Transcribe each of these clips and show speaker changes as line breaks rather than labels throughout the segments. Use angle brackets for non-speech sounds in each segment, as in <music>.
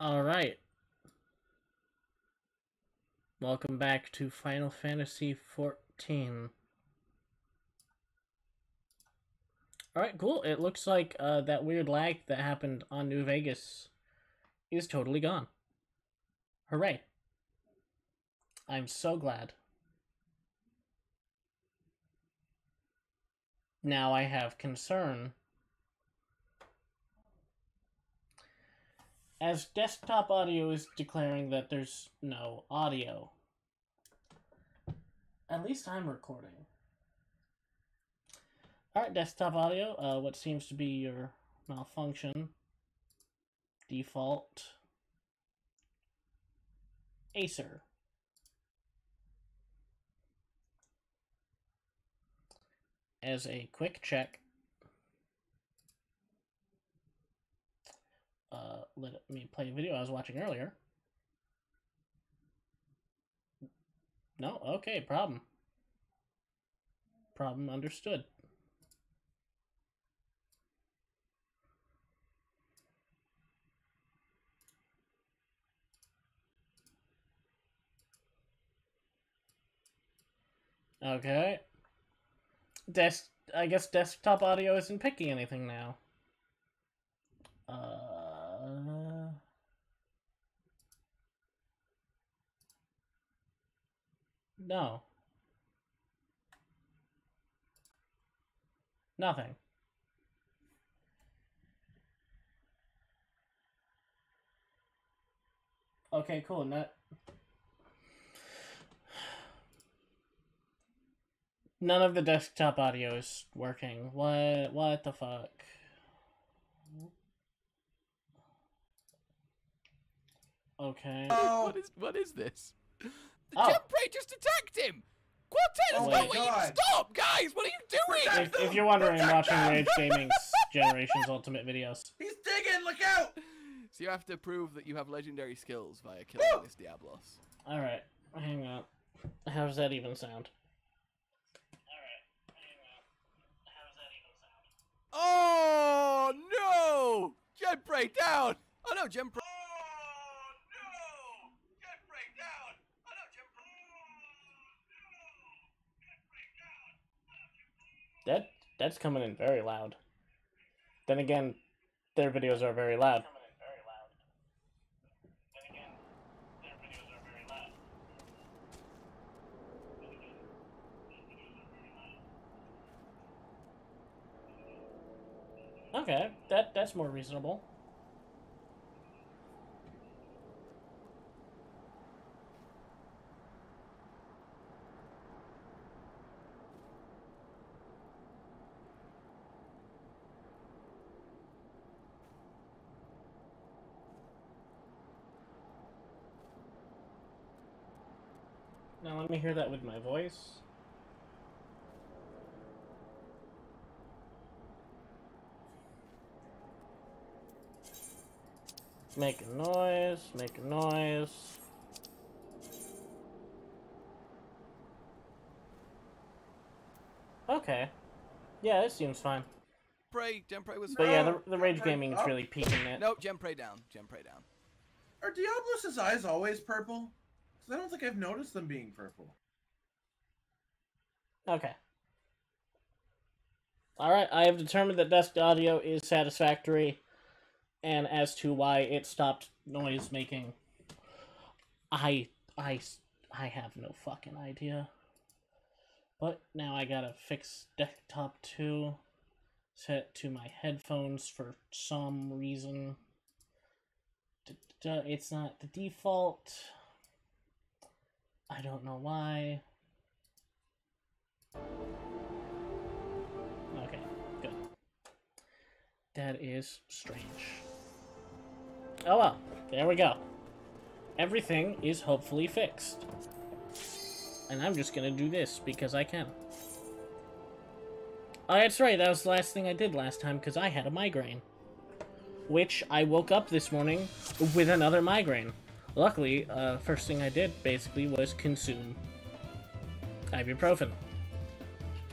All right. Welcome back to Final Fantasy XIV. All right, cool. It looks like uh, that weird lag that happened on New Vegas is totally gone. Hooray. I'm so glad. Now I have concern. As desktop audio is declaring that there's no audio. At least I'm recording. Alright, desktop audio, uh, what seems to be your malfunction. Default. Acer. As a quick check, uh, let me play a video I was watching earlier. No? Okay, problem. Problem understood. Okay. Desk I guess desktop audio isn't picking anything now. Uh No. Nothing. Okay, cool. Not None of the desktop audio is working. What what the fuck? Okay.
Oh.
What is what is this? The
Oh.
Jemprey just attacked him. Quartet oh is
Oh
not what you
God.
stop, guys. What are you doing?
If, if you're wondering, I'm watching Rage Gaming's Generations Ultimate videos.
He's digging. Look out!
So you have to prove that you have legendary skills via killing
Woo!
this Diablos.
Alright, hang on. How does that even sound?
Oh no! Jemprey down! Oh no, Jemprey.
That that's coming in very loud. Then again, their videos are very loud. Okay, that that's more reasonable. Let me hear that with my voice. Make a noise, make a noise. Okay. Yeah, this seems fine.
Jemprey, Jemprey was.
But yeah, the, the Rage
Jemprey
Gaming is
up.
really peaking it.
No, Jemprey down. Jemprey down.
Are Diablos' eyes always purple? I don't think I've noticed them being purple.
Okay. Alright, I have determined that desk audio is satisfactory, and as to why it stopped noise making, I, I, I have no fucking idea. But now I gotta fix desktop 2, set to my headphones for some reason. It's not the default. I don't know why. Okay, good. That is strange. Oh well, there we go. Everything is hopefully fixed. And I'm just gonna do this because I can. Oh, that's right, that was the last thing I did last time because I had a migraine. Which I woke up this morning with another migraine. Luckily, uh, first thing I did basically was consume ibuprofen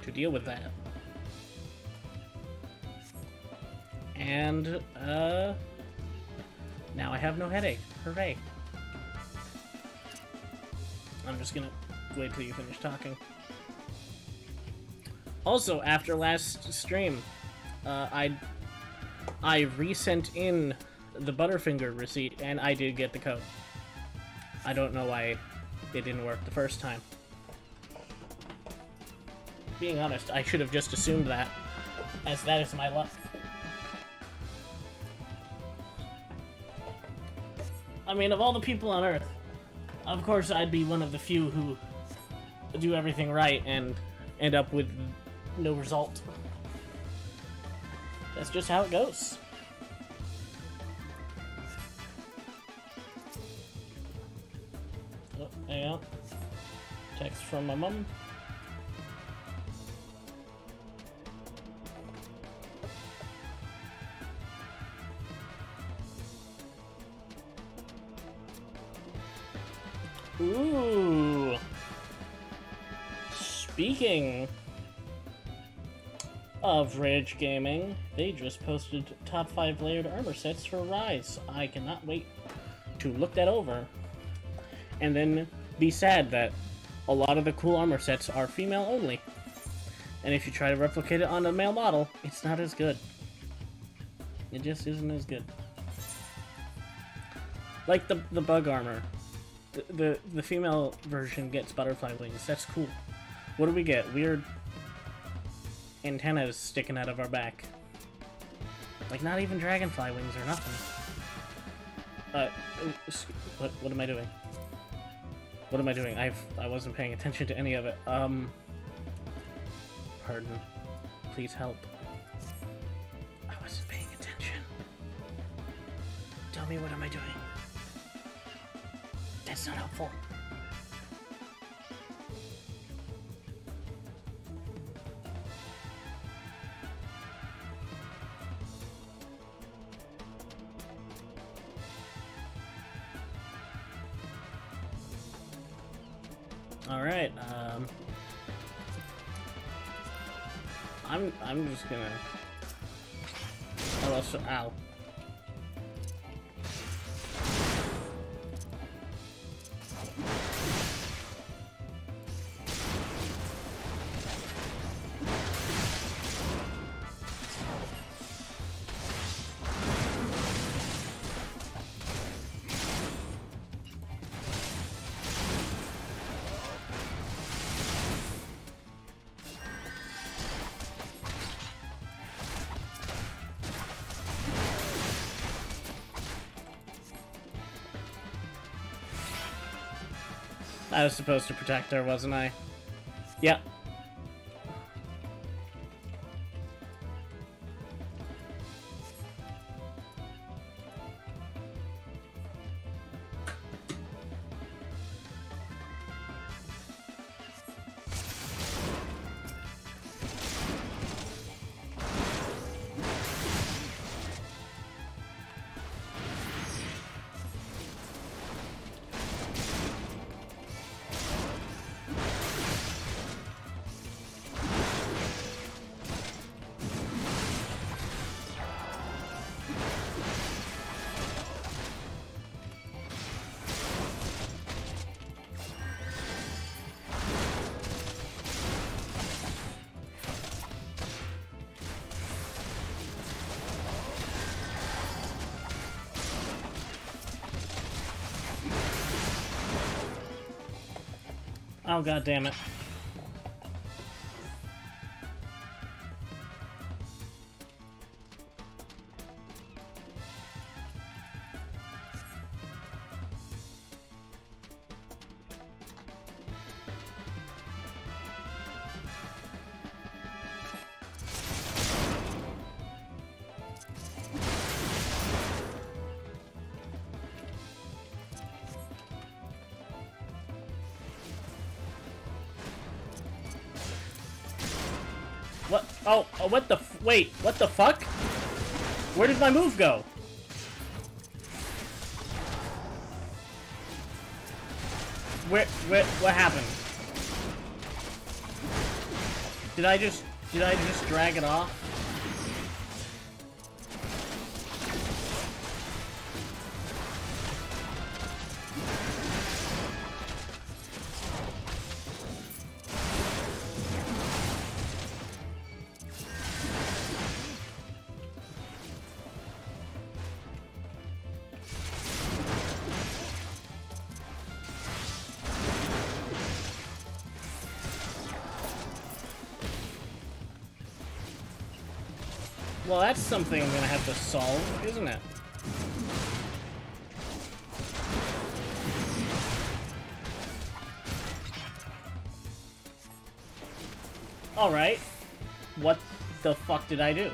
to deal with that. And, uh, Now I have no headache. Hooray. I'm just gonna wait till you finish talking. Also, after last stream, uh, I I resent in the Butterfinger receipt, and I did get the code. I don't know why it didn't work the first time. Being honest, I should have just assumed that, as that is my luck. I mean, of all the people on Earth, of course I'd be one of the few who do everything right and end up with no result. That's just how it goes. Text from my mom. Ooh. Speaking of Rage Gaming, they just posted top 5 layered armor sets for Rise. I cannot wait to look that over and then be sad that a lot of the cool armor sets are female only. And if you try to replicate it on a male model, it's not as good. It just isn't as good. Like the the bug armor. The, the the female version gets butterfly wings. That's cool. What do we get? Weird antennas sticking out of our back. Like not even dragonfly wings or nothing. Uh, what what am I doing? What am I doing? I've I wasn't paying attention to any of it. Um. Pardon. Please help. I wasn't paying attention. Tell me what am I doing? That's not helpful. I'm just gonna. Oh, also, ow. I was supposed to protect her, wasn't I? Oh god damn it. Wait, what the fuck? Where did my move go? Where, where, what happened? Did I just, did I just drag it off? I'm gonna have to solve, isn't it? Alright. What the fuck did I do?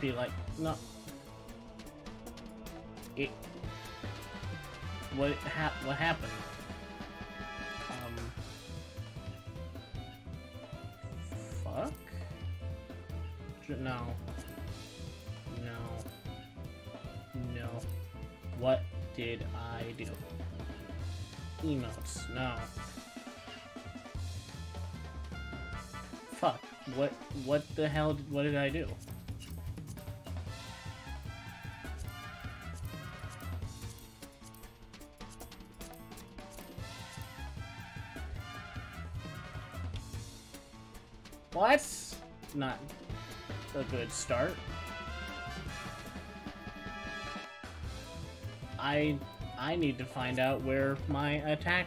Be like no. It. What hap? What happened? Um. Fuck. No. No. No. What did I do? Emotes. No. Fuck. What? What the hell? Did, what did I do? Good start. I I need to find out where my attack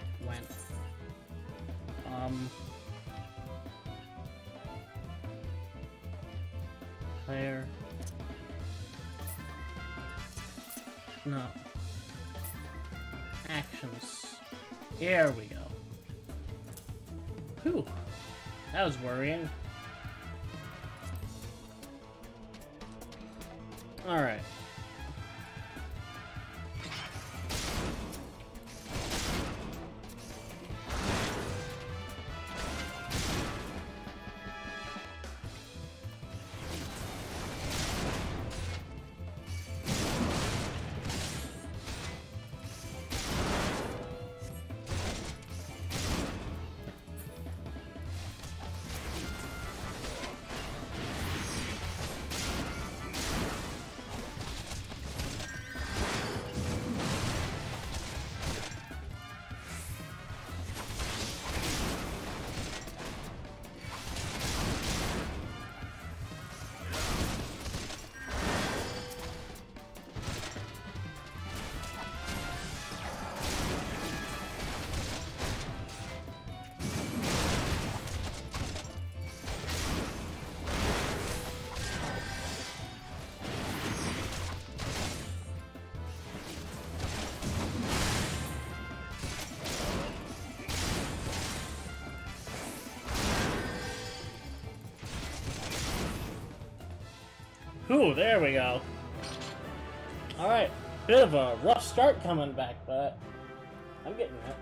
Whew, there we go. Alright, bit of a rough start coming back, but I'm getting it.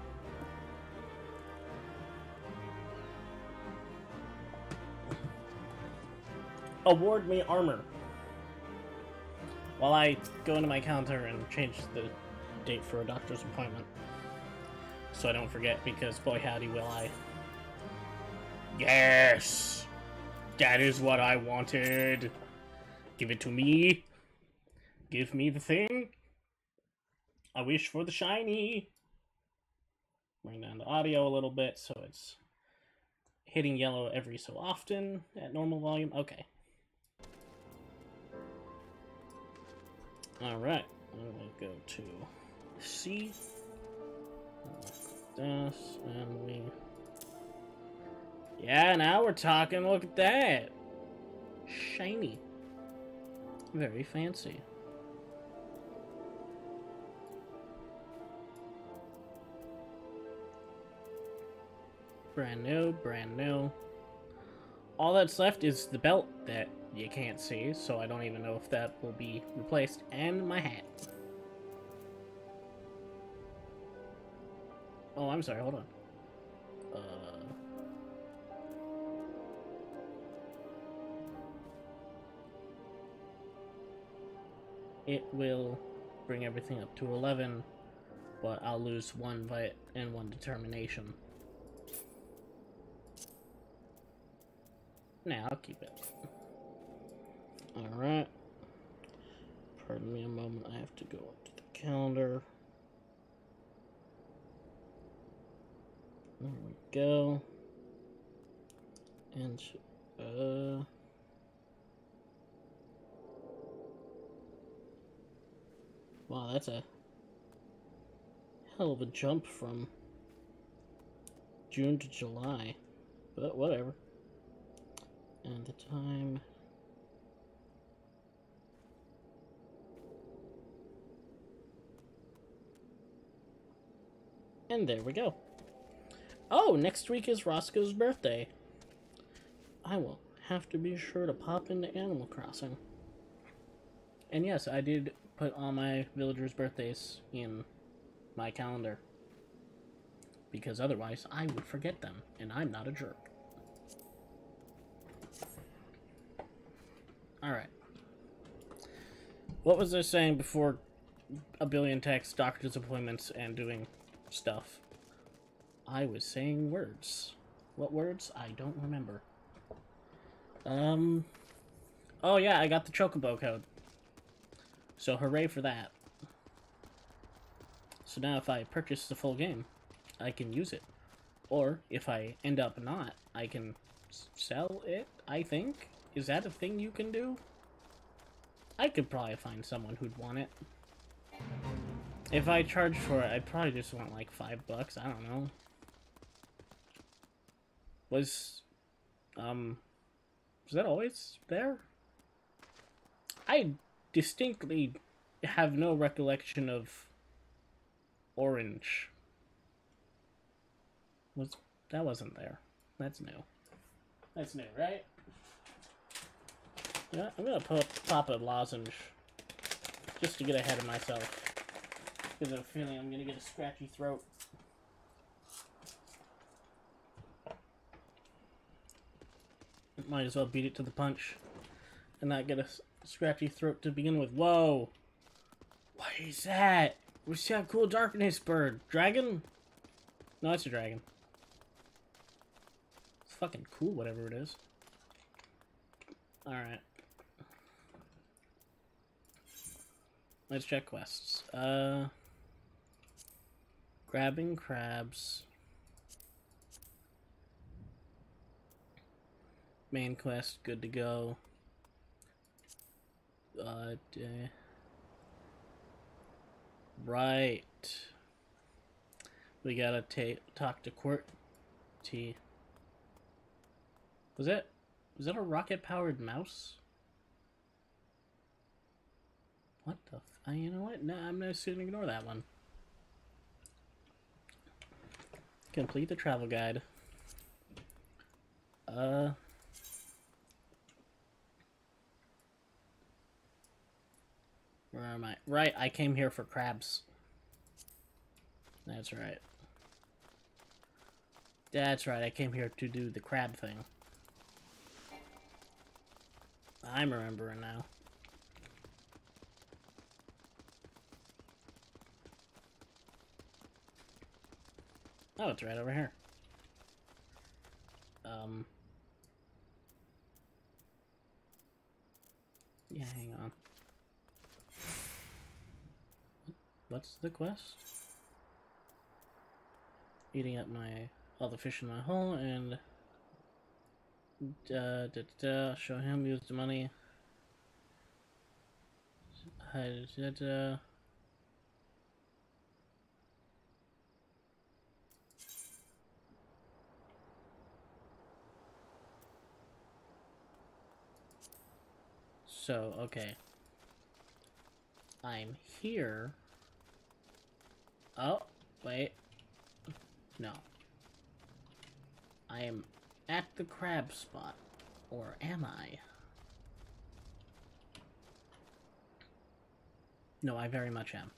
Award me armor. While I go into my counter and change the date for a doctor's appointment. So I don't forget, because boy howdy will I. Yes! That is what I wanted! Give it to me. Give me the thing. I wish for the shiny. Bring down the audio a little bit so it's hitting yellow every so often at normal volume. Okay. Alright. I'm gonna go to C. This, and we. Yeah, now we're talking. Look at that. Shiny. Very fancy. Brand new, brand new. All that's left is the belt that you can't see, so I don't even know if that will be replaced, and my hat. Oh, I'm sorry, hold on. It will bring everything up to 11, but I'll lose one vit and one determination. Nah, I'll keep it. Alright. Pardon me a moment, I have to go up to the calendar. There we go. And, uh... Wow, that's a hell of a jump from June to July. But whatever. And the time. And there we go. Oh, next week is Roscoe's birthday. I will have to be sure to pop into Animal Crossing. And yes, I did put all my villagers' birthdays in my calendar. Because otherwise, I would forget them, and I'm not a jerk. Alright. What was I saying before a billion texts, doctor's appointments, and doing stuff? I was saying words. What words? I don't remember. Um. Oh, yeah, I got the Chocobo code. So hooray for that. So now if I purchase the full game, I can use it. Or if I end up not, I can sell it, I think. Is that a thing you can do? I could probably find someone who'd want it. If I charge for it, I'd probably just want like five bucks. I don't know. Was, um, was that always there? I distinctly have no recollection of orange. Was that wasn't there? That's new. That's new, right? Yeah, I'm gonna pop pop a lozenge just to get ahead of myself because I'm feeling I'm gonna get a scratchy throat. Might as well beat it to the punch and not get a scratchy throat to begin with. Whoa! What is that? We see a cool darkness bird. Dragon? No, it's a dragon. It's fucking cool, whatever it is. Alright. Let's check quests. Uh, grabbing crabs. Main quest, good to go. Uh, right. We gotta take talk to Court T. Was that was that a rocket powered mouse? What the? F uh, you know what? No, I'm just gonna ignore that one. Complete the travel guide. Uh. Where am I? Right, I came here for crabs. That's right. That's right, I came here to do the crab thing. I'm remembering now. Oh, it's right over here. Um... Yeah, hang on. What's the quest? Eating up my all the fish in my hole and uh, da, da, da, show him use the money. Da, da. So, okay. I'm here. Oh, wait. No. I am at the crab spot. Or am I? No, I very much am.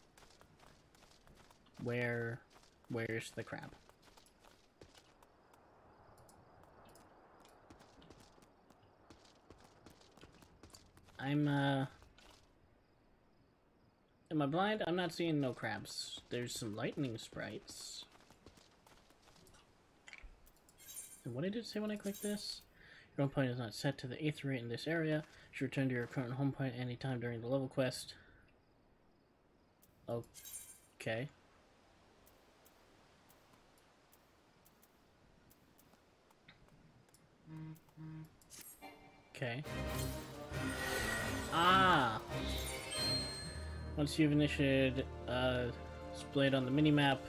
Where... Where's the crab? I'm, uh... Am I blind? I'm not seeing no crabs. There's some lightning sprites. And what did it say when I click this? Your home point is not set to the aetheryte in this area. You should return to your current home point anytime during the level quest. Okay. Okay. Ah! Once you've initiated uh, displayed on the minimap,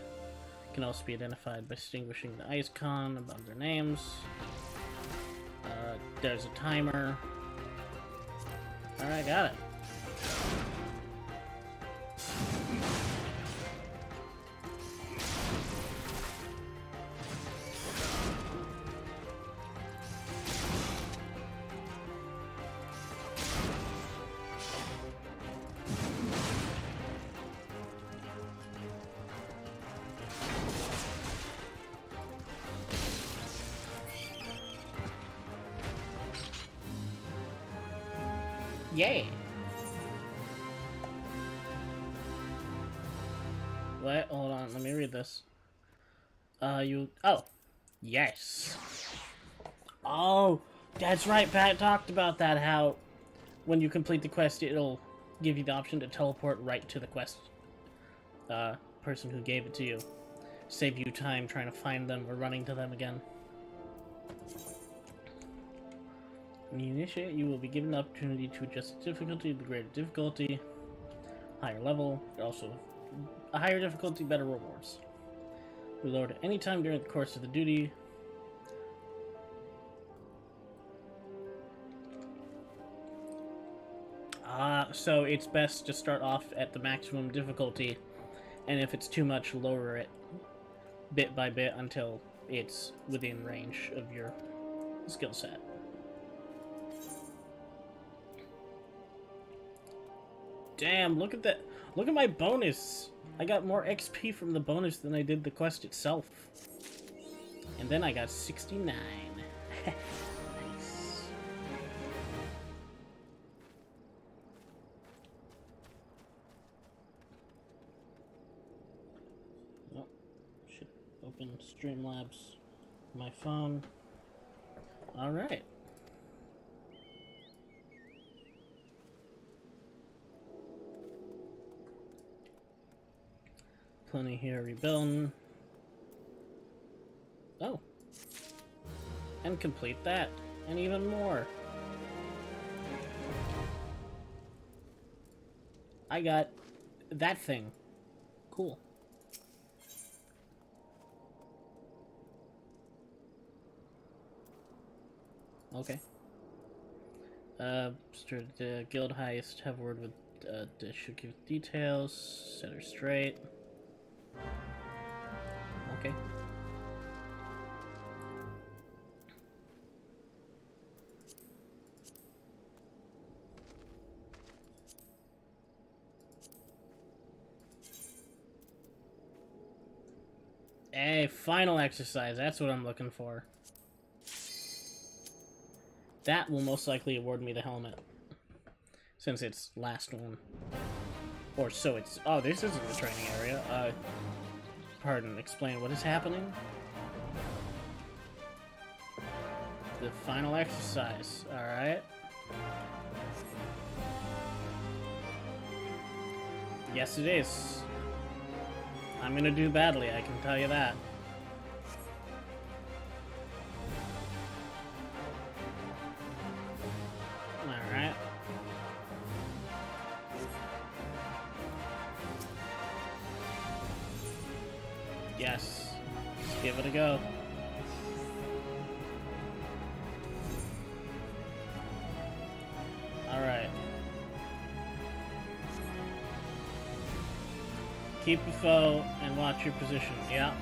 can also be identified by distinguishing the icon above their names. Uh, there's a timer. Alright, got it. Right, Pat talked about that, how when you complete the quest, it'll give you the option to teleport right to the quest. Uh, person who gave it to you. Save you time trying to find them or running to them again. When you initiate, you will be given the opportunity to adjust the difficulty the greater difficulty, higher level, also a higher difficulty, better rewards. Reload at any time during the course of the duty. Ah, so it's best to start off at the maximum difficulty, and if it's too much, lower it bit by bit until it's within range of your skill set. Damn, look at that. Look at my bonus. I got more XP from the bonus than I did the quest itself. And then I got 69. <laughs> Streamlabs my phone. Alright. Plenty here rebuilding. Oh. And complete that. And even more. I got that thing. Cool. Okay. Uh, the guild heist, have word with, uh, should give details, set her straight. Okay. Hey, final exercise. That's what I'm looking for. That will most likely award me the helmet. Since it's last one. Or so it's... Oh, this isn't the training area. Uh, pardon, explain what is happening? The final exercise, alright. Yes, it is. I'm gonna do badly, I can tell you that. Keep your foe and watch your position. Yeah.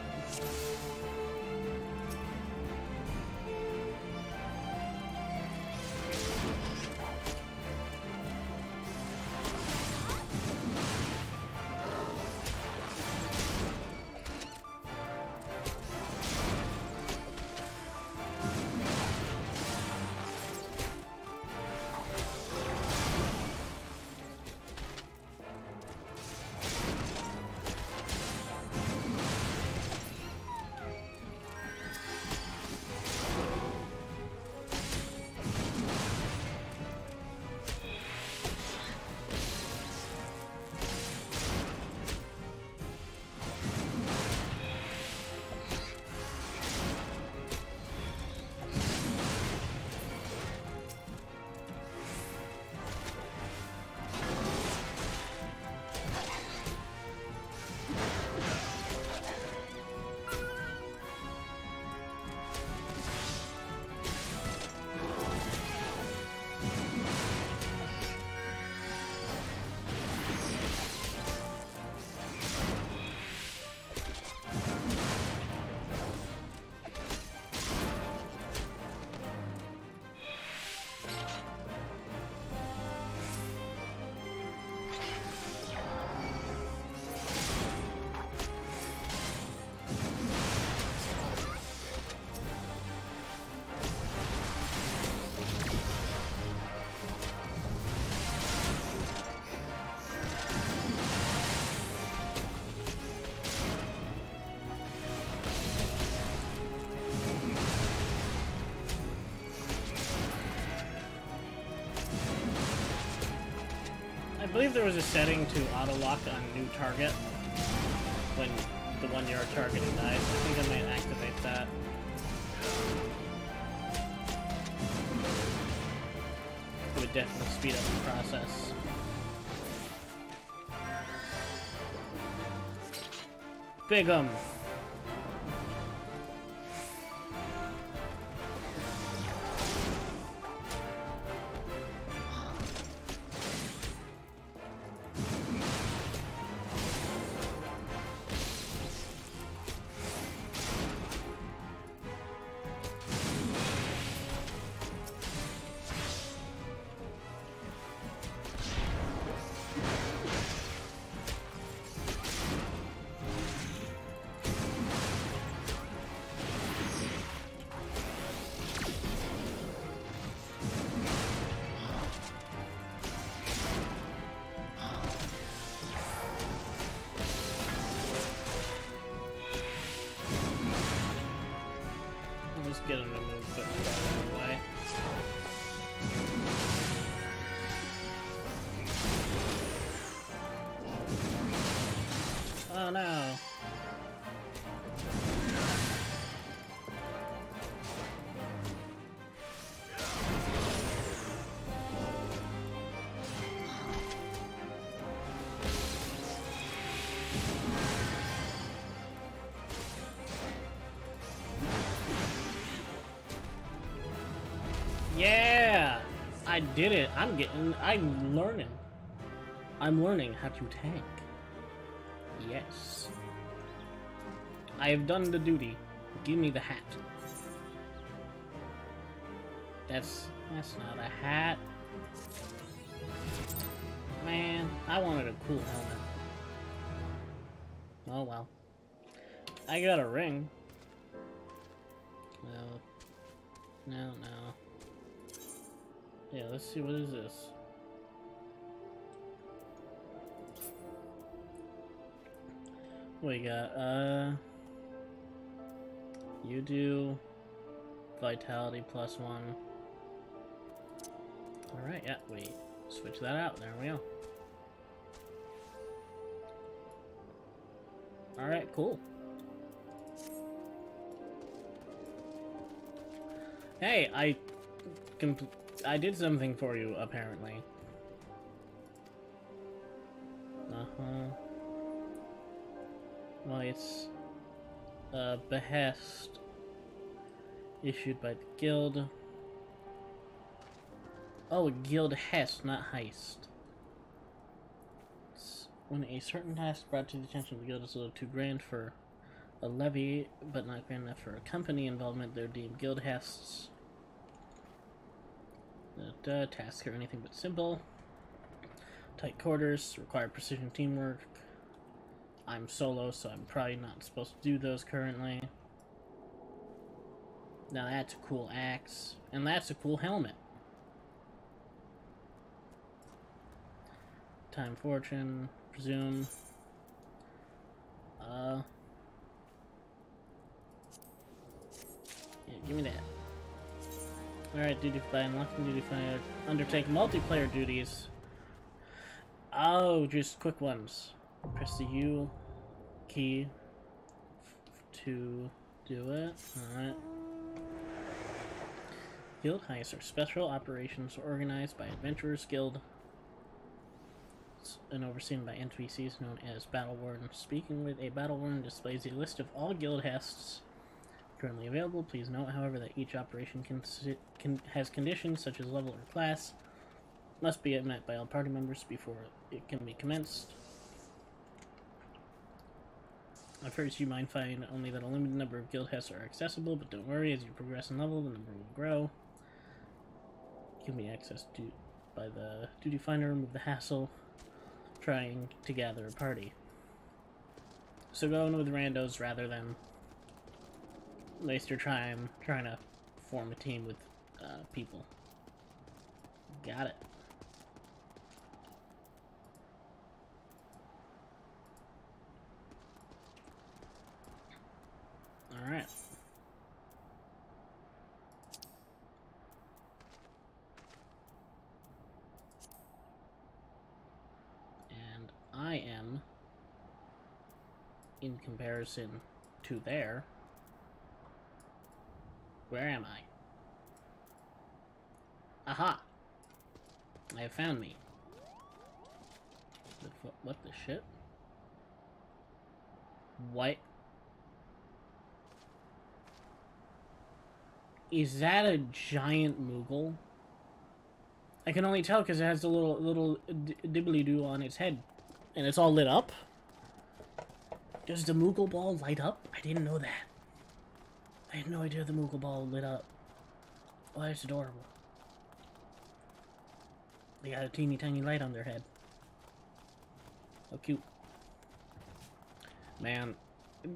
Believe there was a setting to auto lock on new target when the one you're targeting dies. I think I might activate that. It would definitely speed up the process. Big 'em. Did it. I'm getting. I'm learning. I'm learning how to tank. Yes. I have done the duty. Give me the hat. That's. That's not a hat. Man, I wanted a cool helmet. Oh well. I got a ring. Let's see, what is this? We got, uh... You do... Vitality plus one. Alright, yeah, we switch that out. There we go. Alright, cool. Hey, I... I did something for you, apparently. Uh-huh. Well, it's a behest issued by the guild. Oh, a guild hest, not heist. It's when a certain task brought to the attention of the guild is a little too grand for a levy, but not grand enough for a company involvement, they're deemed guild hests. Tasks are anything but simple. Tight quarters, require precision teamwork. I'm solo, so I'm probably not supposed to do those currently. Now that's a cool axe, and that's a cool helmet. Time fortune, presume. Uh. Yeah, give me that. Alright, duty by unlocking duty fire. Undertake multiplayer duties. Oh, just quick ones. Press the U key to do it. Alright. Guild heists are special operations organized by Adventurers Guild and overseen by NPCs known as Battle Warden. Speaking with a Battle Warden displays a list of all guild heists currently available. Please note, however, that each operation can, can, has conditions such as level or class, must be met by all party members before it can be commenced. At first, you might find only that a limited number of guild heists are accessible, but don't worry, as you progress in level, the number will grow. Give me access to by the duty finder, remove the hassle, trying to gather a party. So go in with randos rather than at least you're trying trying to form a team with uh, people. Got it. All right. And I am in comparison to there where am I? Aha! I have found me. The what the shit? What? Is that a giant Moogle? I can only tell because it has a little little d- dibbly doo on its head, and it's all lit up. Does the Moogle ball light up? I didn't know that. I had no idea the Moogle ball lit up. Oh, that's adorable. They got a teeny tiny light on their head. How cute. Man,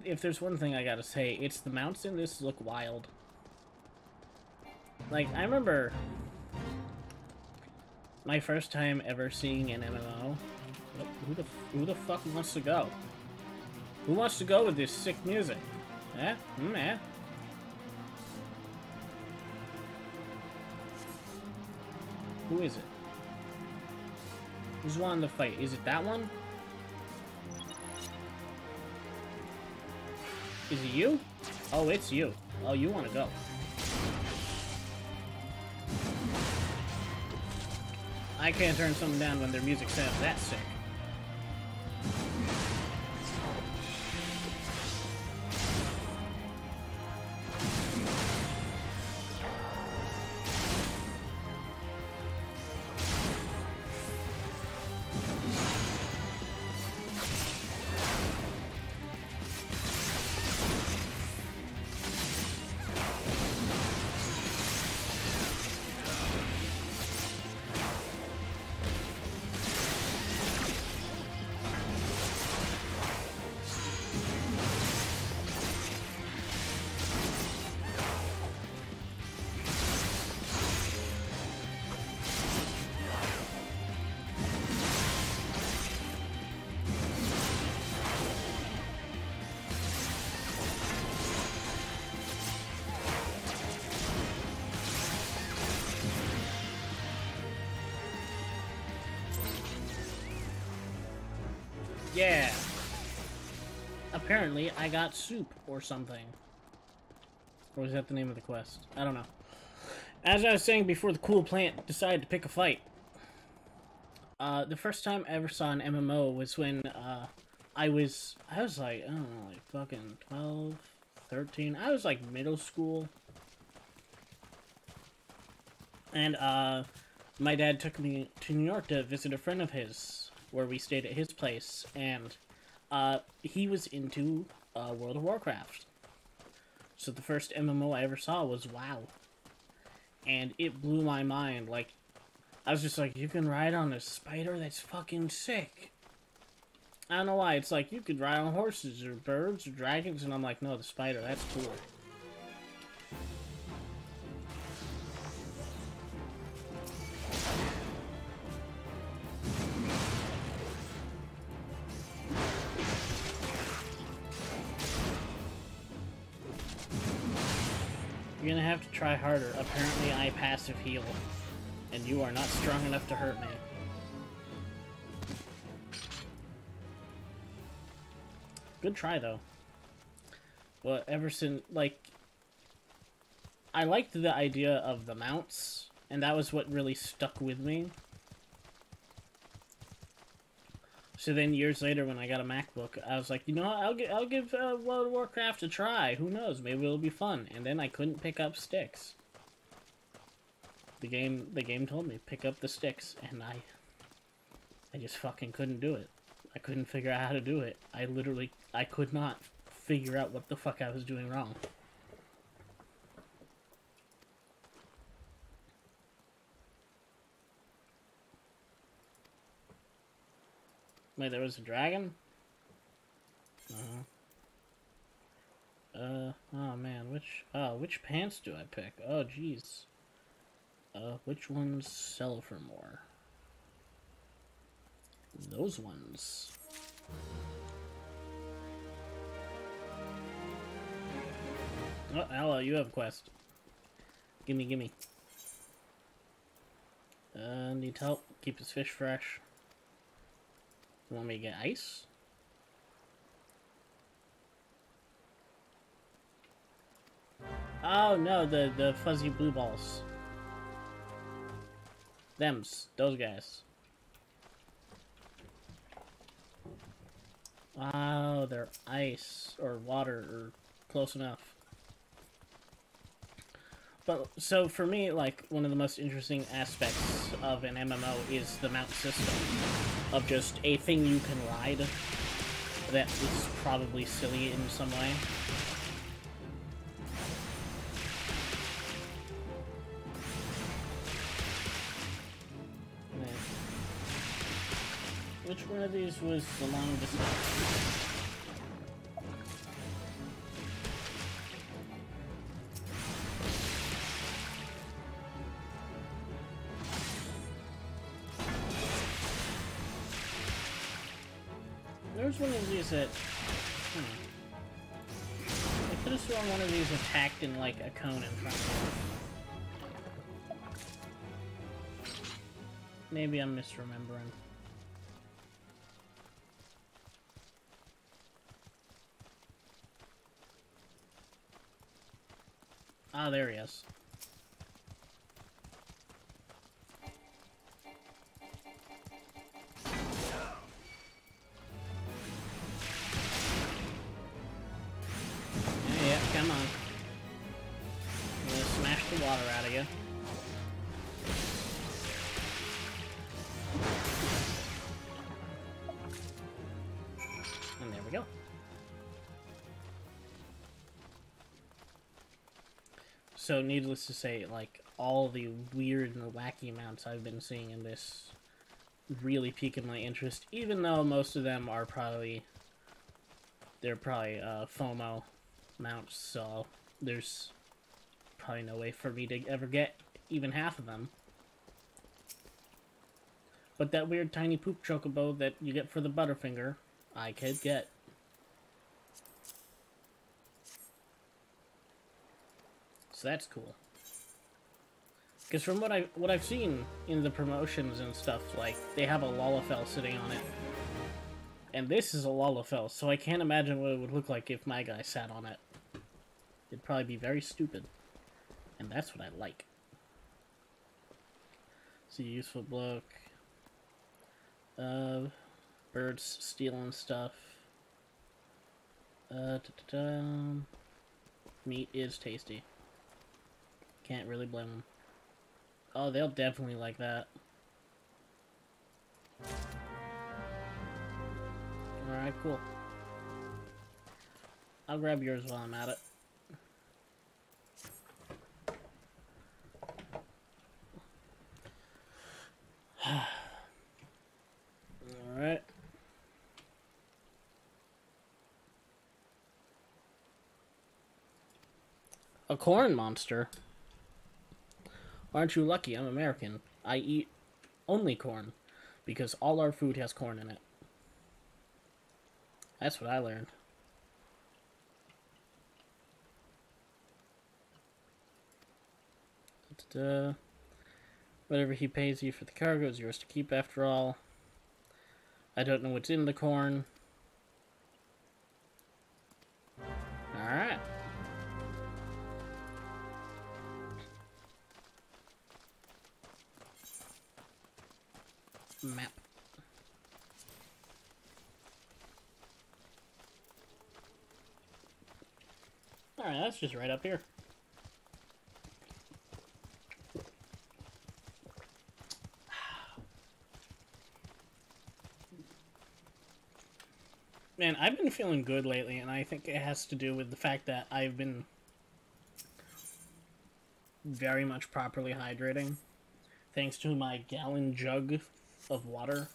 if there's one thing I gotta say, it's the mounts in this look wild. Like, I remember my first time ever seeing an MMO. Who the, who the fuck wants to go? Who wants to go with this sick music? Eh? Hmm, eh? Who is it? Who's wanting to fight? Is it that one? Is it you? Oh, it's you. Oh, you want to go. I can't turn something down when their music sounds that sick. Apparently, I got soup or something. Or was that the name of the quest? I don't know. As I was saying before the cool plant decided to pick a fight. Uh, the first time I ever saw an MMO was when, uh, I was, I was like, I don't know, like fucking 12, 13. I was like middle school. And, uh, my dad took me to New York to visit a friend of his, where we stayed at his place, and uh, he was into uh, World of Warcraft. So the first MMO I ever saw was WoW, and it blew my mind. Like, I was just like, you can ride on a spider? That's fucking sick. I don't know why. It's like you could ride on horses or birds or dragons, and I'm like, no, the spider. That's cool. Try harder. Apparently, I passive heal, and you are not strong enough to hurt me. Good try, though. Well, ever since, like, I liked the idea of the mounts, and that was what really stuck with me. So then years later, when I got a MacBook, I was like, you know? I'll give I'll give uh, World of Warcraft a try. Who knows? Maybe it'll be fun. And then I couldn't pick up sticks. The game the game told me pick up the sticks, and I I just fucking couldn't do it. I couldn't figure out how to do it. I literally I could not figure out what the fuck I was doing wrong. Wait, there was a dragon? Uh-huh. Uh, oh man, which, oh, which pants do I pick? Oh, jeez. Uh, which ones sell for more? Those ones. Oh, hello, you have a quest. Gimme, gimme. Uh, need help. Keep his fish fresh. Want me to get ice? Oh no, the, the fuzzy blue balls. Thems, those guys. Oh, they're ice or water or close enough. But so for me, like one of the most interesting aspects of an MMO is the mount system of just a thing you can ride that is probably silly in some way. Which one of these was the long distance? That... Hmm. I could have sworn one of these attacked in, like, a cone in front of me. Maybe I'm misremembering. Ah, there he is. So, needless to say, like, all the weird and wacky amounts I've been seeing in this really piquing my interest, even though most of them are probably, they're probably, uh, FOMO mounts, so there's probably no way for me to ever get even half of them. But that weird tiny poop chocobo that you get for the Butterfinger, I could get. That's cool. Because from what I what I've seen in the promotions and stuff, like they have a Lalafell sitting on it, and this is a Lalafell, so I can't imagine what it would look like if my guy sat on it. It'd probably be very stupid, and that's what I like. See, useful book. Uh, birds stealing stuff. Uh, da -da -da. meat is tasty. Can't really blame them. Oh, they'll definitely like that. Alright, cool. I'll grab yours while I'm at it. <sighs> Alright. A corn monster? Aren't you lucky? I'm American. I eat only corn because all our food has corn in it. That's what I learned. Da-da-da. Whatever he pays you for the cargo is yours to keep after all. I don't know what's in the corn. Map. Alright, that's just right up here. Man, I've been feeling good lately, and I think it has to do with the fact that I've been very much properly hydrating, thanks to my gallon jug of water.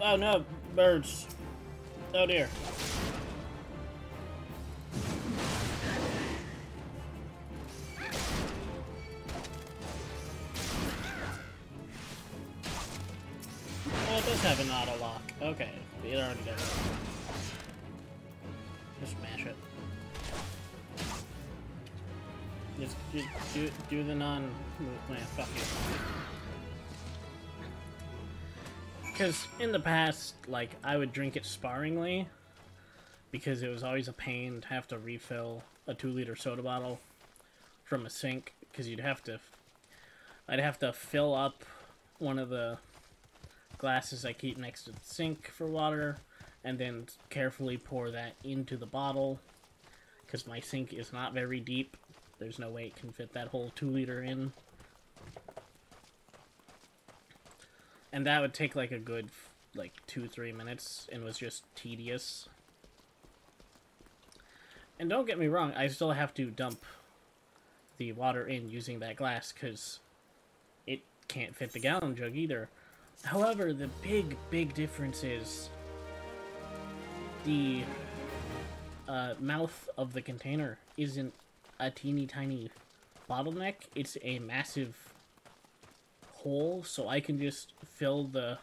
Oh no, birds. Oh dear. Oh, it does have an auto lock. Okay, it already does. Just fuck. Because in the past, like, I would drink it sparingly, because it was always a pain to have to refill a two liter soda bottle from a sink because you'd have to I'd have to fill up one of the glasses I keep next to the sink for water and then carefully pour that into the bottle because my sink is not very deep. There's no way it can fit that whole two liter in. And that would take like a good like two, three minutes and was just tedious. And don't get me wrong, I still have to dump the water in using that glass because it can't fit the gallon jug either. However, the big, big difference is the uh, mouth of the container isn't a teeny tiny bottleneck, it's a massive hole, so I can just fill the.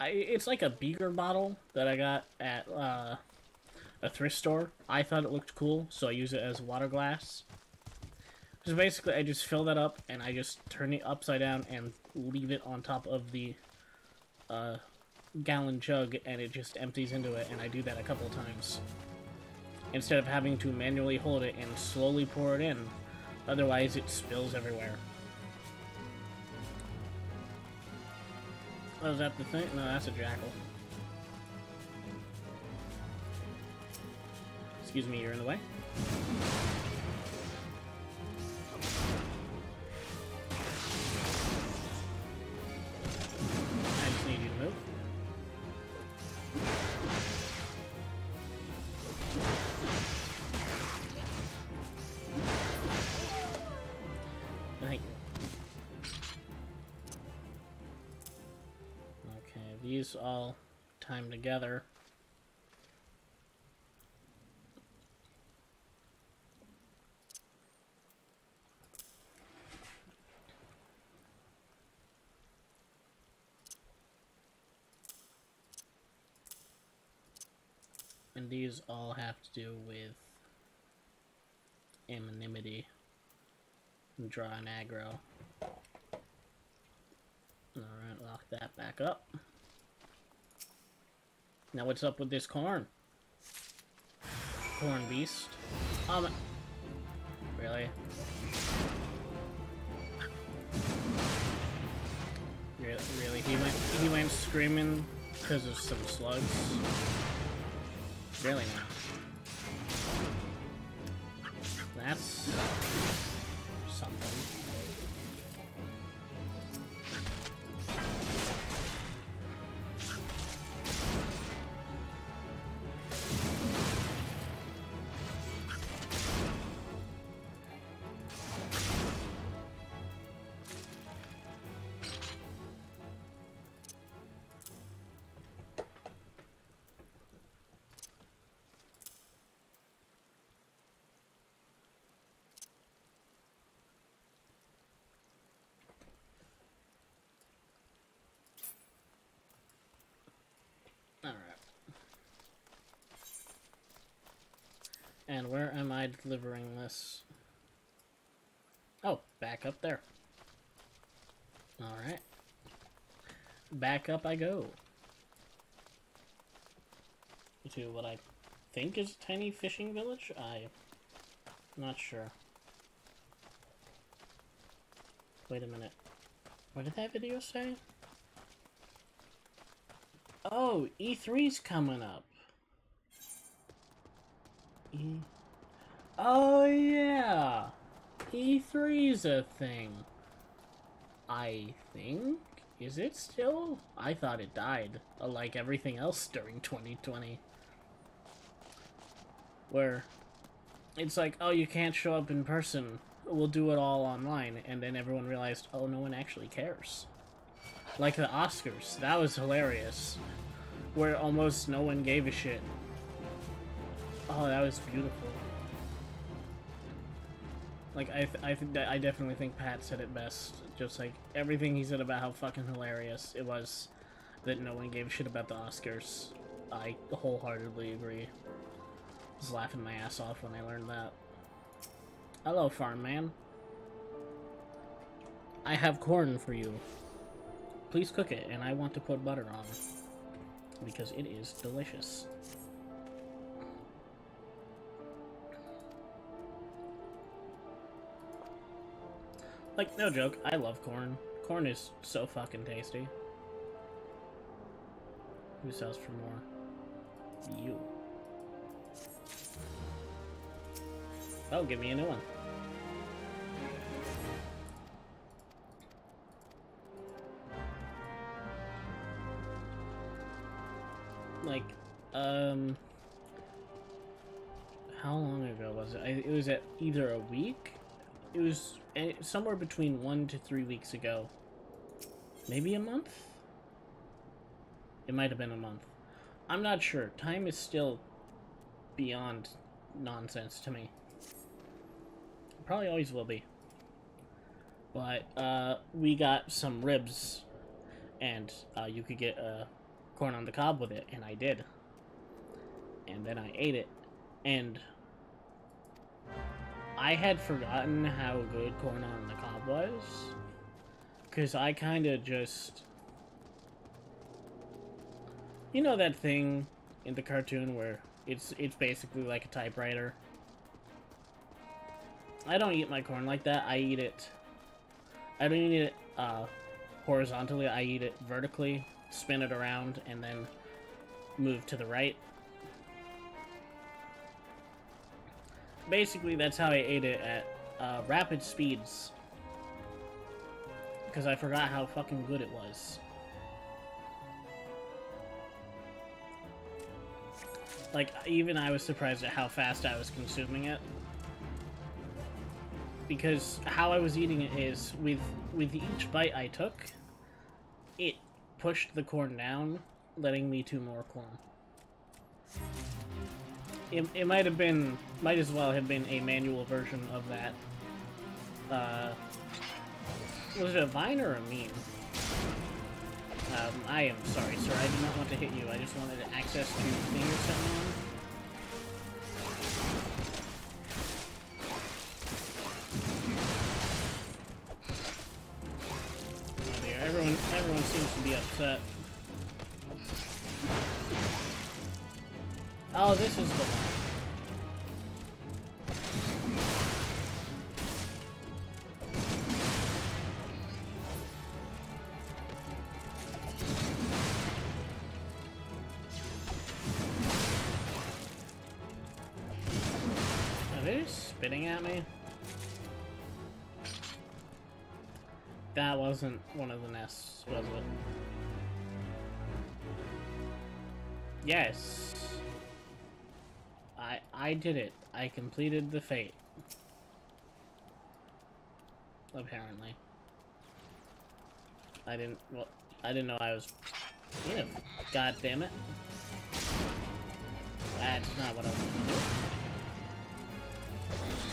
I, it's like a beaker bottle that I got at uh, a thrift store. I thought it looked cool, so I use it as water glass. So basically, I just fill that up and I just turn it upside down and leave it on top of the uh, gallon jug, and it just empties into it. And I do that a couple times instead of having to manually hold it and slowly pour it in. Otherwise, it spills everywhere. Oh, is that the thing? No, that's a jackal. Excuse me, you're in the way. All time together. And these all have to do with enmity and draw an aggro. Alright, lock that back up. Now what's up with this corn? Corn beast. Um, really? Re- Really? He went he went screaming because of some slugs? Really now? That's where am I delivering this? Oh, back up there. Alright. Back up I go. To what I think is a tiny fishing village? I'm not sure. Wait a minute. What did that video say? Oh, E3's coming up. E. Oh yeah, E3's a thing. I think. Is it still? I thought it died, uh, like everything else during 2020. Where it's like, oh, you can't show up in person. We'll do it all online, and then everyone realized, oh, no one actually cares. Like the Oscars, that was hilarious. Where almost no one gave a shit. Oh, that was beautiful. Like I, I I definitely think Pat said it best. Just like everything he said about how fucking hilarious it was that no one gave a shit about the Oscars. I wholeheartedly agree. I was laughing my ass off when I learned that. Hello, farm man. I have corn for you. Please cook it, and I want to put butter on. Because it is delicious. Like, no joke, I love corn. Corn is so fucking tasty. Who sells for more? You. Oh, give me a new one. Like, um... How long ago was it? I, it was at either a week? It was eh, somewhere between one to three weeks ago. Maybe a month? It might have been a month. I'm not sure. Time is still beyond nonsense to me. Probably always will be. But uh, we got some ribs, and uh, you could get uh, corn on the cob with it, and I did. And then I ate it, and I had forgotten how good corn on the cob was, because I kind of just you know that thing in the cartoon where it's it's basically like a typewriter? I don't eat my corn like that. I eat it. I don't eat it uh, horizontally. I eat it vertically, spin it around, and then move to the right. Basically, that's how I ate it at uh, rapid speeds. Because I forgot how fucking good it was. Like, even I was surprised at how fast I was consuming it. Because how I was eating it is, with, with each bite I took, it pushed the corn down, letting me to more corn. It, it might have been, might as well have been a manual version of that. Uh, was it a Vine or a meme? Um, I am sorry, sir. I did not want to hit you. I just wanted access to on. Oh dear, everyone, everyone seems to be upset. Oh, this is the one. Are they spitting at me? That wasn't one of the nests, was it? Yes. I did it. I completed the fate. Apparently. I didn't well I didn't know I was yeah, God damn it. That's not what I wanted to do.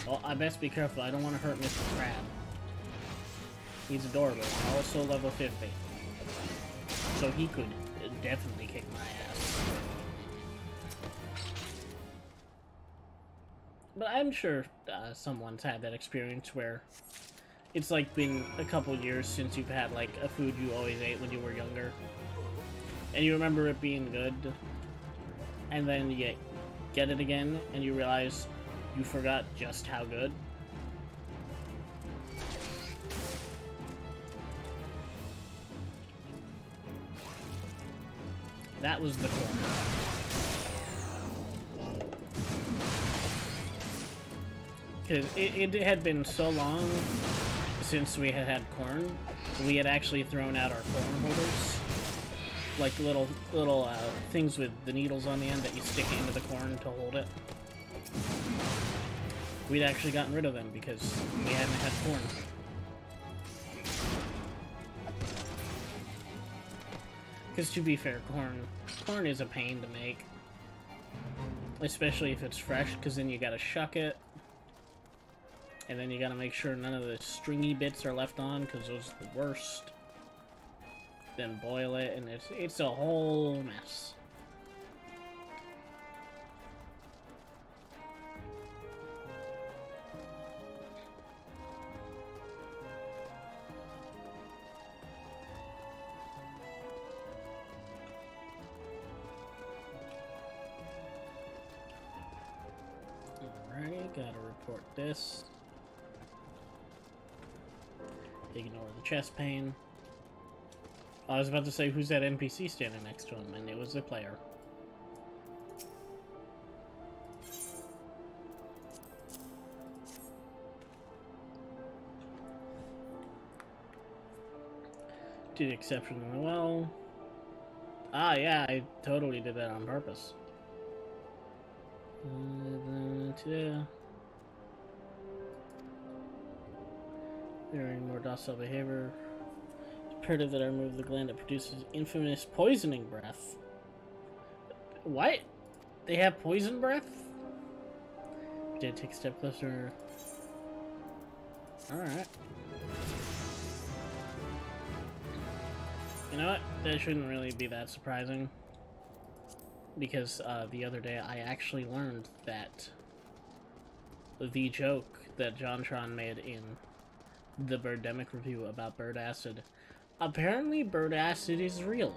Well, I best be careful. I don't want to hurt Mr. Crab. He's adorable. Also level 50. So he could definitely But I'm sure uh, someone's had that experience where it's like been a couple years since you've had like a food you always ate when you were younger. And you remember it being good. And then you get, it again and you realize you forgot just how good. That was the corn. Because it, it had been so long since we had had corn, we had actually thrown out our corn holders. Like little little uh, things with the needles on the end that you stick into the corn to hold it. We'd actually gotten rid of them because we hadn't had corn. Because to be fair, corn corn is a pain to make. Especially if it's fresh, because then you gotta shuck it. And then you gotta make sure none of the stringy bits are left on, because those are the worst. Then boil it, and it's, it's a whole mess. Alrighty, gotta report this. Ignore the chest pain. I was about to say, who's that NPC standing next to him? And it was a player. Did exceptionally well. Ah, yeah, I totally did that on purpose. Uh, Varying more docile behavior. It's imperative that I remove the gland that produces infamous poisoning breath. What? They have poison breath? Did take a step closer. Alright. You know what? That shouldn't really be that surprising. Because uh, the other day I actually learned that the joke that JonTron made in the Birdemic review about bird acid. Apparently, bird acid is real.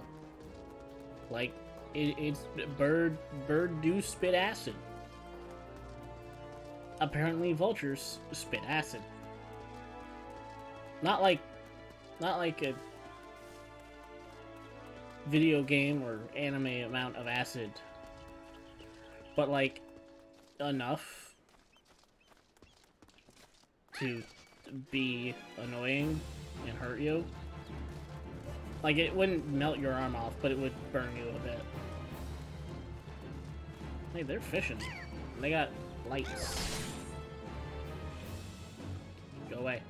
Like, it, it's bird bird do spit acid. Apparently, vultures spit acid. Not like, not like a video game or anime amount of acid, but like enough to be annoying and hurt you. Like, it wouldn't melt your arm off, but it would burn you a bit. Hey, they're fishing. They got lights. Go away.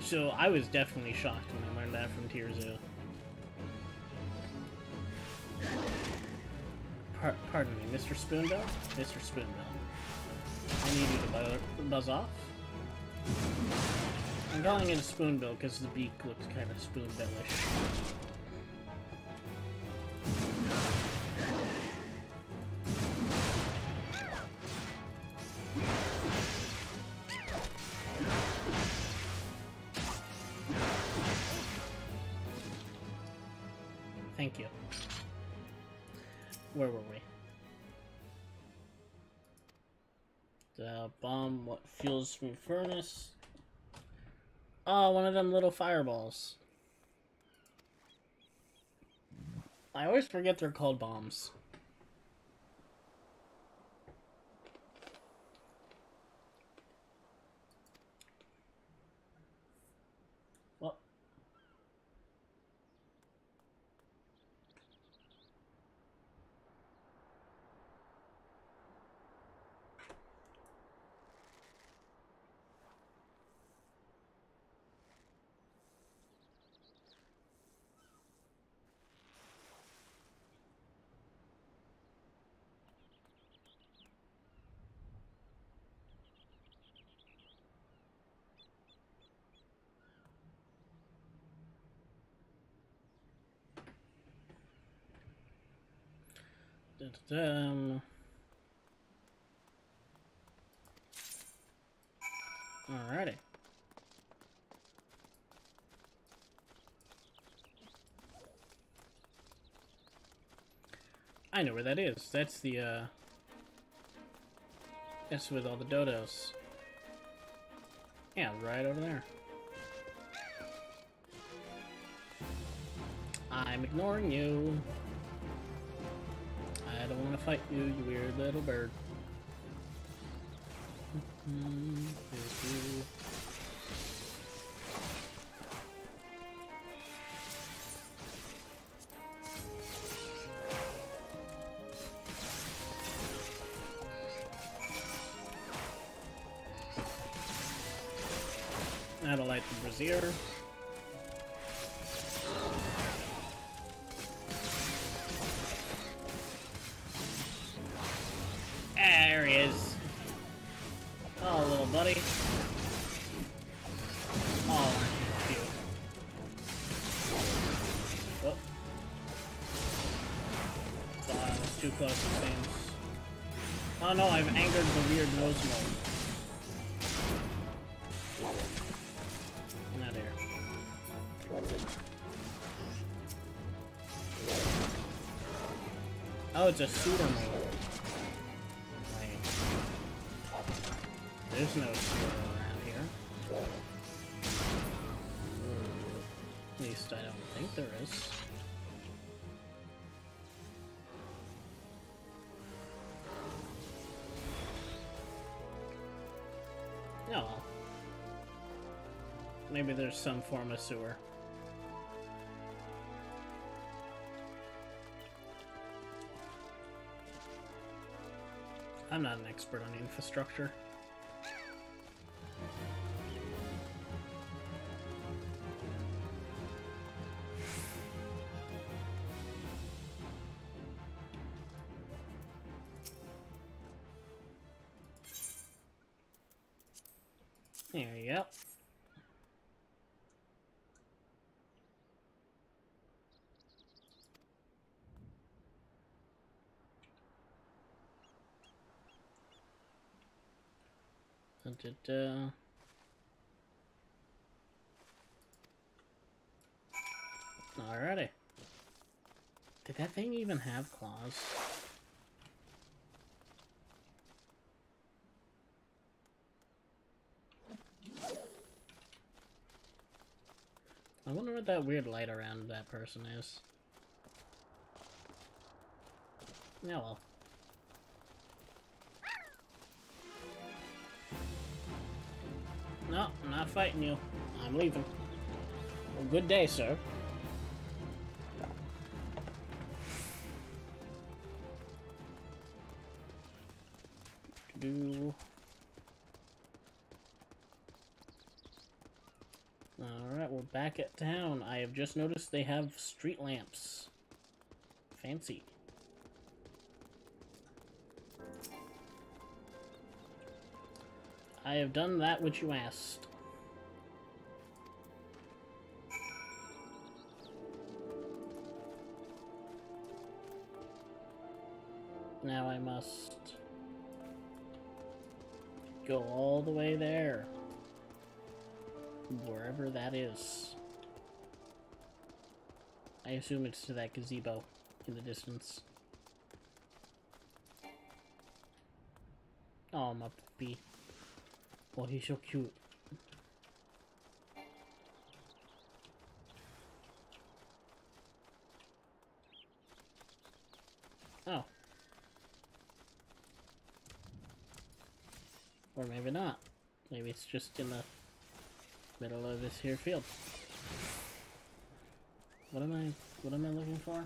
So, I was definitely shocked when I learned that from TierZoo. Par pardon me, Mr. Spoonbill? Mr. Spoonbill. I need you to buzz off. I'm calling it a spoonbill because the beak looks kind of spoonbillish. Fuels from furnace? Oh, one of them little fireballs. I always forget they're called bombs. Um. Alrighty. I know where that is. That's the, uh... That's with all the dodos. Yeah, right over there. I'm ignoring you. I don't want to fight you, you weird little bird. That'll light the brazier. Oh, it's a suitor mode. There's no suitor around here. Maybe there's some form of sewer. I'm not an expert on infrastructure. Da-da-da. Uh, Alrighty. Did that thing even have claws? I wonder what that weird light around that person is. Yeah, well. Not fighting you. I'm leaving. Well, good day, sir. Alright, we're back at town. I have just noticed they have street lamps. Fancy. I have done that which you asked. Now I must go all the way there. Wherever that is. I assume it's to that gazebo in the distance. Oh, my puppy. Oh, he's so cute. Oh. Or maybe not. Maybe it's just in the middle of this here field. What am I, what am I looking for?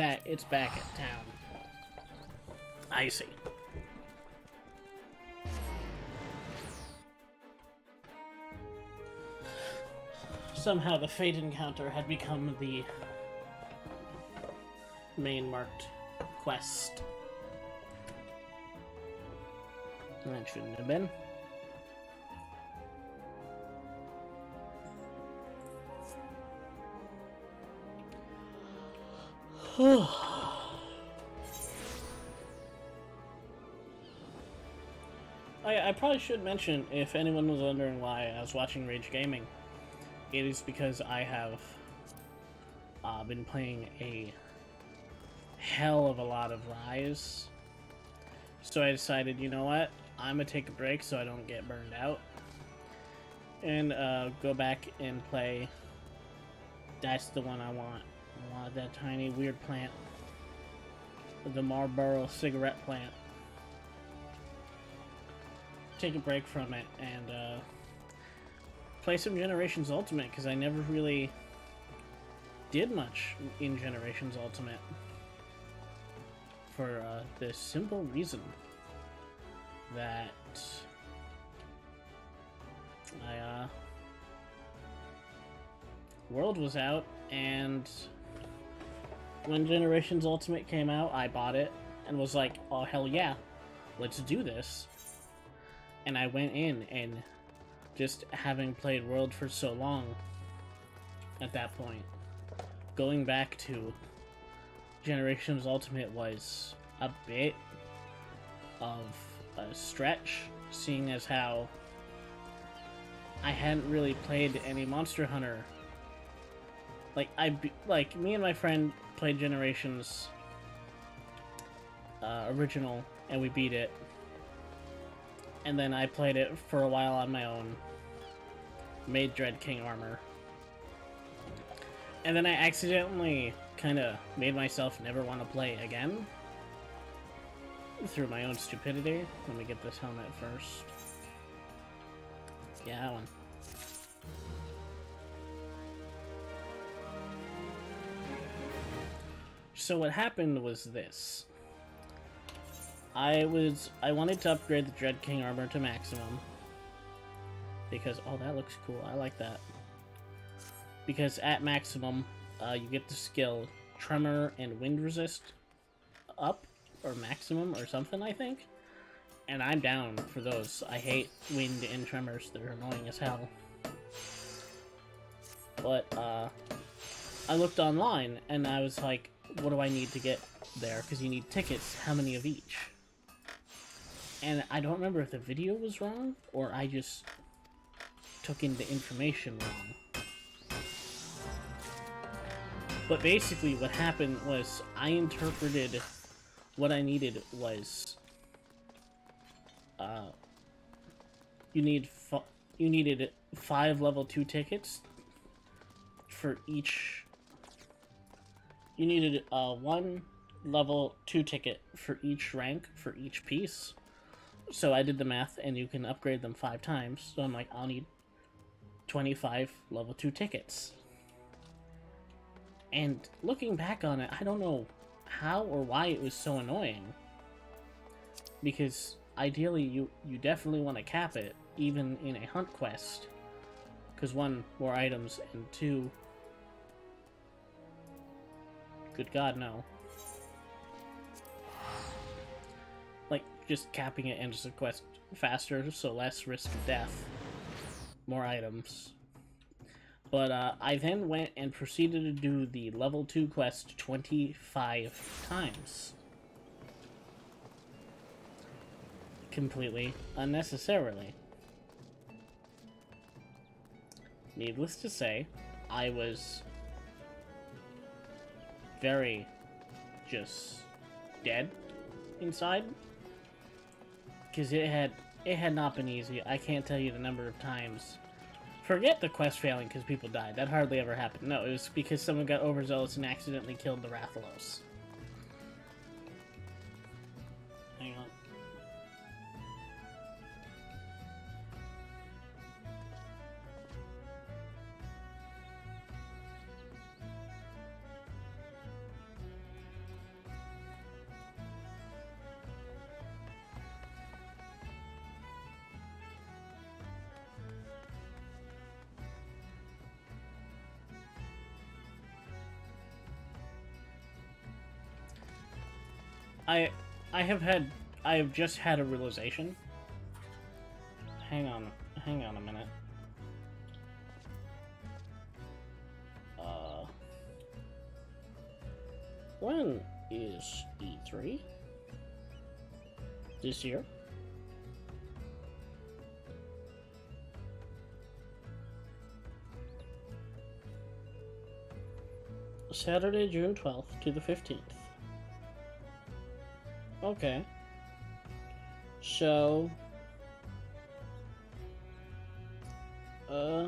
It's back. It's back at town. I see. Somehow the fate encounter had become the main marked quest. That shouldn't have been. <sighs> I, I probably should mention, if anyone was wondering why I was watching Rage Gaming, it is because I have uh, been playing a hell of a lot of Rise. So I decided, you know what? I'm gonna take a break so I don't get burned out. And uh, go back and play. That's the one I want. Want that tiny weird plant. The Marlboro cigarette plant. Take a break from it and uh, play some Generations Ultimate because I never really did much in Generations Ultimate. For uh, this simple reason that I, uh, World was out, and when Generations Ultimate came out, I bought it and was like, oh, hell yeah, let's do this. And I went in, and just having played World for so long at that point, going back to Generations Ultimate was a bit of a stretch, seeing as how I hadn't really played any Monster Hunter. Like I like me and my friend played Generations uh, original, and we beat it. And then I played it for a while on my own. Made Dread King armor. And then I accidentally kind of made myself never want to play again. Through my own stupidity. Let me get this helmet first. Yeah, that one. So what happened was this. I was I wanted to upgrade the Dread King armor to maximum. Because oh that looks cool. I like that. Because at maximum, uh, you get the skill Tremor and Wind Resist up or maximum or something, I think. And I'm down for those. I hate wind and tremors. They're annoying as hell. But uh I looked online and I was like, what do I need to get there? Because you need tickets. How many of each? And I don't remember if the video was wrong or I just took in the information wrong. But basically, what happened was I interpreted what I needed was uh, you need you needed five level two tickets for each. You needed uh, one level two ticket for each rank for each piece. So I did the math, and you can upgrade them five times. So I'm like, I'll need 25 level 2 tickets. And looking back on it, I don't know how or why it was so annoying. Because ideally, you, you definitely want to cap it, even in a hunt quest. Because one, more items, and two... Good god, no. Like, just capping it ends the quest faster, so less risk of death. More items. But uh, I then went and proceeded to do the level 2 quest 25 times. Completely unnecessarily. Needless to say, I was very just dead inside because it had it had not been easy. I can't tell you the number of times. Forget the quest failing because people died. That hardly ever happened. No, it was because someone got overzealous and accidentally killed the Rathalos. I I have had I have just had a realization. Hang on, hang on a minute. Uh, when is E3? This year? Saturday, June 12th to the 15th. Okay. So... Uh...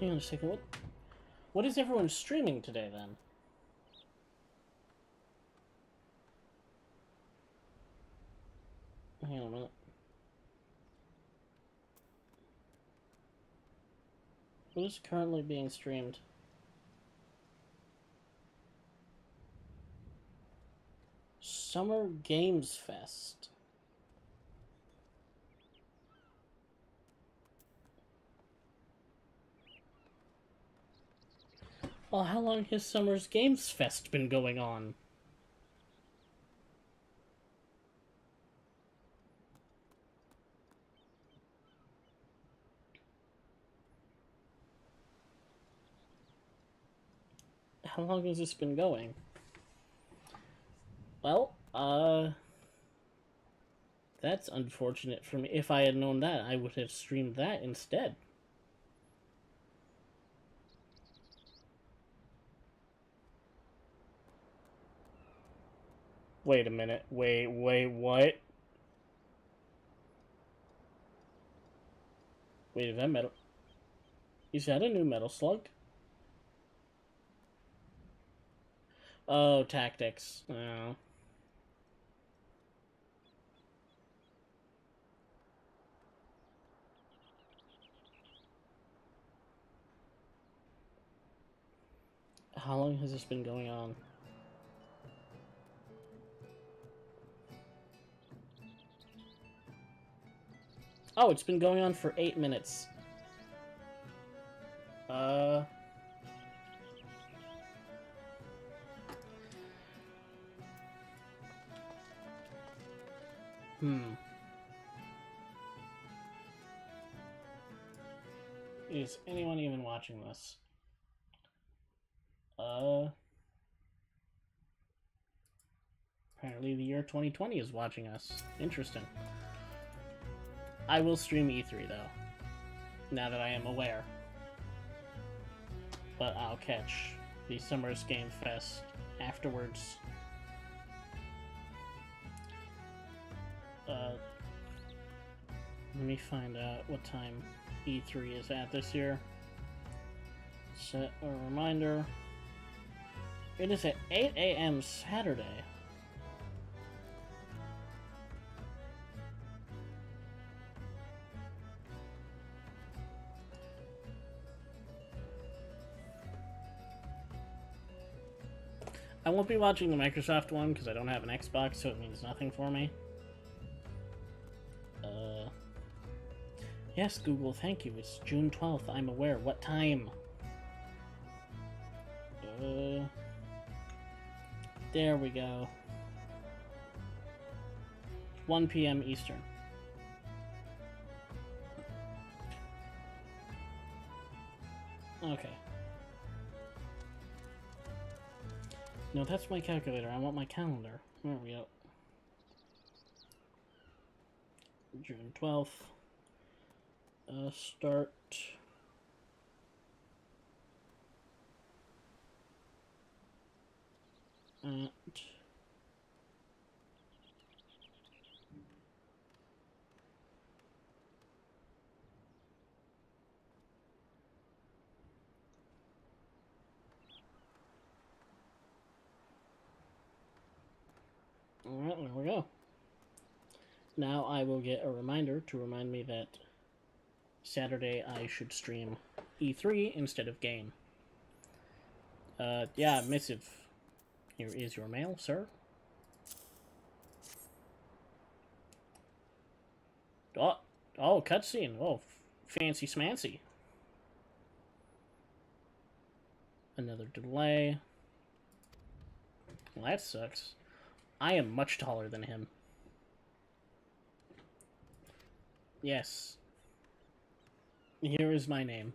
Hang on a second, what... What is everyone streaming today, then? Hang on a minute. What is currently being streamed? Summer Games Fest. Well, how long has Summer's Games Fest been going on? How long has this been going? Well, uh, that's unfortunate for me. If I had known that, I would have streamed that instead. Wait a minute. Wait, wait, what? Wait, is that metal? Is that a new metal slug? Oh, tactics. Oh. How long has this been going on? Oh, it's been going on for eight minutes. Uh. Hmm. Is anyone even watching this? Uh. Apparently, the year 2020 is watching us. Interesting. I will stream E3 though, now that I am aware. But I'll catch the Summer's Game Fest afterwards. Let me find out what time E3 is at this year. Set a reminder. It is at 8 a.m. Saturday. I won't be watching the Microsoft one because I don't have an Xbox, so it means nothing for me. Yes, Google, thank you. It's June 12th. I'm aware. What time? Uh, there we go. 1 p.m. Eastern. Okay. No, that's my calculator. I want my calendar. There we go. June 12th. Uh, start. At. Alright, there we go. Now I will get a reminder to remind me that Saturday I should stream E3 instead of game. Uh, yeah, missive. Here is your mail, sir. Oh, oh, cutscene. Oh, fancy smancy. Another delay. Well, that sucks. I am much taller than him. Yes. Here is my name.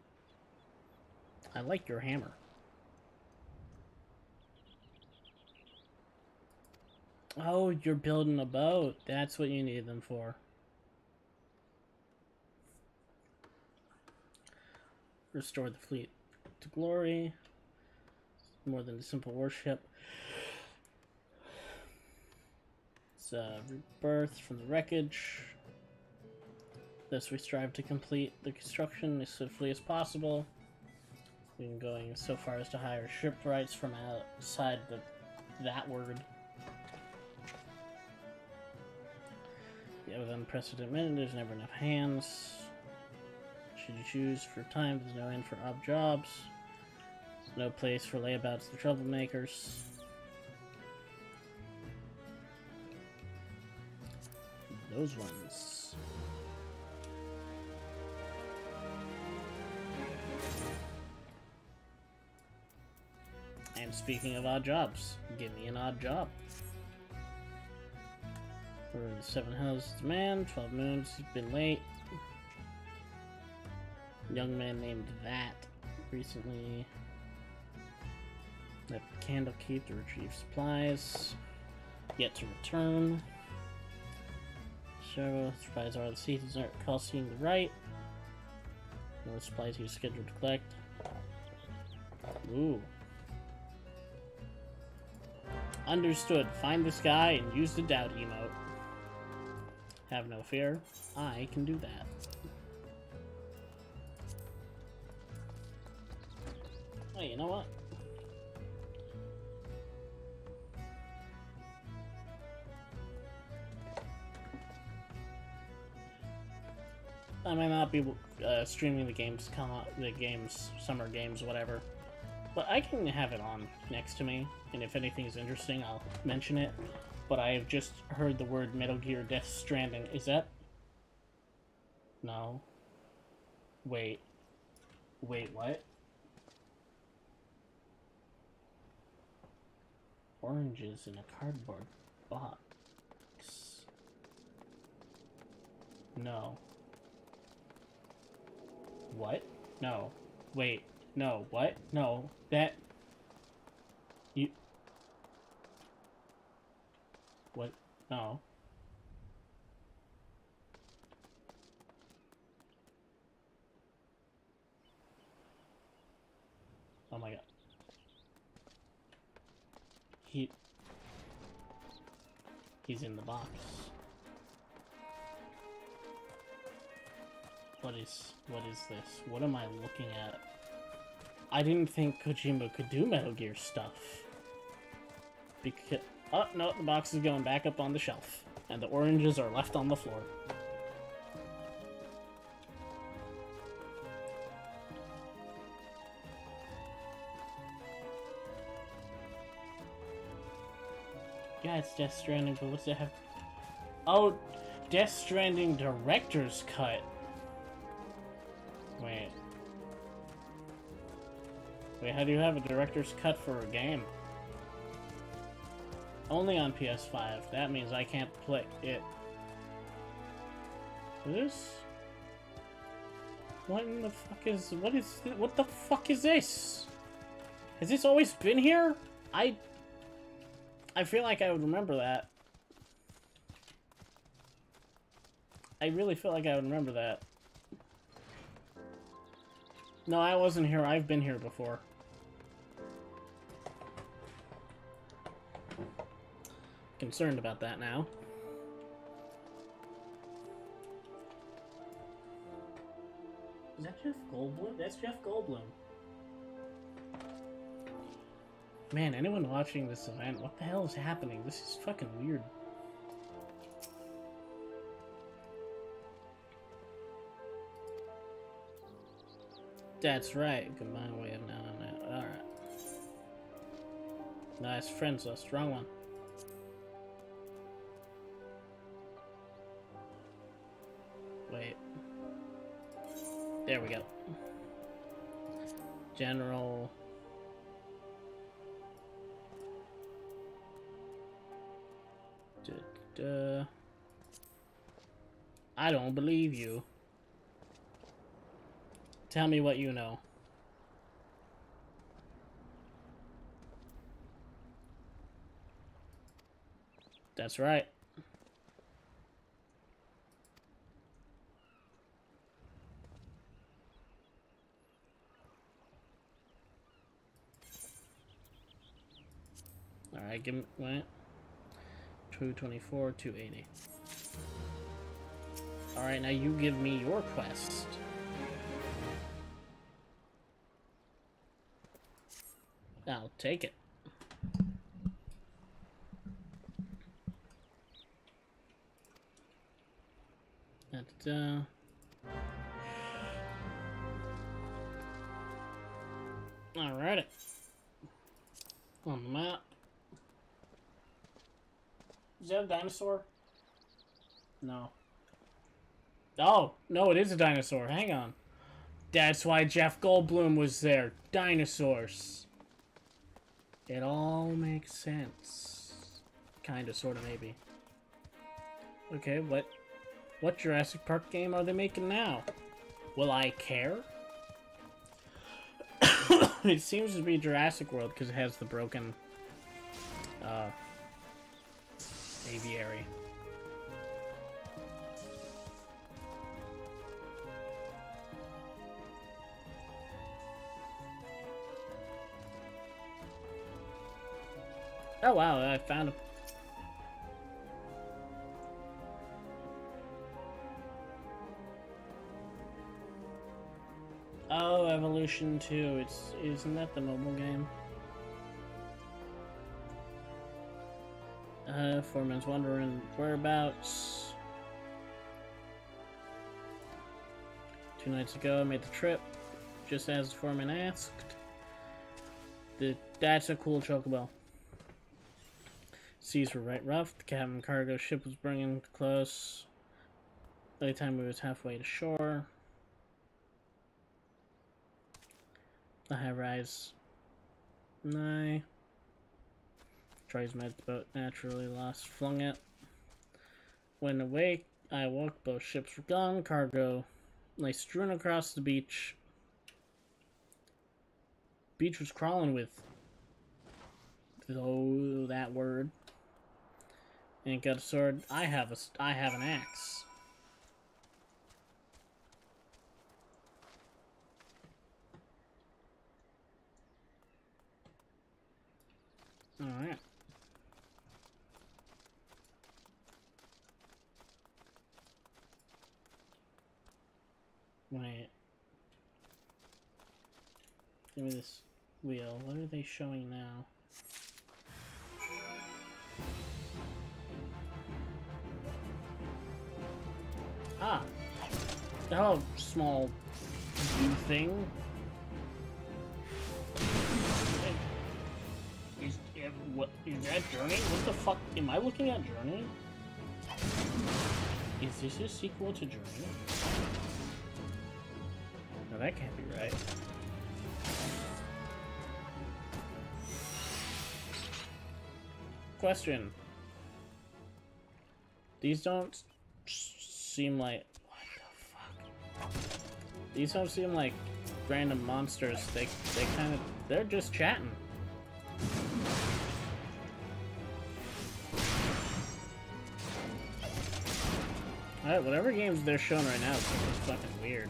I like your hammer. Oh, you're building a boat. That's what you need them for. Restore the fleet to glory. More than a simple worship. It's a rebirth from the wreckage. Thus, we strive to complete the construction as swiftly as possible. We've been going so far as to hire shipwrights from outside the that word. Yeah, with unprecedented minute, there's never enough hands. Should you choose for time, there's no end for up jobs. There's no place for layabouts and troublemakers. Those ones. Speaking of odd jobs, give me an odd job. The Seven Houses Man, 12 Moons, he's been late. Young man named That recently. Left candle keep to retrieve supplies. Yet to return. Several supplies are on the seasons are costing the right. No supplies he's scheduled to collect. Ooh. Understood. Find this guy and use the doubt emote. Have no fear. I can do that. Oh, you know what? I might not be uh, streaming the games, the games, summer games, whatever. But I can have it on next to me, and if anything is interesting, I'll mention it. But I have just heard the word Metal Gear Death Stranding. Is that? No. Wait. Wait, what? Oranges in a cardboard box. No. What? No. Wait. No. What? No. That. You. What? No. Oh my god. He. He's in the box. What is what is this? What am I looking at? I didn't think Kojima could do Metal Gear stuff. Because oh no, the box is going back up on the shelf, and the oranges are left on the floor. Yeah, it's Death Stranding, but what's it have? Oh, Death Stranding director's cut. Wait, how do you have a director's cut for a game? Only on PS5. That means I can't play it. This? What in the fuck is... What is... What the fuck is this? Has this always been here? I... I feel like I would remember that. I really feel like I would remember that. No, I wasn't here. I've been here before. Concerned about that now. Is that Jeff Goldblum? That's Jeff Goldblum. Man, anyone watching this event, what the hell is happening? This is fucking weird. That's right. Combine way of now and now. Alright. Nice friends list. Strong one. There we go. General. I don't believe you. Tell me what you know. That's right. Alright, give me, what? 224, 280. Alright, now you give me your quest. I'll take it. That, uh... Alrighty. Dinosaur? No. Oh, no, it is a dinosaur. Hang on. That's why Jeff Goldblum was there. Dinosaurs. It all makes sense. Kinda, sorta, maybe. Okay, what what Jurassic Park game are they making now? Will I care? <coughs> it seems to be Jurassic World because it has the broken uh, aviary. Oh wow, I found a Oh, Evolution 2. It's isn't that the mobile game? Uh, Foreman's wondering whereabouts. Two nights ago, I made the trip, just as Foreman asked. The, that's a cool chocobo. Seas were right rough. The cabin cargo ship was bringing close. By the time we was halfway to shore, the high rise. No. Troy's med boat naturally lost, flung it. When awake, I awoke, both ships were gone, cargo lay strewn across the beach. Beach was crawling with, oh, that word. Ain't got a sword. I have a, I have an axe. Alright. Wait. Give me this wheel. What are they showing now? Ah! Oh, small thing. Is, eh, what, is that Journey? What the fuck? Am I looking at Journey? Is this a sequel to Journey? No, that can't be right. Question. These don't seem like... What the fuck? These don't seem like random monsters. They, they kind of... They're just chatting. Alright, whatever games they're showing right now is fucking weird.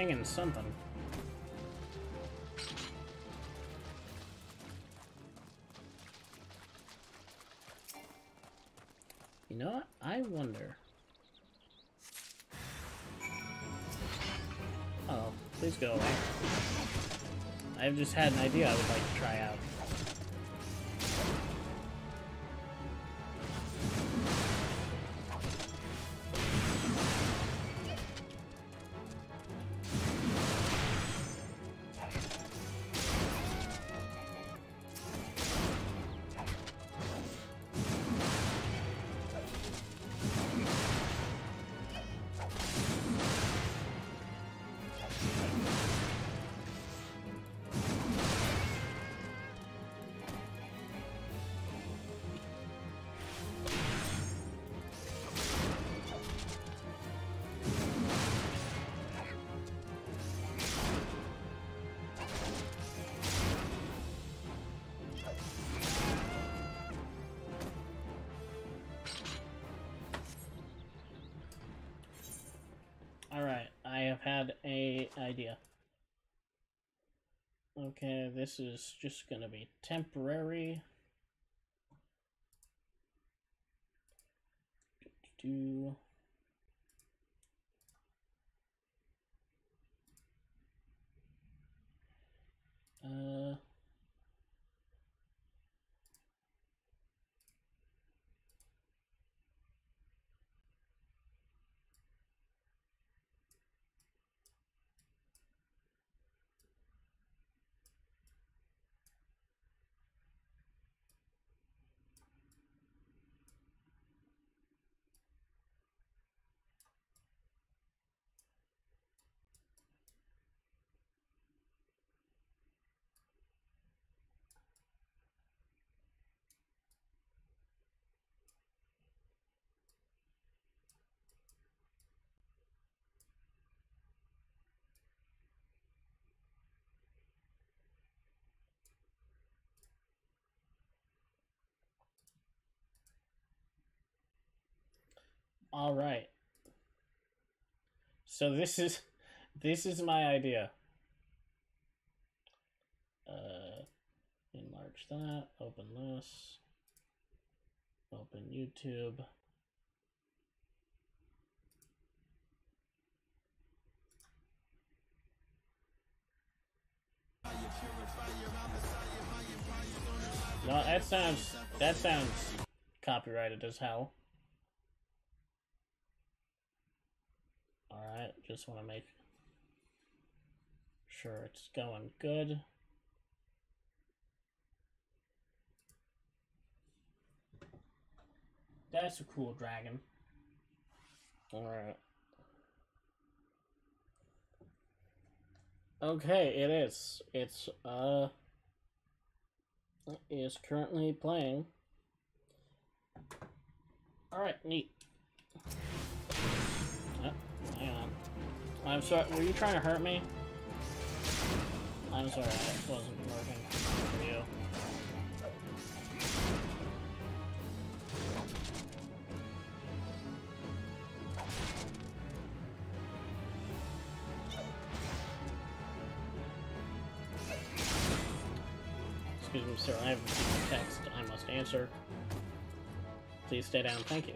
Singing something. You know what? I wonder. Oh, please go away. I've just had an idea I would like to try a idea. Okay, this is just gonna be temporary. Do uh All right. So this is this is my idea. Uh, enlarge that. Open this. Open YouTube. No, that sounds that sounds copyrighted as hell. Alright, just want to make sure it's going good. That's a cool dragon. Alright. Okay, it is. It's, uh, is currently playing. Alright, neat. I'm sorry, were you trying to hurt me? I'm sorry, I wasn't working for you. Excuse me, sir. I have a text I must answer. Please stay down. Thank you.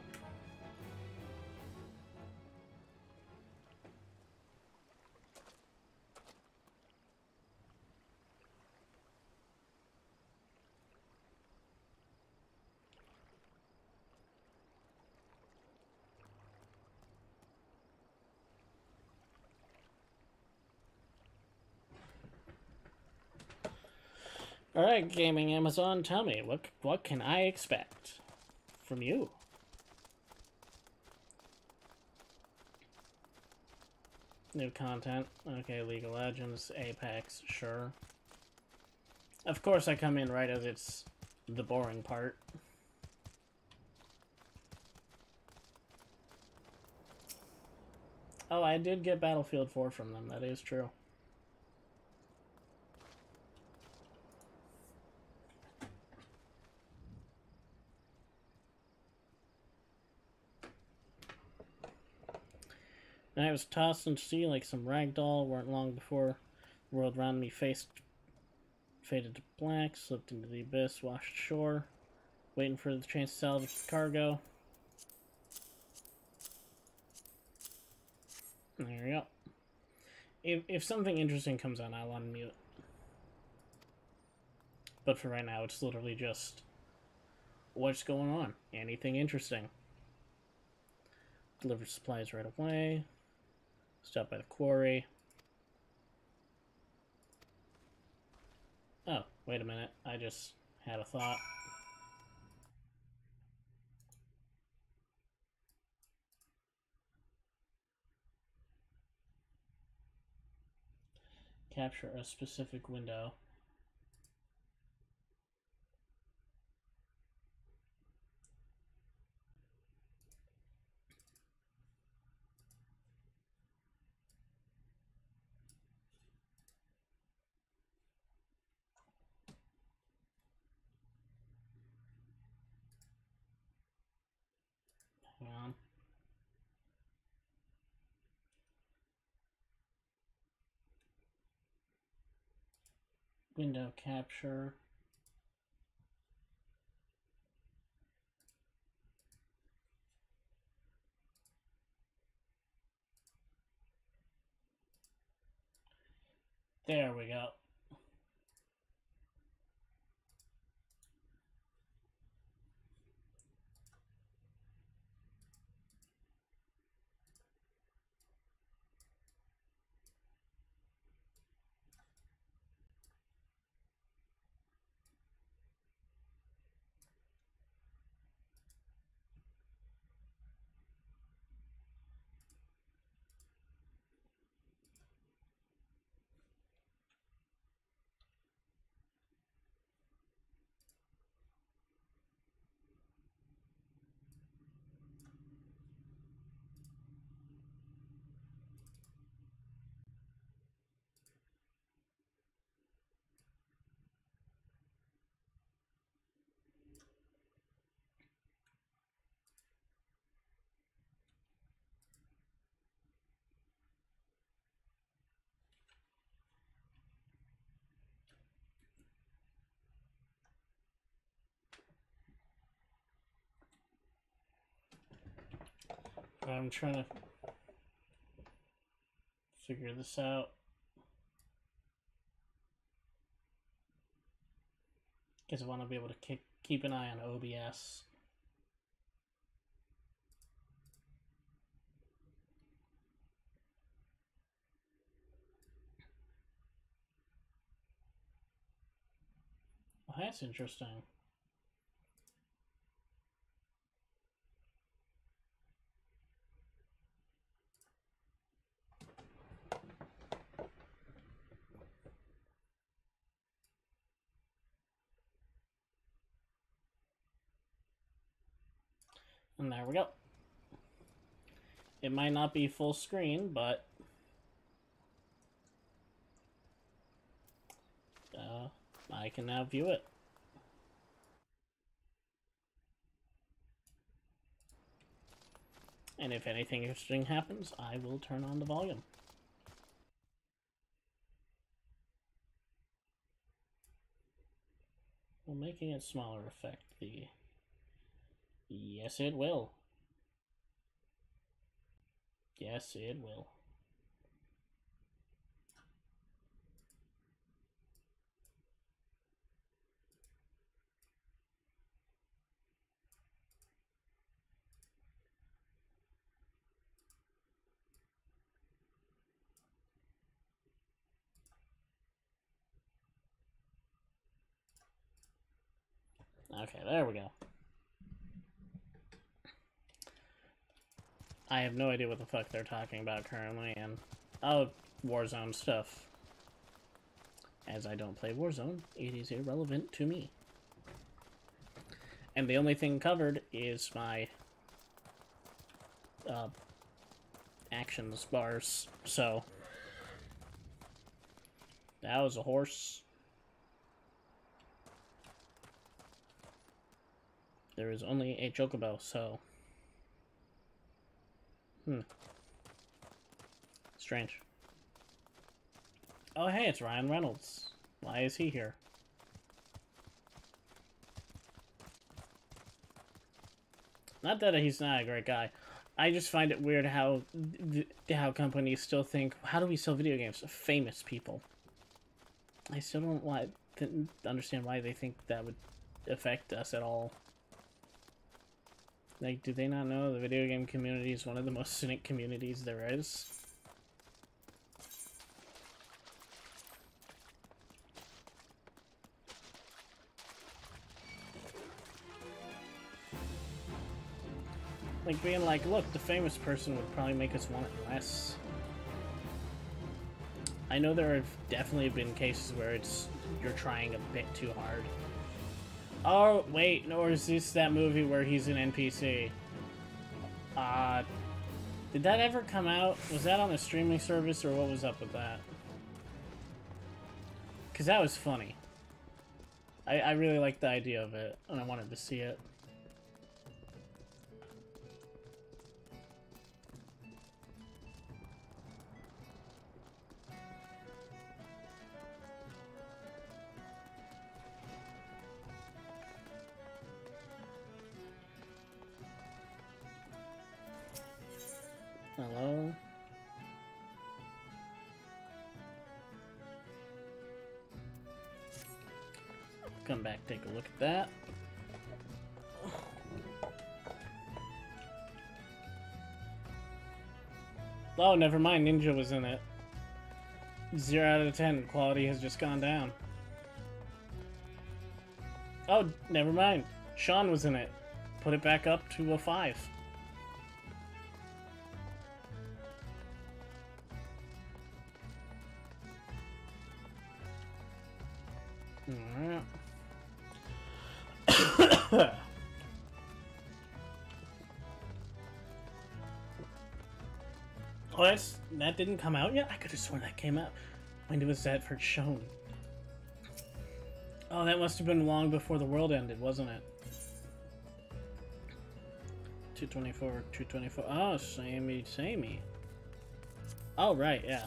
All right, gaming Amazon, tell me what what can I expect from you? New content. Okay, League of Legends, Apex, sure. Of course, I come in right as it's the boring part. Oh, I did get Battlefield 4 from them, that is true. And I was tossed into sea like some rag doll. weren't long before the world around me faced faded to black, slipped into the abyss, washed ashore, waiting for the chance to salvage the cargo. There we go. If, if something interesting comes on, I'll unmute. But for right now, it's literally just what's going on. Anything interesting. Deliver supplies right away. Stop by the quarry. Oh, wait a minute. I just had a thought. Capture a specific window. Hang on. Window capture. There we go. I'm trying to figure this out. Because I want to be able to keep, keep an eye on OBS. Well, that's interesting. And there we go. It might not be full screen, but uh, I can now view it. And if anything interesting happens, I will turn on the volume. Will making it smaller affect the... Yes, it will. Yes, it will. Okay, there we go. I have no idea what the fuck they're talking about currently, and oh, Warzone stuff. As I don't play Warzone, it is irrelevant to me. And the only thing covered is my uh, actions bars, so that was a horse. There is only a chocobo, so Hmm. Strange. Oh, hey, it's Ryan Reynolds. Why is he here? Not that he's not a great guy. I just find it weird how how companies still think, how do we sell video games to famous people? I still don't why, understand why they think that would affect us at all. Like, do they not know the video game community is one of the most cynic communities there is? Like, being like, look, the famous person would probably make us want it less. I know there have definitely been cases where it's you're trying a bit too hard. Oh, wait, or is this that movie where he's an NPC? Uh, did that ever come out? Was that on a streaming service, or what was up with that? Because that was funny. I, I really liked the idea of it, and I wanted to see it. Back, take a look at that. Oh, never mind. Ninja was in it. Zero out of ten. Quality has just gone down. Oh, never mind. Sean was in it. Put it back up to a five. That didn't come out yet. I could have sworn that came out. When was that first shown? Oh, that must have been long before the world ended, wasn't it? 224, 224. Oh, samey, samey. Oh, right, yeah.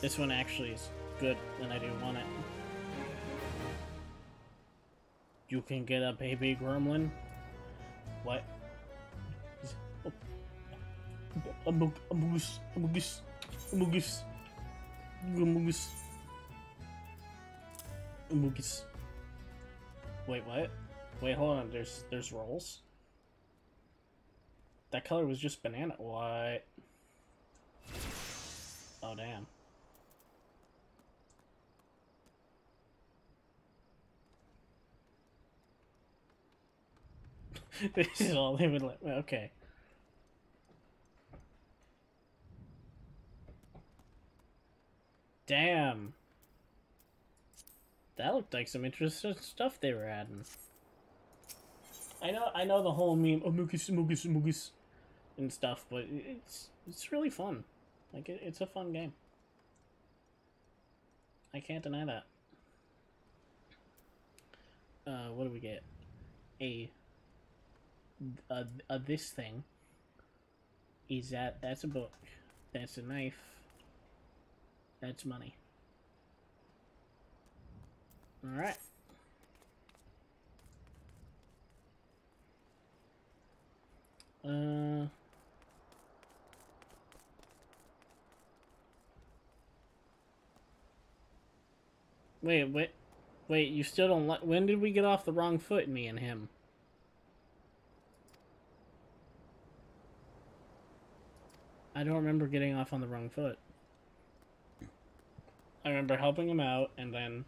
This one actually is good, and I do want it. You can get a baby gremlin? What? Amogus Amogus Amogus Amogus Amogus. Wait, what? Wait, hold on. There's there's roles. That color was just banana. What? Oh damn. <laughs> this is all they would let. Okay. Damn. That looked like some interesting stuff they were adding. I know, I know the whole meme, Amogus, Amogus, Amogus, and stuff, but it's it's really fun. Like it, it's a fun game. I can't deny that. Uh, what do we get? A a, a this thing. Is that that's a book. That's a knife. That's money. All right. Uh. Wait, wait, wait, you still don't like. When did we get off the wrong foot, me and him? I don't remember getting off on the wrong foot. I remember helping him out and then.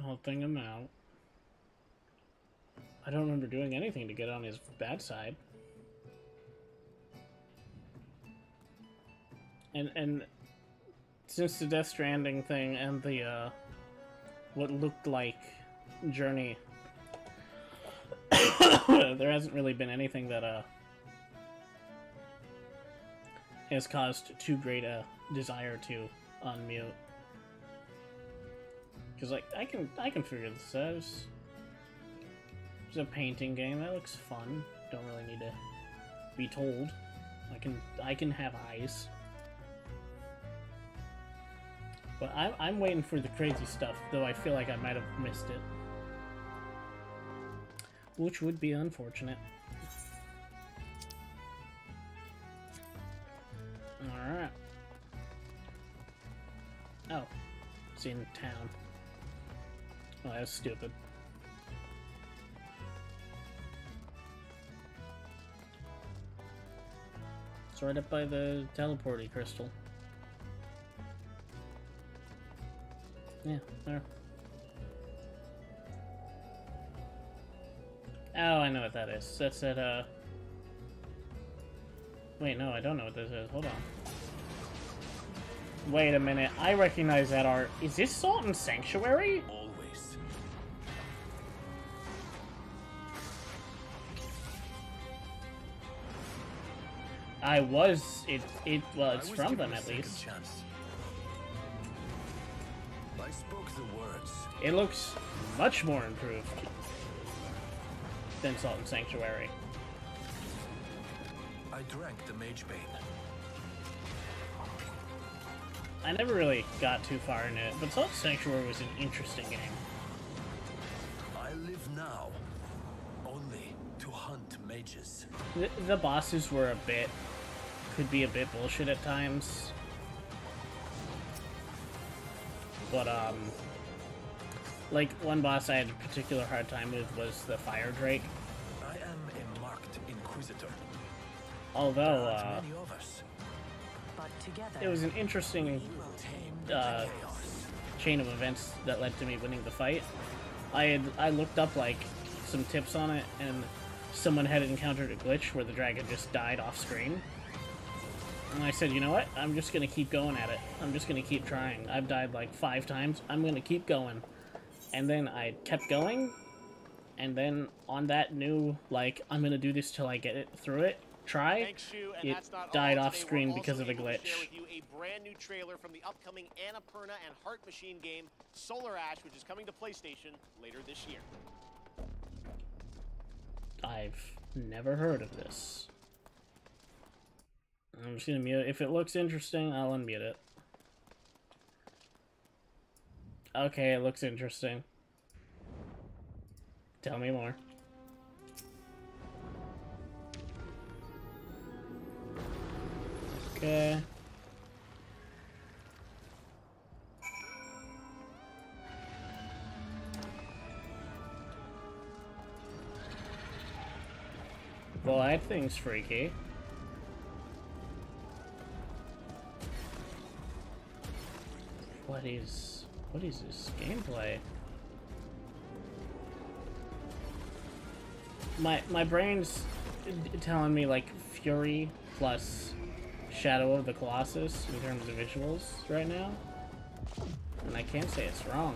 Helping him out. I don't remember doing anything to get on his bad side. And and since the Death Stranding thing and the uh, what looked like journey, <coughs> there hasn't really been anything that uh has caused too great a desire to unmute. Cause like I can I can figure this out. It's, it's a painting game that looks fun. Don't really need to be told. I can I can have eyes. But I'm, I'm waiting for the crazy stuff, though I feel like I might have missed it. Which would be unfortunate. Alright. Oh. It's in town. Oh, that's stupid. It's right up by the teleporty crystal. Yeah, there. Oh, I know what that is. That's at, uh... Wait, no, I don't know what this is. Hold on. Wait a minute. I recognize that art. Is this Salt and Sanctuary?
Always.
I was. It. It. Uh,
well,
it's from them at least.
Chance. I spoke the words.
It looks much more improved than Salt and Sanctuary.
I drank the Mage Bane.
I never really got too far in it, but Salt Sanctuary was an interesting game.
I live now only to hunt mages.
The, the bosses were a bit. could be a bit bullshit at times. But, um. Like, one boss I had a particular hard time with was the Fire Drake.
I am a marked inquisitor.
Although, uh,
many of us.
It was an interesting uh, chain of events that led to me winning the fight. I had I looked up like some tips on it, and someone had encountered a glitch where the dragon just died off screen. And I said, you know what? I'm just gonna keep going at it. I'm just gonna keep trying. I've died like five times. I'm gonna keep going. And then I kept going, and then on that new like I'm gonna do this till I get it through it. Try.
Thanks, Shu, and
it died off screen because of a
able to share
glitch.
a brand new trailer from the upcoming Annapurna and Heart Machine game Solar Ash, which is coming to PlayStation later this year.
I've never heard of this. I'm just gonna mute it. If it looks interesting, I'll unmute it. Okay, it looks interesting. Tell me more. Okay. Well, that thing's freaky. What is... What is this gameplay? My, my brain's telling me, like, Fury plus Shadow of the Colossus in terms of visuals right now. And I can't say it's wrong.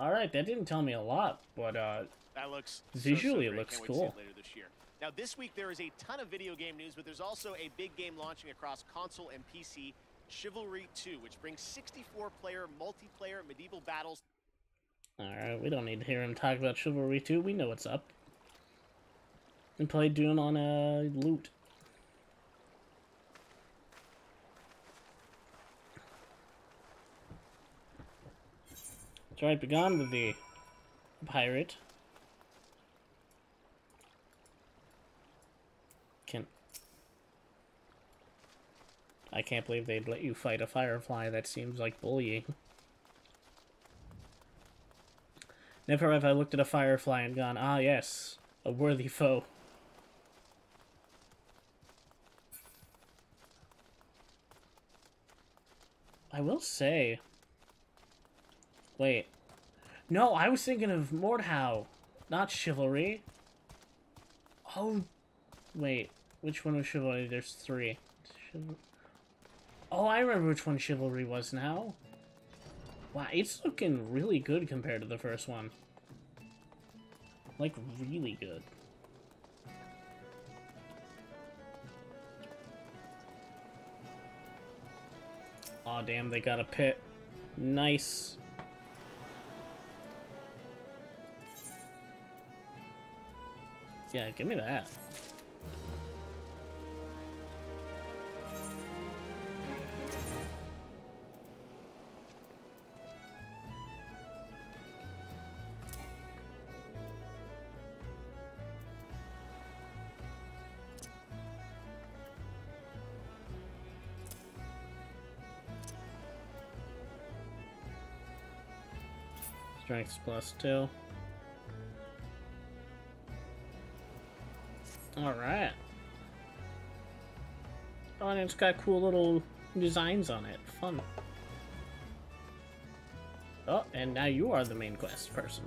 Alright, that didn't tell me a lot, but uh,
That looks so, so
Visually, it looks
Can't wait to see
cool.
it later this year. Now, this week there is a ton of video game news, but there's also a big game launching across console and PC, Chivalry 2, which brings 64-player multiplayer medieval battles
alright, we don't need to hear him talk about Chivalry 2. We know what's up. And play Dune on a loot. That's right, begone with the pirate. Can I can't believe they'd let you fight a firefly. That seems like bullying. Never have I looked at a firefly and gone, ah yes, a worthy foe. I will say... Wait. No, I was thinking of Mordhau, not Chivalry. Oh, wait. Which one was Chivalry? There's three. Chival- oh, I remember which one Chivalry was now. Wow, it's looking really good compared to the first one. Like, really good. Aw, damn, they got a pit. Nice. Yeah, give me that. Strength plus two. Alright. Oh, and it's got cool little designs on it. Fun. Oh, and now you are the main quest person.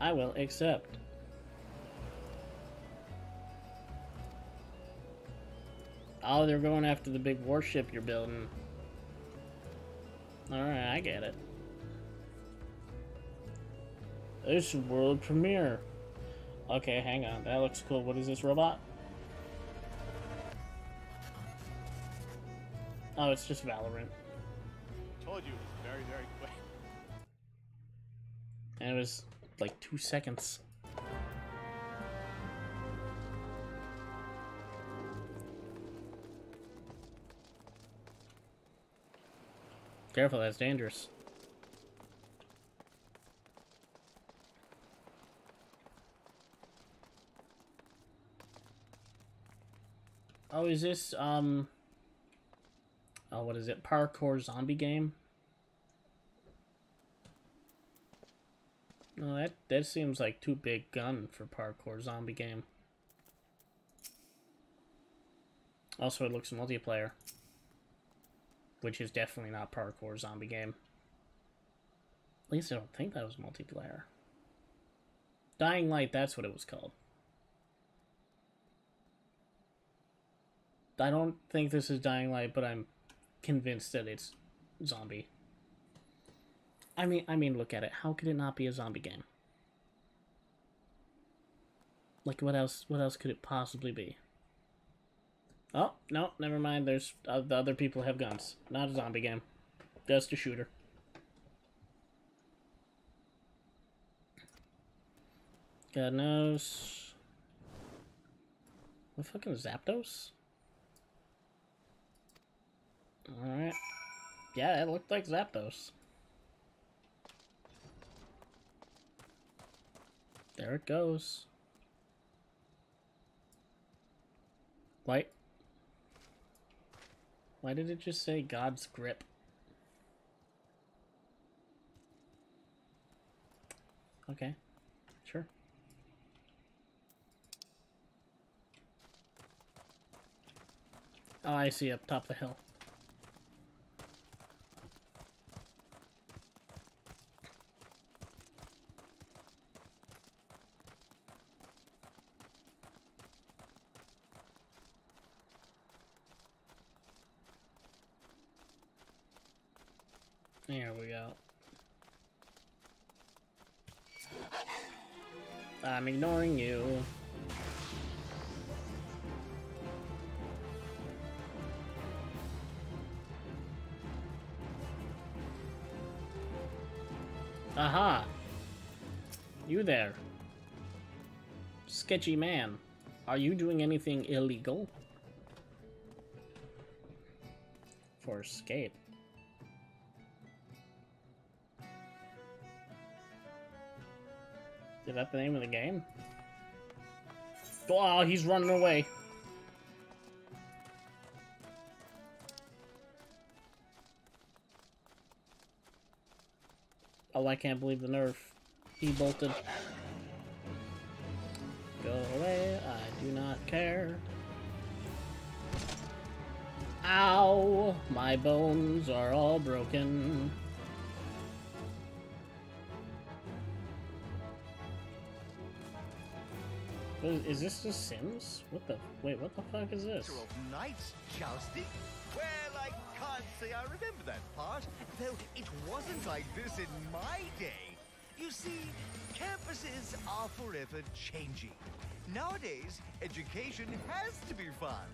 I will accept. Oh, they're going after the big warship you're building. Alright, I get it. This world premiere. Okay, hang on. That looks cool. What is this robot? Oh, it's just Valorant.
Told you it was very, very quick.
And it was like two seconds. Careful, that's dangerous. Oh, is this, um... Oh, what is it? Parkour zombie game? No, that, that seems like too big gun for parkour zombie game. Also, it looks multiplayer. Which is definitely not parkour zombie game. At least I don't think that was multiplayer. Dying Light, that's what it was called. I don't think this is Dying Light, but I'm convinced that it's zombie. I mean, I mean, look at it. How could it not be a zombie game? Like, what else? What else could it possibly be? Oh no, never mind. There's uh, the other people have guns. Not a zombie game, just a shooter. God knows. What fucking Zapdos? Alright. Yeah, it looked like Zapdos. There it goes. Why? Why did it just say God's grip? Okay, sure. Oh, I see up top the hill. There we go. I'm ignoring you. Aha! You there. Sketchy man. Are you doing anything illegal? For escape. That the name of the game? Oh, he's running away. Oh, I can't believe the nerf. He bolted. Go away, I do not care. Ow! My bones are all broken. Is, is this The Sims? What the? Wait, what the fuck is this?
of knights jousting? Well, I can't say I remember that part, though it wasn't like this in my day. You see, campuses are forever changing. Nowadays, education has to be fun.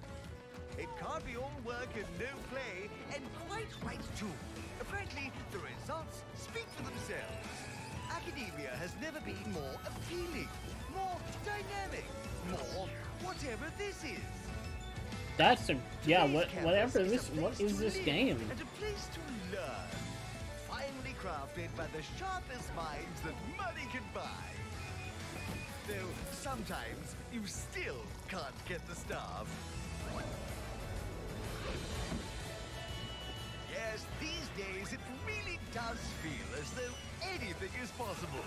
It can't be all work and no play, and quite right too. Frankly, the results speak for themselves. Academia has never been more appealing, more dynamic, more whatever this is.
That's a yeah. What whatever this. What is this game?
And a place to learn. Finely crafted by the sharpest minds that money can buy. Though sometimes you still can't get the staff. Yes, these days it really does feel as though anything is possible.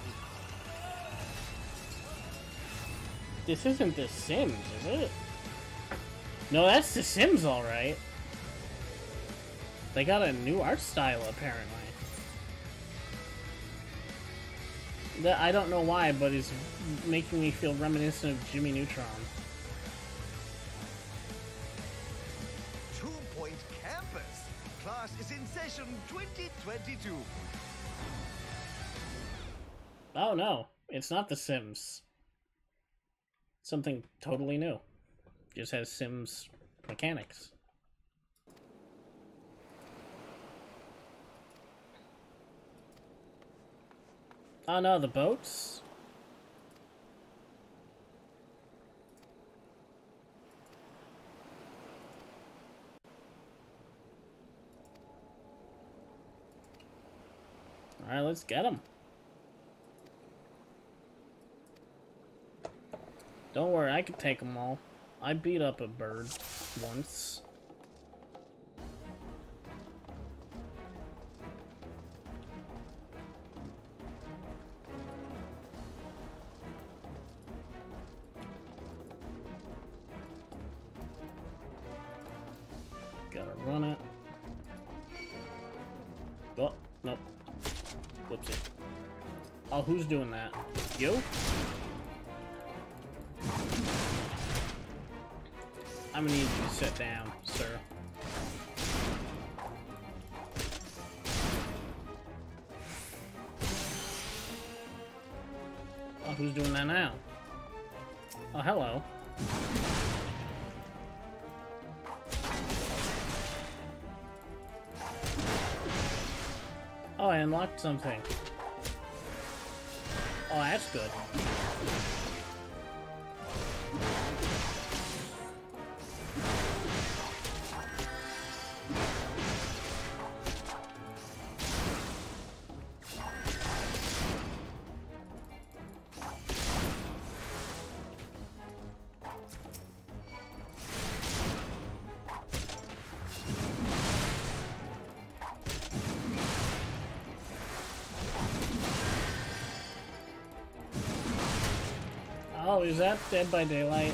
This isn't The Sims, is it? No, that's The Sims, all right. They got a new art style apparently. That I don't know why, but it's making me feel reminiscent of Jimmy Neutron.
Two Point Campus. Class is in session 2022.
Oh no, it's not The Sims. Something totally new. Just has Sims mechanics. Oh no, the boats? Alright, let's get them. Don't worry, I can take them all. I beat up a bird once. Gotta run it. Oh, nope. Whoopsie. Oh, who's doing that? You? I'm gonna need you to sit down, sir. Oh, who's doing that now? Oh, hello. Oh, I unlocked something. Oh, that's good. Is that Dead by Daylight?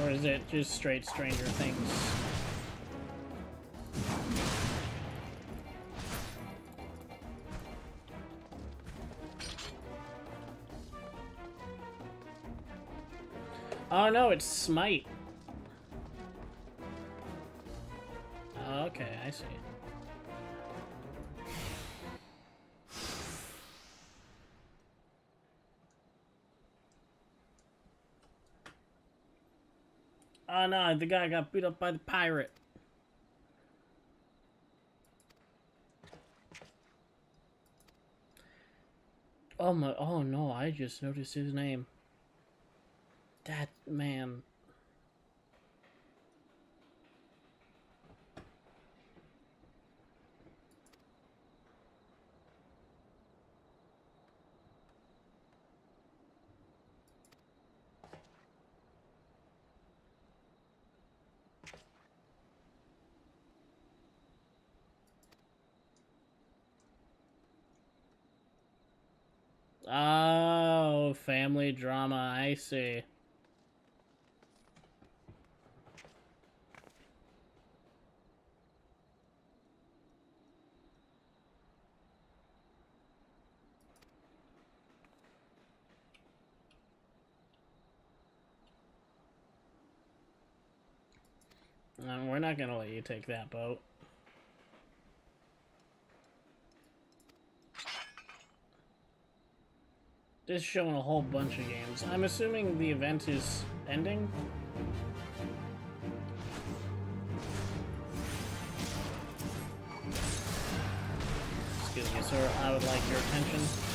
Or is it just straight Stranger Things? Oh no, it's Smite. No, the guy got beat up by the pirate. Oh my, oh no, I just noticed his name. That man. Oh, family drama, I see. No, we're not gonna let you take that boat. This is showing a whole bunch of games. I'm assuming the event is ending? Excuse me, sir. I would like your attention.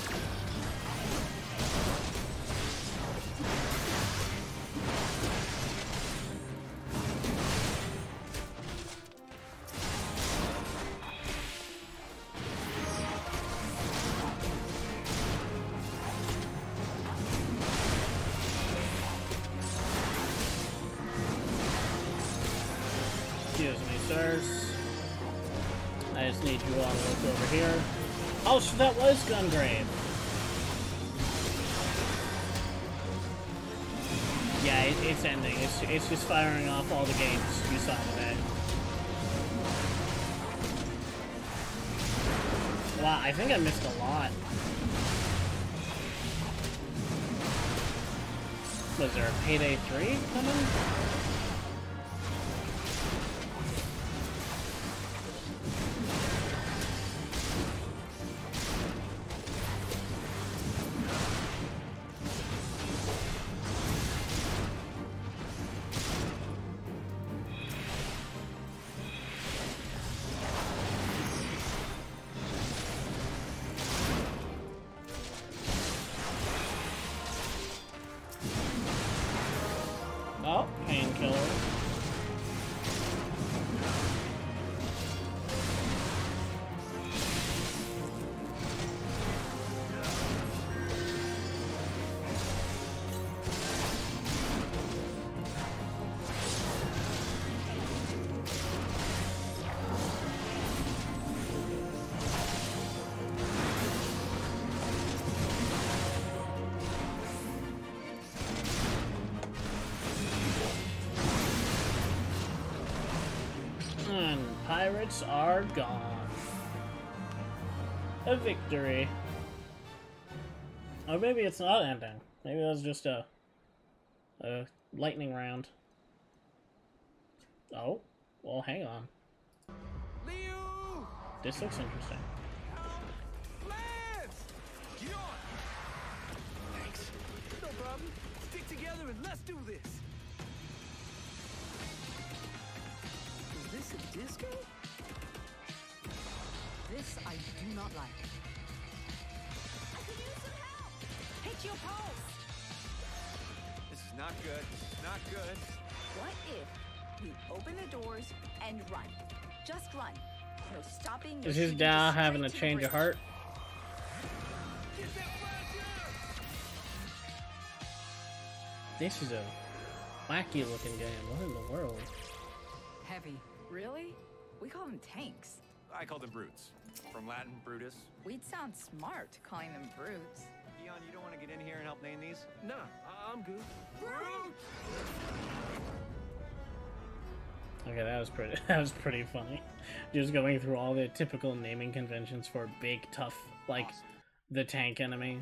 Yeah, it, it's ending. It's, it's just firing off all the games you saw today. Wow, I think I missed a lot. Was there a Payday 3 coming? Are gone. A victory. Or maybe it's not ending. Maybe that was just a, a lightning round. Oh, well, hang on.
Liu!
This looks interesting.
Lance! Get on! Thanks. No problem. Stick together and let's do this.
Is this a disco? This I do not like.
I could use some help! Hit your pulse!
This is not good. This is not good.
What if we open the doors and run? Just run. No stopping.
Is his
shooting,
dad having a
straight to the
change of heart?
Get that fire!
This is a wacky looking game. What in the world?
Heavy.
Really? We call them tanks.
I call them brutes. From Latin, Brutus.
We'd sound smart calling them brutes.
Eon, you don't want to get in here and help name these?
Nah, I- I'm good.
Okay, that was pretty. <laughs> That was pretty funny. Just going through all the typical naming conventions for big, tough, like the tank enemy,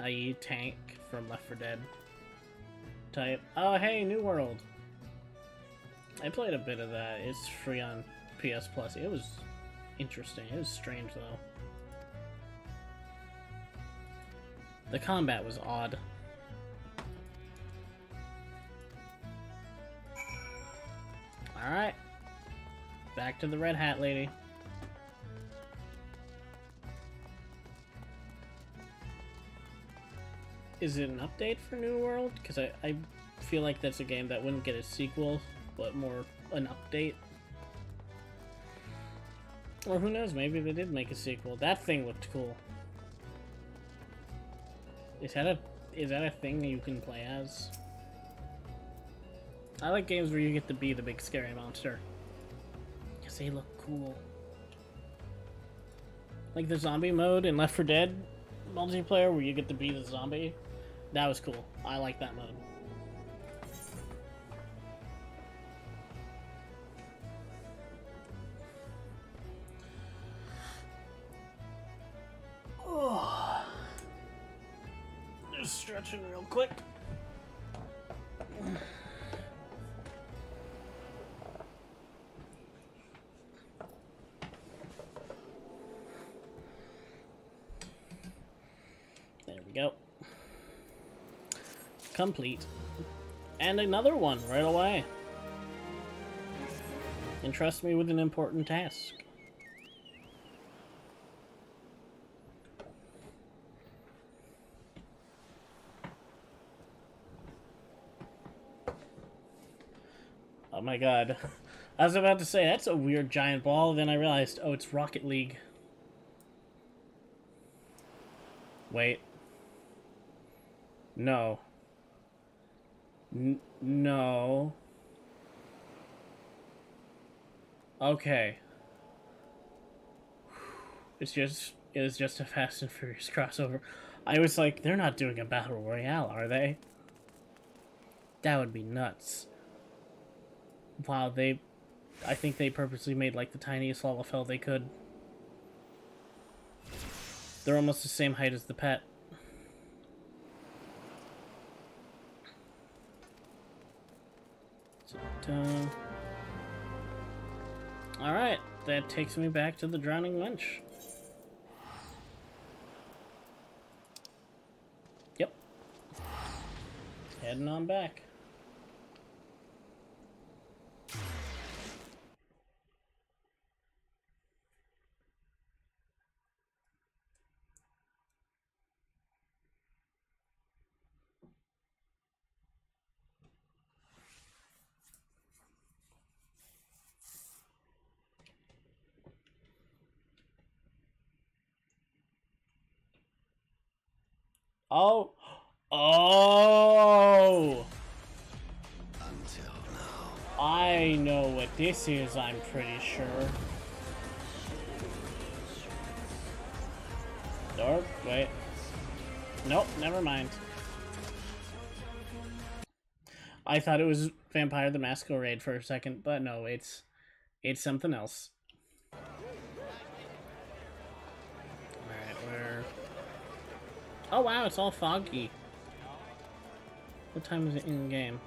i.e., tank from Left 4 Dead. Type. Oh, hey, New World. I played a bit of that. It's free on PS Plus. It was interesting. It was strange though. The combat was odd. Alright. Back to the Red Hat lady. Is it an update for New World? Because I, I feel like that's a game that wouldn't get a sequel, but more an update. Or who knows, maybe they did make a sequel. That thing looked cool. Is that a is that a thing you can play as? I like games where you get to be the big scary monster. Because they look cool. Like the zombie mode in Left 4 Dead multiplayer where you get to be the zombie. That was cool. I like that mode. Complete. And another one right away. Entrust me with an important task. Oh my god. <laughs> I was about to say, that's a weird giant ball, then I realized, oh, it's Rocket League. Wait. No. N no. Okay. It's just it was just a Fast and Furious crossover. I was like, they're not doing a battle royale, are they? That would be nuts. Wow, they I think they purposely made like the tiniest Lalafell they could. They're almost the same height as the pet. Uh, Alright, that takes me back to the Drowning Wench. Yep. Heading on back. Oh. Oh.
Until now.
I know what this is, I'm pretty sure. Or, wait. Nope, never mind. I thought it was Vampire the Masquerade for a second, but no, it's it's something else. Alright, where Oh wow, it's all foggy. What time is it in game?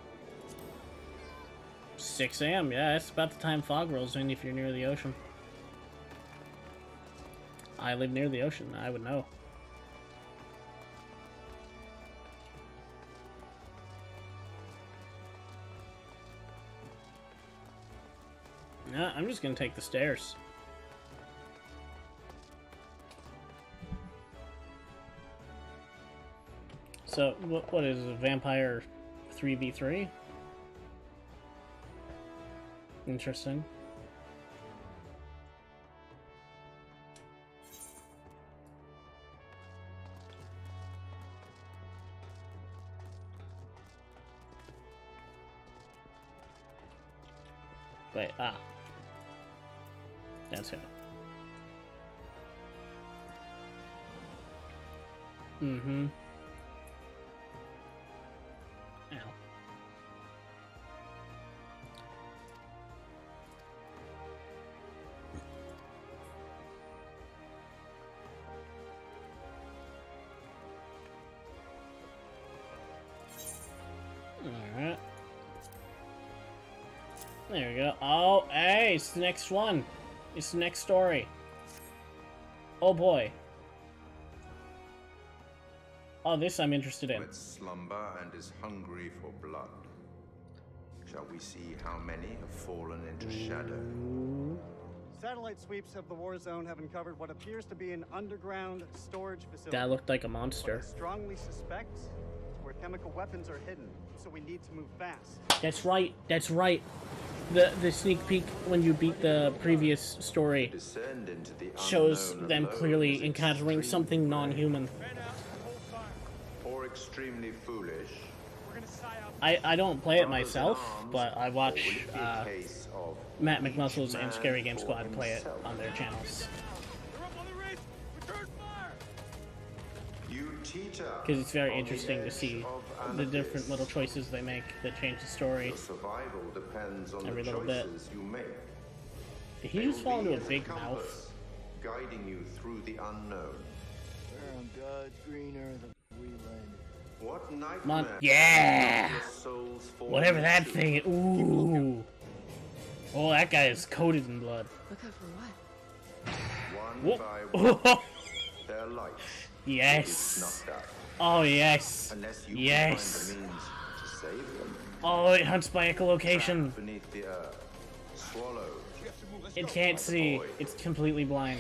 6 a.m. Yeah, it's about the time fog rolls in if you're near the ocean. I live near the ocean, I would know. Yeah, I'm just gonna take the stairs. So, what, what is a vampire 3v3? Interesting. The next one. It's the next story. Oh boy. Oh, this I'm interested in.
With slumber and is hungry for blood. Shall we see how many have fallen into shadow?
Satellite sweeps of the war zone have uncovered what appears to be an underground storage facility.
That looked like a monster.
I strongly suspect where chemical weapons are hidden, so we need to move fast.
That's right. That's right. The the sneak peek when you beat the previous story shows them clearly encountering something non-human.
Or extremely foolish.
I I don't play it myself, but I watch uh, Matt McMuscles and Scary Game Squad play it on their channels because it's very interesting to see the different little choices they make that change the story.
Your survival depends on
Every
the
little bit.
choices you make.
Did he
They
just fall into a big
compass,
mouth?
guiding you through the unknown.
We're on God's green earth and we landed.
What nightmare?
Yeah!
your souls fallen
Whatever that
into?
thing. Ooh. Oh, that guy is coated in blood.
Look out for what?
One
Whoop.
by <laughs> one, their lights will be
Yes. Oh yes.
You
Yes.
can find the means to save them.
Oh, it hunts by echolocation.
Beneath the earth, swallowed.
It can't see. It's completely blind.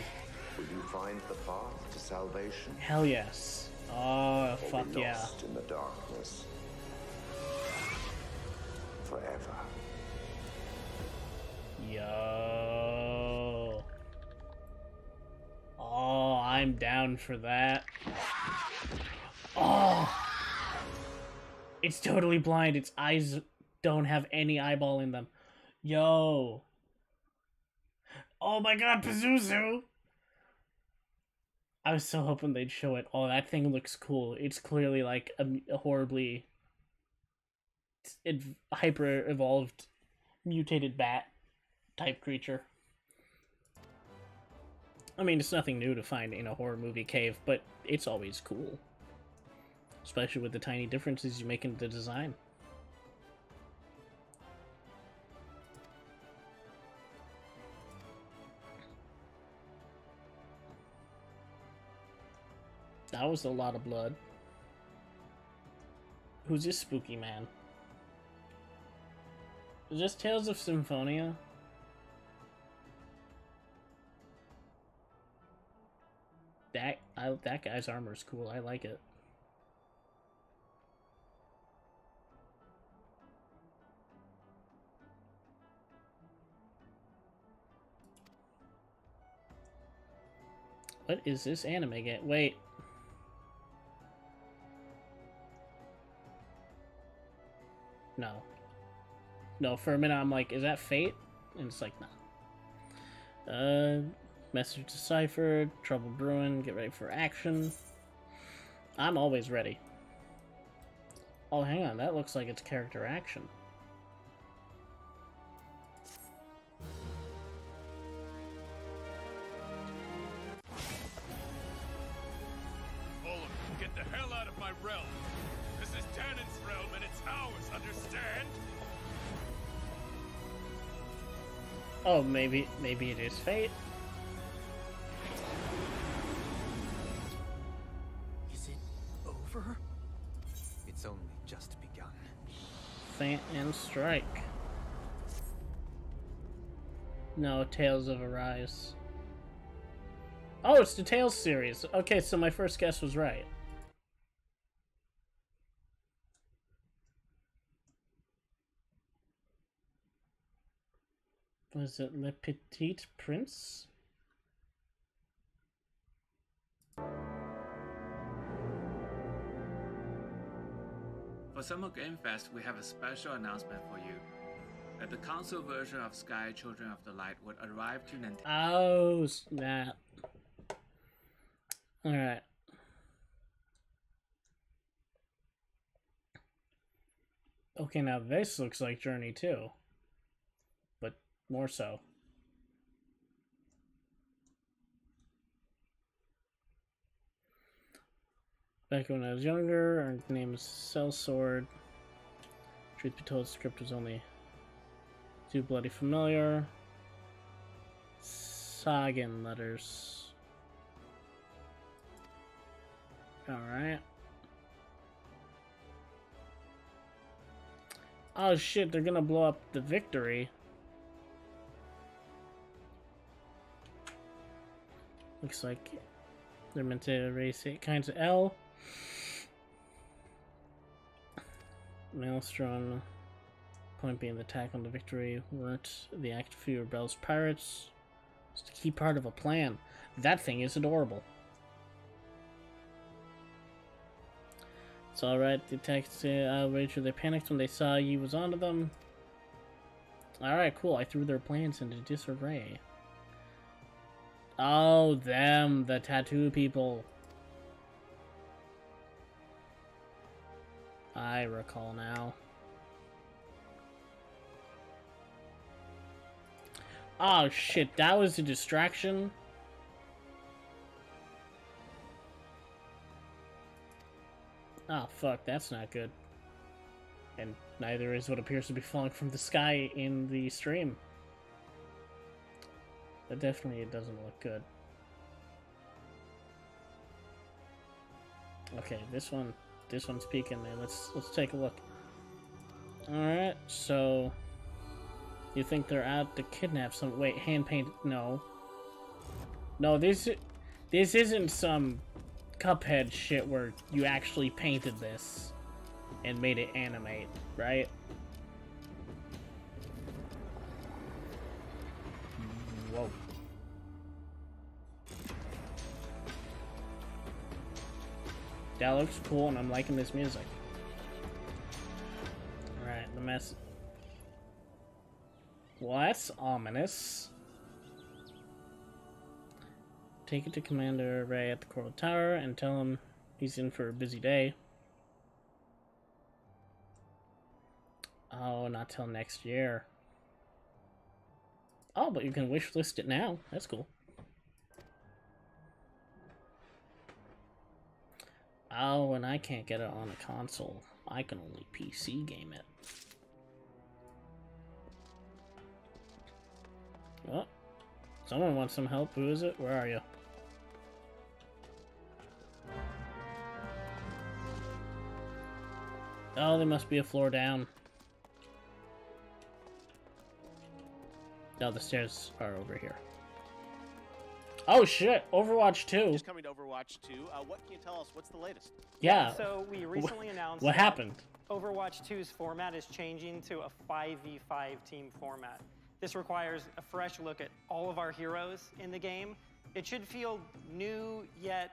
Will you find the path to salvation?
Hell yes. Oh, fuck yeah.
lost in the darkness forever.
Yo. Oh, I'm down for that. Oh. It's totally blind. Its eyes don't have any eyeball in them. Yo. Oh my god, Pazuzu! I was so hoping they'd show it. Oh, that thing looks cool. It's clearly like a, a horribly hyper evolved mutated bat type creature. I mean, it's nothing new to find in a horror movie cave, but it's always cool. Especially with the tiny differences you make in the design. That was a lot of blood. Who's this spooky man? Is this Tales of Symphonia? That I, that guy's armor is cool. I like it. What is this anime get? Wait. No. No, for a minute I'm like, is that fate? And it's like, no. Uh, message deciphered, trouble brewing, get ready for action. I'm always ready. Oh, hang on, that looks like it's character action.
Olaf, get the hell out of my realm. This is realm and it's ours, understand?
Oh, maybe, maybe it is fate. Strike. No, Tales of Arise. Oh, it's the Tales series. Okay, so my first guess was right. Was it Le Petit Prince?
For Summer Game Fest, we have a special announcement for you. That the console version of Sky Children of the Light would arrive to Nintendo.
Oh, snap. Alright. Okay, now this looks like Journey 2. But more so. Back when I was younger, our name was Sellsword. Truth be told, the script was only too bloody familiar. Sagan letters. Alright. Oh shit, they're gonna blow up the victory. Looks like they're meant to erase eight kinds of L. Maelstrom. Point being the attack on the victory weren't the act of few rebels pirates. It's a key part of a plan. That thing is adorable. It's alright, the attacks uh, Rachel, they panicked when they saw you was onto them. Alright, cool, I threw their plans into disarray. Oh, them, the tattoo people. I recall now. Oh shit, that was a distraction? Oh fuck, that's not good. And neither is what appears to be falling from the sky in the stream. That definitely it doesn't look good. Okay, this one this one's peeking there. Let's let's take a look. Alright, so you think they're out to kidnap some wait, hand paint no. No, this this isn't some Cuphead shit where you actually painted this and made it animate, right? That looks cool and I'm liking this music. Alright, the mess. Well, that's ominous. Take it to Commander Ray at the Coral Tower and tell him he's in for a busy day. Oh, not till next year. Oh, but you can wish list it now. That's cool. Oh, and I can't get it on a console. I can only PC game it. Oh, someone wants some help. Who is it? Where are you? Oh, there must be a floor down. No, the stairs are over here. Oh shit! Overwatch 2.
Just coming to Overwatch 2. Uh, what can you tell us? What's the latest?
Yeah.
So we recently announced
What happened?
Overwatch 2's format is changing to a 5v5 team format. This requires a fresh look at all of our heroes in the game. It should feel new yet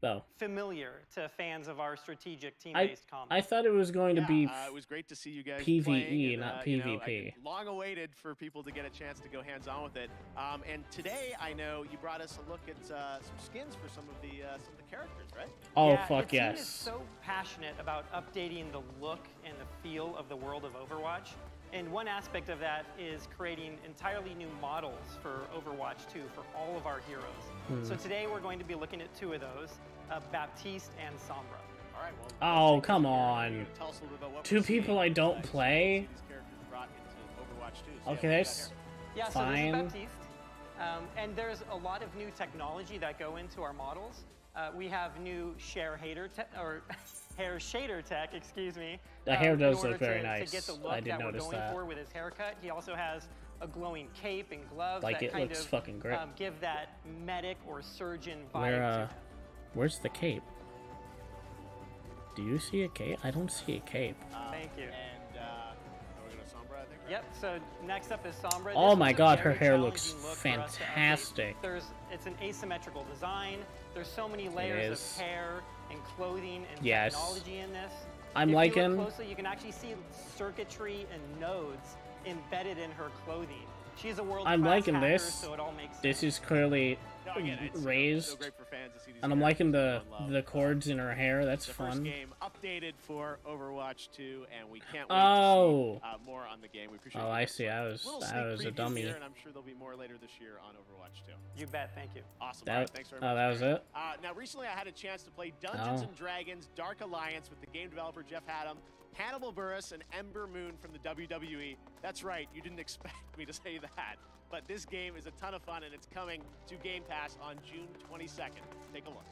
Oh.
familiar to fans of our strategic team-based combat.
I thought it was going to be
Uh, it was great to see you guys
PvE,
playing and,
not
uh, you know,
PvP.
Long awaited for people to get a chance to go hands-on with it. Um, and today, I know you brought us a look at uh, some skins for some of the uh, some of the characters, right?
Oh,
yeah,
fuck
the team
yes.
is so passionate about updating the look and the feel of the world of Overwatch. And one aspect of that is creating entirely new models for Overwatch 2 for all of our heroes.
Hmm.
So today we're going to be looking at two of those, uh, Baptiste and Sombra.
All right, well,
Oh, come on.
tell us a little bit about what
Two people I don't play?
these characters brought into Overwatch 2. So,
Okay,
yeah,
that's
Yeah, so
fine.
this is Baptiste. Um, and there's a lot of new technology that go into our models. Uh, we have new share hater te- or <laughs> hair shader tech, excuse me.
The
um,
hair
in
does look very
to,
nice.
To get the
I
look
did
that we're
notice
going
that.
for with his haircut. He also has a glowing cape and gloves
Like,
that
it
kind
looks
of
fucking great.
Um, give that medic or surgeon vibe
Where,
to
uh, where's the cape? Do you see a cape? I don't see a cape.
Thank you.
And uh, we're going to Sombra, I think. right?
Yep. So next up is Sombra.
Oh
This
my God, her hair looks
look for us to update.
fantastic.
There's it's an asymmetrical design. There's so many layers of hair and clothing and
Yes.
technology in this.
I'm
if
liking-
You closely, you can actually see circuitry and nodes embedded in her clothing. She's a world.
I'm liking
hacker,
this.
So it all makes
This
sense.
is clearly
No, again, it's, so
raised,
great for fans to see these
and I'm liking the
love.
the cords in her hair. That's
The first
fun.
game updated for Overwatch 2, and we can't wait
Oh.
to see uh, more on the game. We appreciate
Oh,
you
I see. I was
Little
I was a dummy.
Here, and I'm sure there'll be more later this year on Overwatch 2.
You bet. Thank you.
Awesome.
That-
All right, thanks very much.
oh, that was it?
Uh, now, recently I had a chance to play Dungeons
Oh.
and Dragons Dark Alliance with the game developer Jeff Haddam, Hannibal Burris, and Ember Moon from the WWE. That's right, you didn't expect <laughs> me to say that. But this game is a ton of fun, and it's coming to Game Pass on June 22nd. Take a look.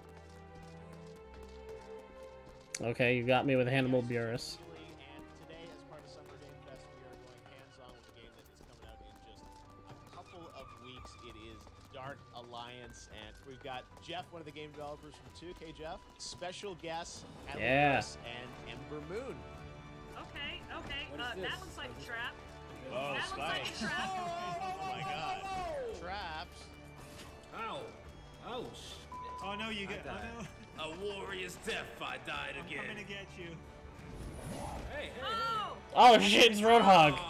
Okay, you got me with Hannibal Buress.
And today, as part of Summer Game Fest, we are going hands-on with a game that is coming out in just a couple of weeks. It is Dark Alliance, and we've got Jeff, one of the game developers from 2K. Jeff, special guests, Hannibal
Yeah.
And Ember Moon.
Okay, okay. Uh, that looks like a trap.
Oh,
that looks like a trap. <laughs>
Oh my God! Traps.
Ow! Oh!
Oh no, you get. Oh no.
A warrior's death. I died again.
I'm
again.
coming to get you.
Hey, hey,
Oh!
Oh shit, it's Roadhog. <laughs>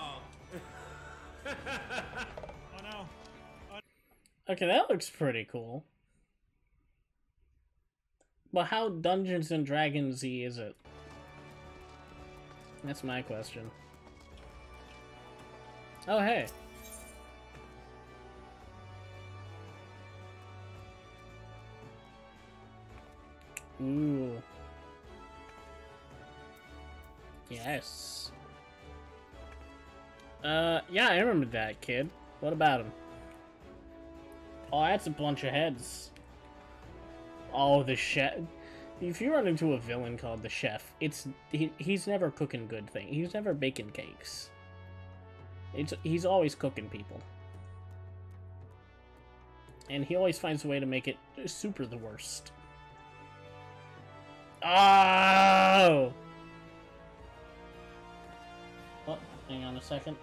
Oh no.
Okay, that looks pretty cool. But how Dungeons and Dragons-y is it? That's my question. Oh, hey. Ooh. Yes. Uh, yeah, I remember that kid. What about him? Oh, that's a bunch of heads. Oh, the chef. If you run into a villain called the chef, it's he, he's never cooking good things. He's never baking cakes. It's he's always cooking people. And he always finds a way to make it super the worst. Oh! Oh, hang on a second.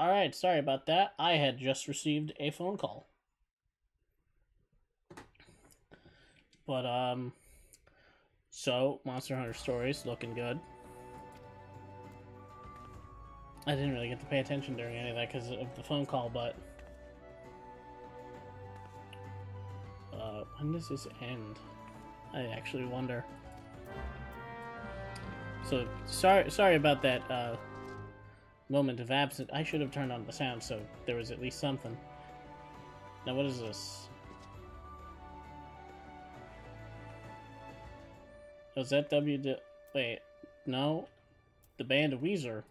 Alright, sorry about that. I had just received a phone call. But, um, so, Monster Hunter Stories looking good. I didn't really get to pay attention during any of that because of the phone call, but. Uh, when does this end? I actually wonder. So, sorry, sorry about that, uh, moment of absence. I should have turned on the sound so there was at least something. Now, what is this? Was that W? D- Wait, no, the band of Weezer.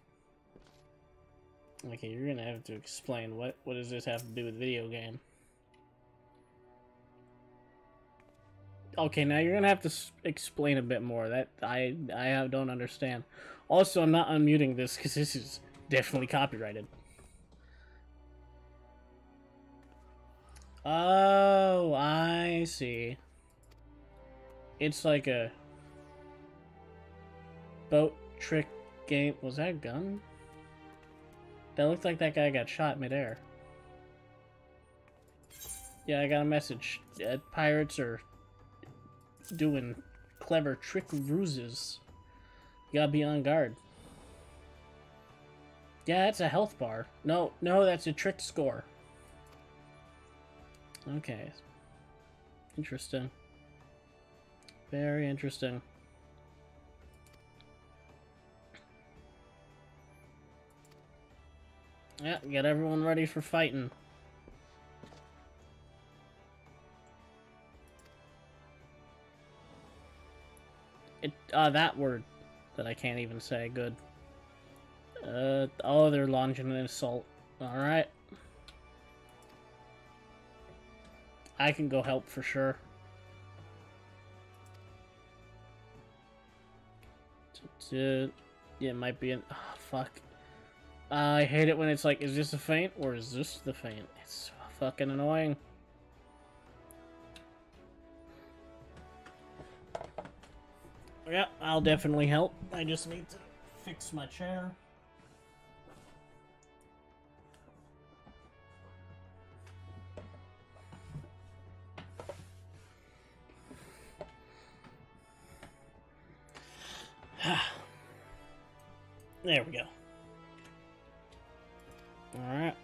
Okay, you're gonna have to explain what what does this have to do with video game? Okay, now you're gonna have to explain a bit more. That I I don't understand. Also, I'm not unmuting this because this is definitely copyrighted. Oh, I see. It's like a boat trick game. Was that a gun? That looked like that guy got shot midair. Yeah, I got a message. Uh, pirates are doing clever trick ruses. You gotta be on guard. Yeah, that's a health bar. No, no, that's a trick score. Okay. Interesting. Very interesting. Yeah, get everyone ready for fighting. It, uh, that word that I can't even say, good. Uh, oh, they're launching an assault. Alright. I can go help for sure. T- Yeah, it might be an. Oh, fuck. I hate it when it's like, is this a feint or is this the feint? It's fucking annoying. Yeah, I'll definitely help. I just need to fix my chair. There we go. Alright.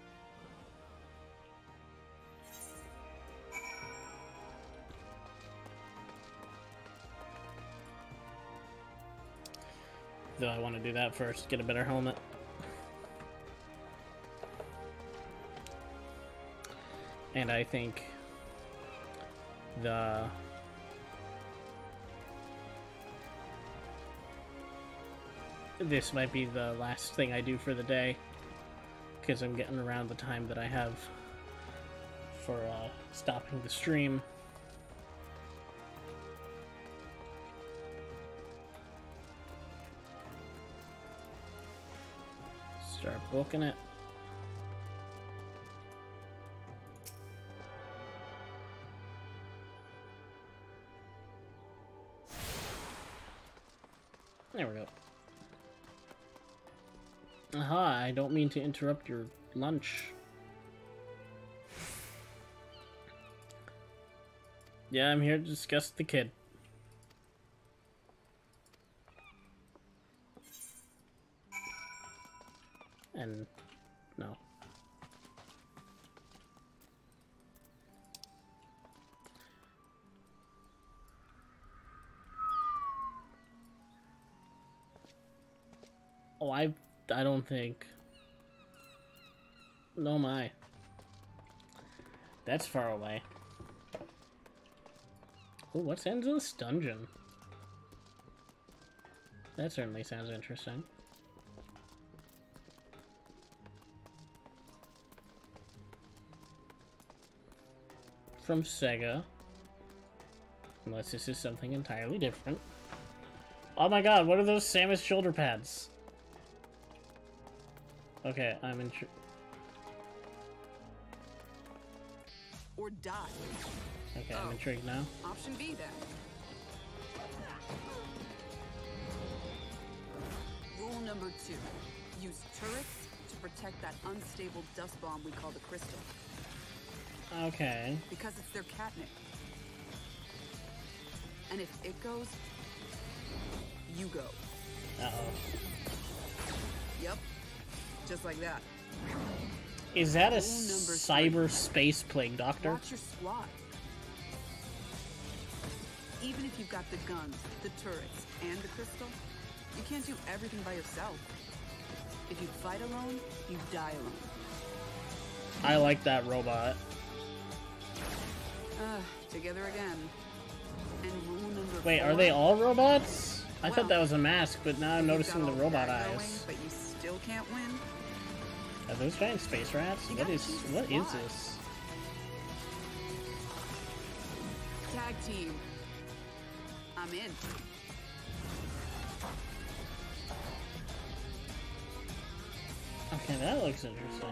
Though I want to do that first, get a better helmet. And I think the this might be the last thing I do for the day because I'm getting around the time that I have for uh, stopping the stream. Start booking it. Mean to interrupt your lunch. Yeah, I'm here to discuss the kid. And no. Oh, I I don't think. No my. That's far away. Oh, what's this Dungeon? That certainly sounds interesting. From Sega. Unless this is something entirely different. Oh my god, what are those Samus shoulder pads? Okay, I'm in.
Or die.
Okay, I'm oh. intrigued now.
Option B then. Rule number two. Use turrets to protect that unstable dust bomb we call the crystal.
Okay.
Because it's their catnip. And if it goes, you go.
Uh-oh.
Yep. Just like that.
Is that a
Rule number
cyber space plague doctor?
Watch your squad. Even if you've got the guns, the turrets, and the crystal, you can't do everything by yourself. If you fight alone, you die alone.
I like that robot.
Uh, together again. And rule number
Wait,
four,
are they all robots? I
Well,
thought that was a mask, but now I'm noticing the robot
that going,
eyes.
but you still can't win.
Are those giant space rats?
You
What is what is this?
Tag team. I'm in.
Okay, that looks interesting.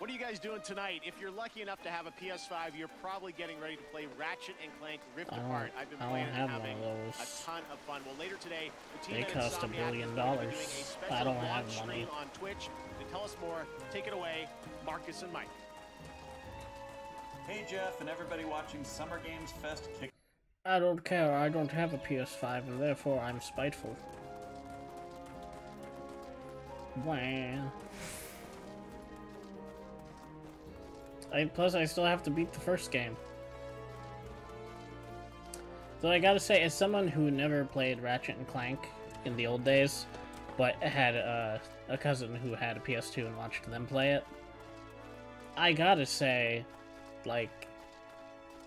What are you guys doing tonight? If you're lucky enough to have a PS5, you're probably getting ready to play Ratchet and Clank Rift
I don't-
Apart. I've been
I don't
playing and
have
having a ton of fun. Well, later today, the team
They cost a billion
is going to be
dollars.
doing a special
I don't have
launch
money.
on Twitch. To tell us more, take it away, Marcus and Mike.
Hey Jeff and everybody watching Summer Games Fest kick
I don't care. I don't have a PS5, and therefore I'm spiteful. Wow. I, plus, I still have to beat the first game. So I gotta say, as someone who never played Ratchet and Clank in the old days, but had uh, a cousin who had a PS2 and watched them play it, I gotta say, like,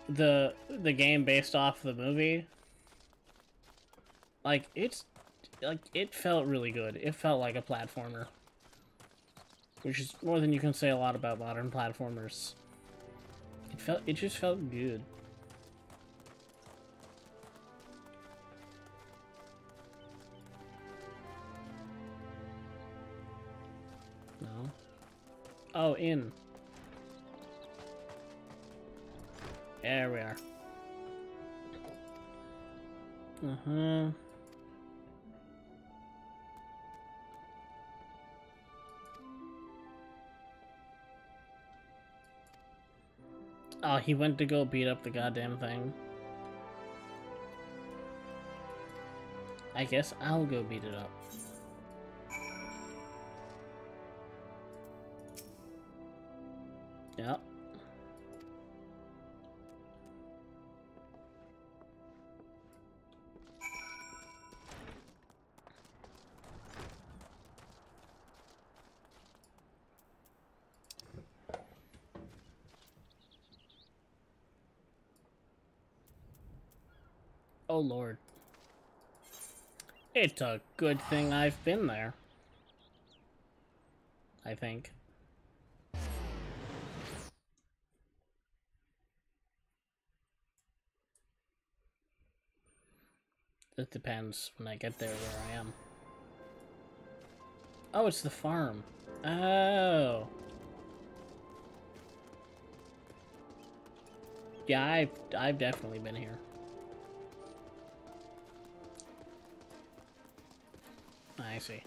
the the game based off the movie like it's like it felt really good it felt like a platformer which is more than you can say a lot about modern platformers it felt it just felt good no oh in There we are. Uh-huh. Oh, he went to go beat up the goddamn thing. I guess I'll go beat it up. Yep. Oh lord. It's a good thing I've been there. I think. It depends when I get there where I am. Oh, it's the farm. Oh. Yeah, I've, I've definitely been here. Ah, I see.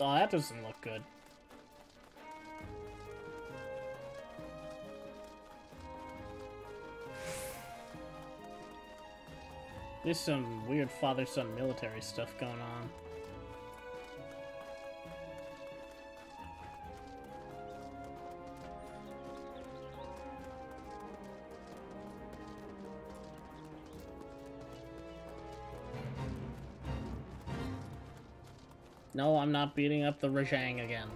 Oh, that doesn't look good. There's some weird father-son military stuff going on. No, I'm not beating up the Rajang again.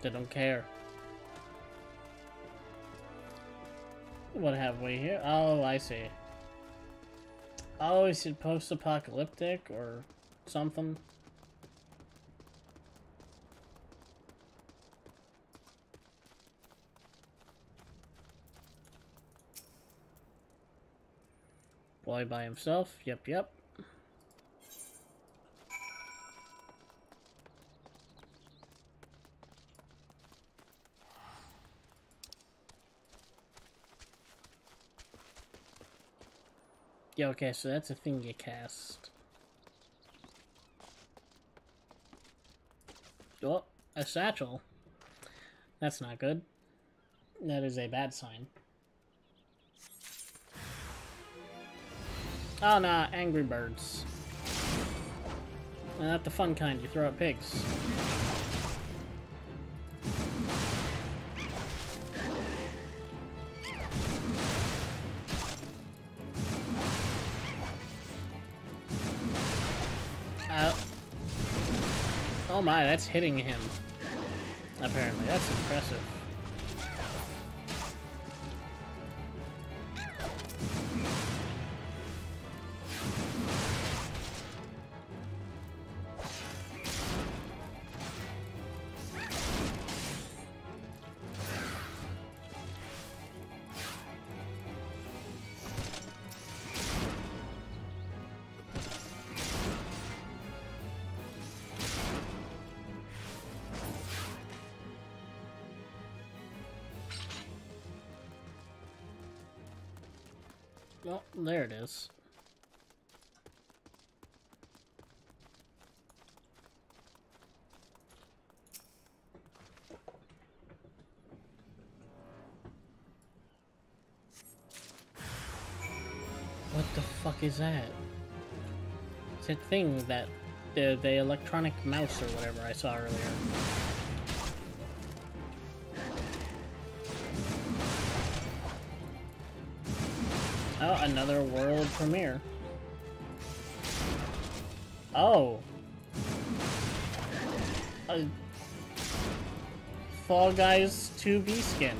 They don't care. What have we here? Oh, I see. Oh, is it post-apocalyptic or something? Boy by himself? Yep, yep. Yeah, okay, so that's a thing you cast. Oh, a satchel. That's not good. That is a bad sign. Oh, nah, Angry Birds. Not the fun kind, you throw at pigs. Oh my, that's hitting him. Apparently, that's impressive. Fuck is that? It's a thing that the the electronic mouse or whatever I saw earlier. Oh, another world premiere. Oh. A Fall Guys 2B skin.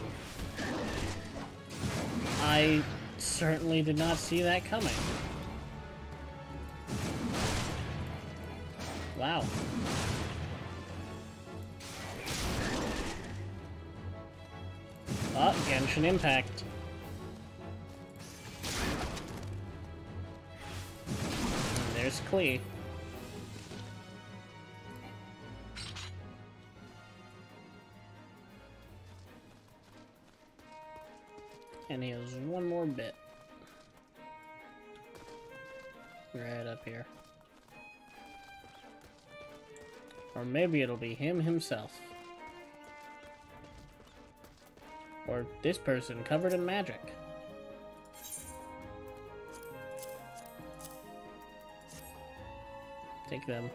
I certainly did not see that coming. Wow. Ah, Genshin Impact. And there's Klee. And he has one more bit. Right up here. Or maybe it'll be him himself. Or this person covered in magic. Take them.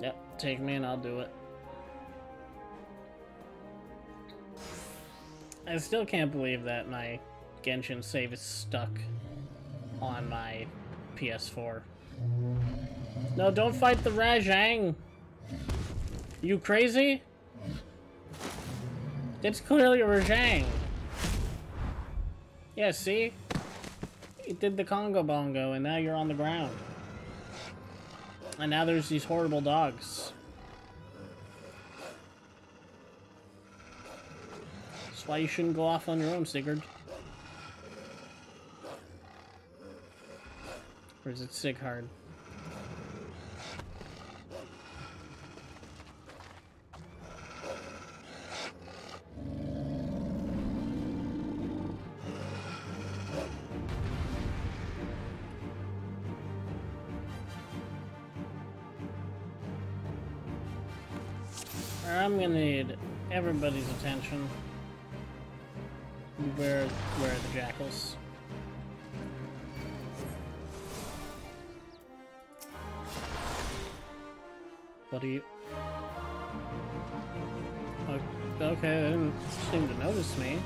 Yep, take me and I'll do it. I still can't believe that my Genshin save is stuck on my PS4. No, don't fight the Rajang! You crazy? It's clearly a Rajang. Yeah, see? It did the Congo Bongo and now you're on the ground. And now there's these horrible dogs. That's why you shouldn't go off on your own, Sigurd. Or is it Sighard? I'm gonna need everybody's attention. Where, where are the jackals? O- Okay, they didn't seem to notice me.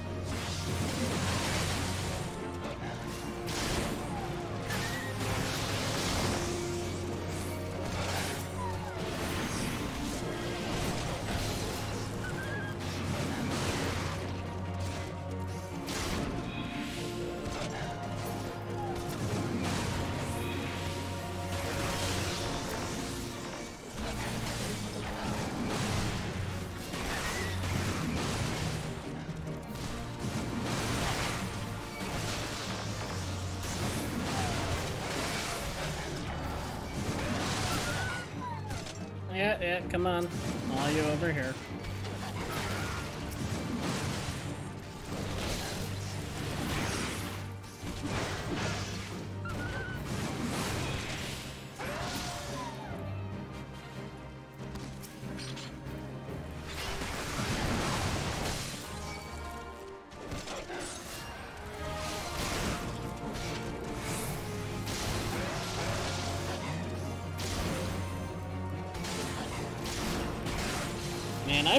Come on. All you over here.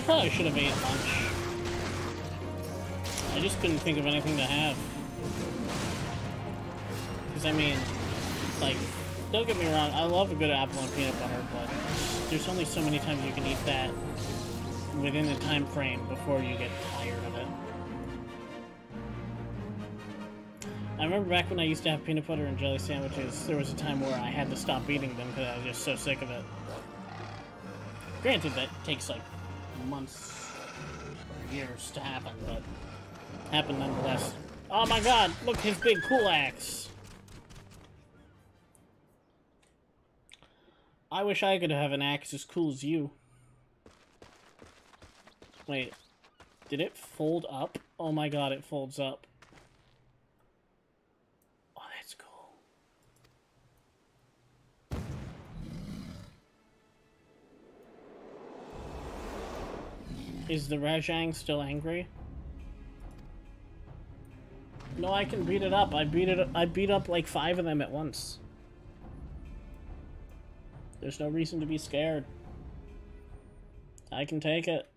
Probably should have ate lunch. I just couldn't think of anything to have. Because, I mean, like, don't get me wrong, I love a good apple and peanut butter, but there's only so many times you can eat that within the time frame before you get tired of it. I remember back when I used to have peanut butter and jelly sandwiches, there was a time where I had to stop eating them because I was just so sick of it. Granted, that takes like months or years to happen, but happened nonetheless. Oh my god, look his big cool axe! I wish I could have an axe as cool as you. Wait, did it fold up? Oh my god, it folds up. Is the Rajang still angry? No, I can beat it up. I beat it. I beat up like five of them at once. There's no reason to be scared. I can take it.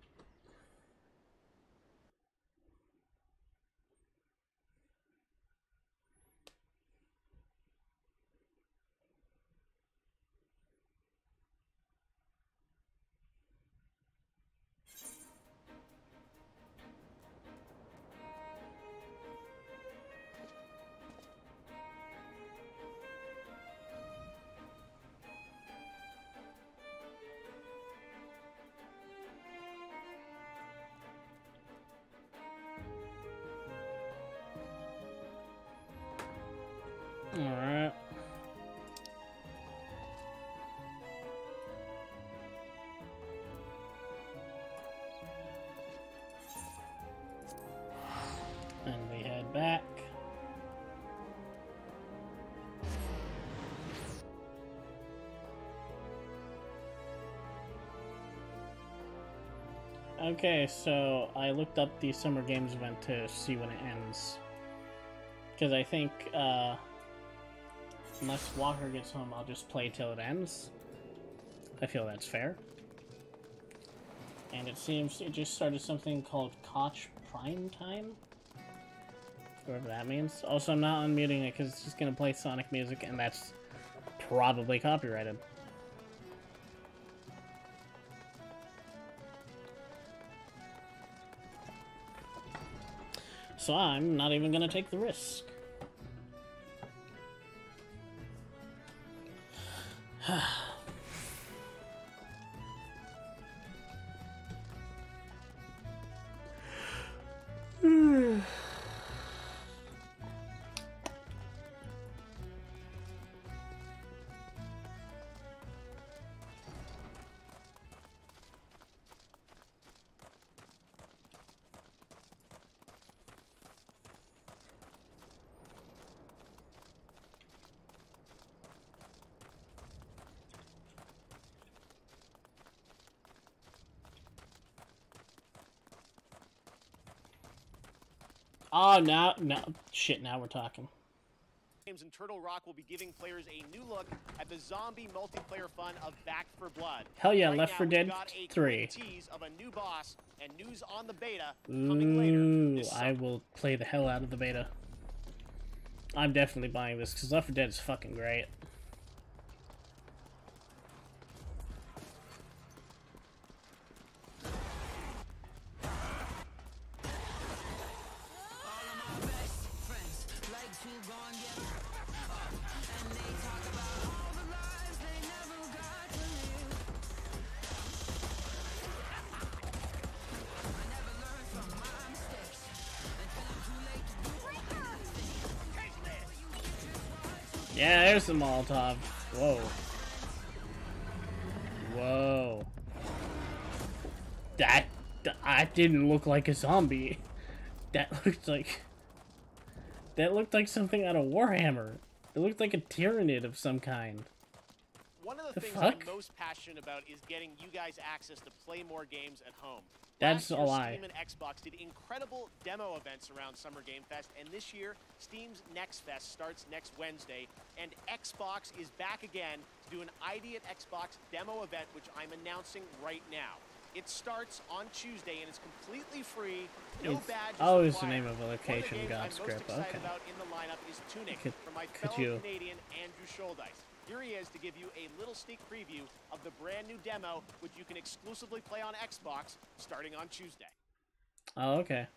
Okay, so I looked up the Summer Games event to see when it ends. Because I think, uh, unless Walker gets home, I'll just play till it ends. I feel that's fair. And it seems it just started something called Koch Prime Time? Whatever that means. Also, I'm not unmuting it because it's just going to play Sonic music, and that's probably copyrighted. So I'm not even to take the risk. <sighs> <sighs> Oh, now, now, shit, now we're talking.
Games and Turtle Rock will be giving players a new look at the zombie multiplayer fun of Back 4 Blood.
Hell yeah,
Right
Left
now,
4 Dead 3.
tease of a new boss and news on the beta coming
Ooh, I will play the hell out of the beta. I'm definitely buying this because Left 4 Dead is fucking great. The Molotov. Whoa. Whoa. That, that didn't look like a zombie. That looked like... That looked like something out of Warhammer. It looked like a Tyranid of some kind.
One of the,
The
things
fuck?
I'm most passionate about is getting you guys access to play more games at home.
That's a lie.
Steam and Xbox did incredible demo events around Summer Game Fest, and this year, Steam's Next Fest starts next Wednesday, and Xbox is back again to do an ID at Xbox demo event, which I'm announcing right now. It starts on Tuesday and it's completely free. No
It's
badges
always the name of a location,
the games I'm
God script, okay.
about in the lineup is Tunic
Could-
from my fellow
you-
Canadian Andrew Shouldice. Here he is to give you a little sneak preview of the brand new demo, which you can exclusively play on Xbox starting on Tuesday.
Oh, okay.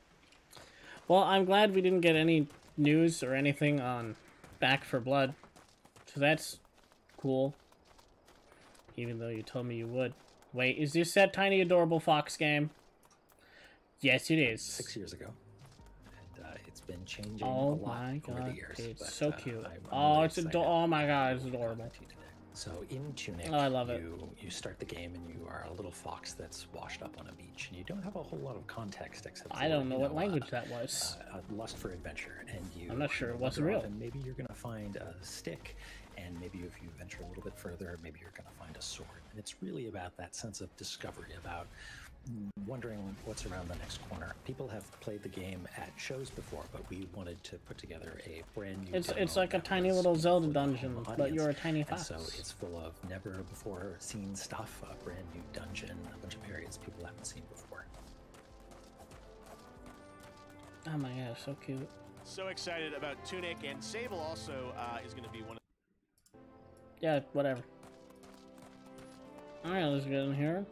Well, I'm glad we didn't get any news or anything on Back 4 Blood. So that's cool. Even though you told me you would. Wait, is this that tiny adorable fox game? Yes, it is.
Six years ago. Uh, been changing a
Oh
lot
my
over
god,
the years.
it's
but,
so
uh,
cute. Oh,
really
it's Oh my god, it's adorable.
So in Tunic,
Oh, I love it.
you, you start the game and you are a little fox that's washed up on a beach, and you don't have a whole lot of context except
I don't know
you
what
uh,
language that was.
uh, a lust for adventure, and you.
I'm not sure it was real.
And maybe you're going to find a stick, and maybe if you venture a little bit further, maybe you're going to find a sword. And it's really about that sense of discovery, about wondering what's around the next corner. People have played the game at shows before, but we wanted to put together a brand new.
It's it's like a tiny little Zelda
for the home
dungeon, but you're a tiny
And
fox.
so it's full of never before seen stuff, a brand new dungeon, a bunch of areas people haven't seen before.
Oh my god, so cute.
So excited about Tunic, and Sable also uh, is going to be one of
Yeah, whatever. Alright, let's get in here.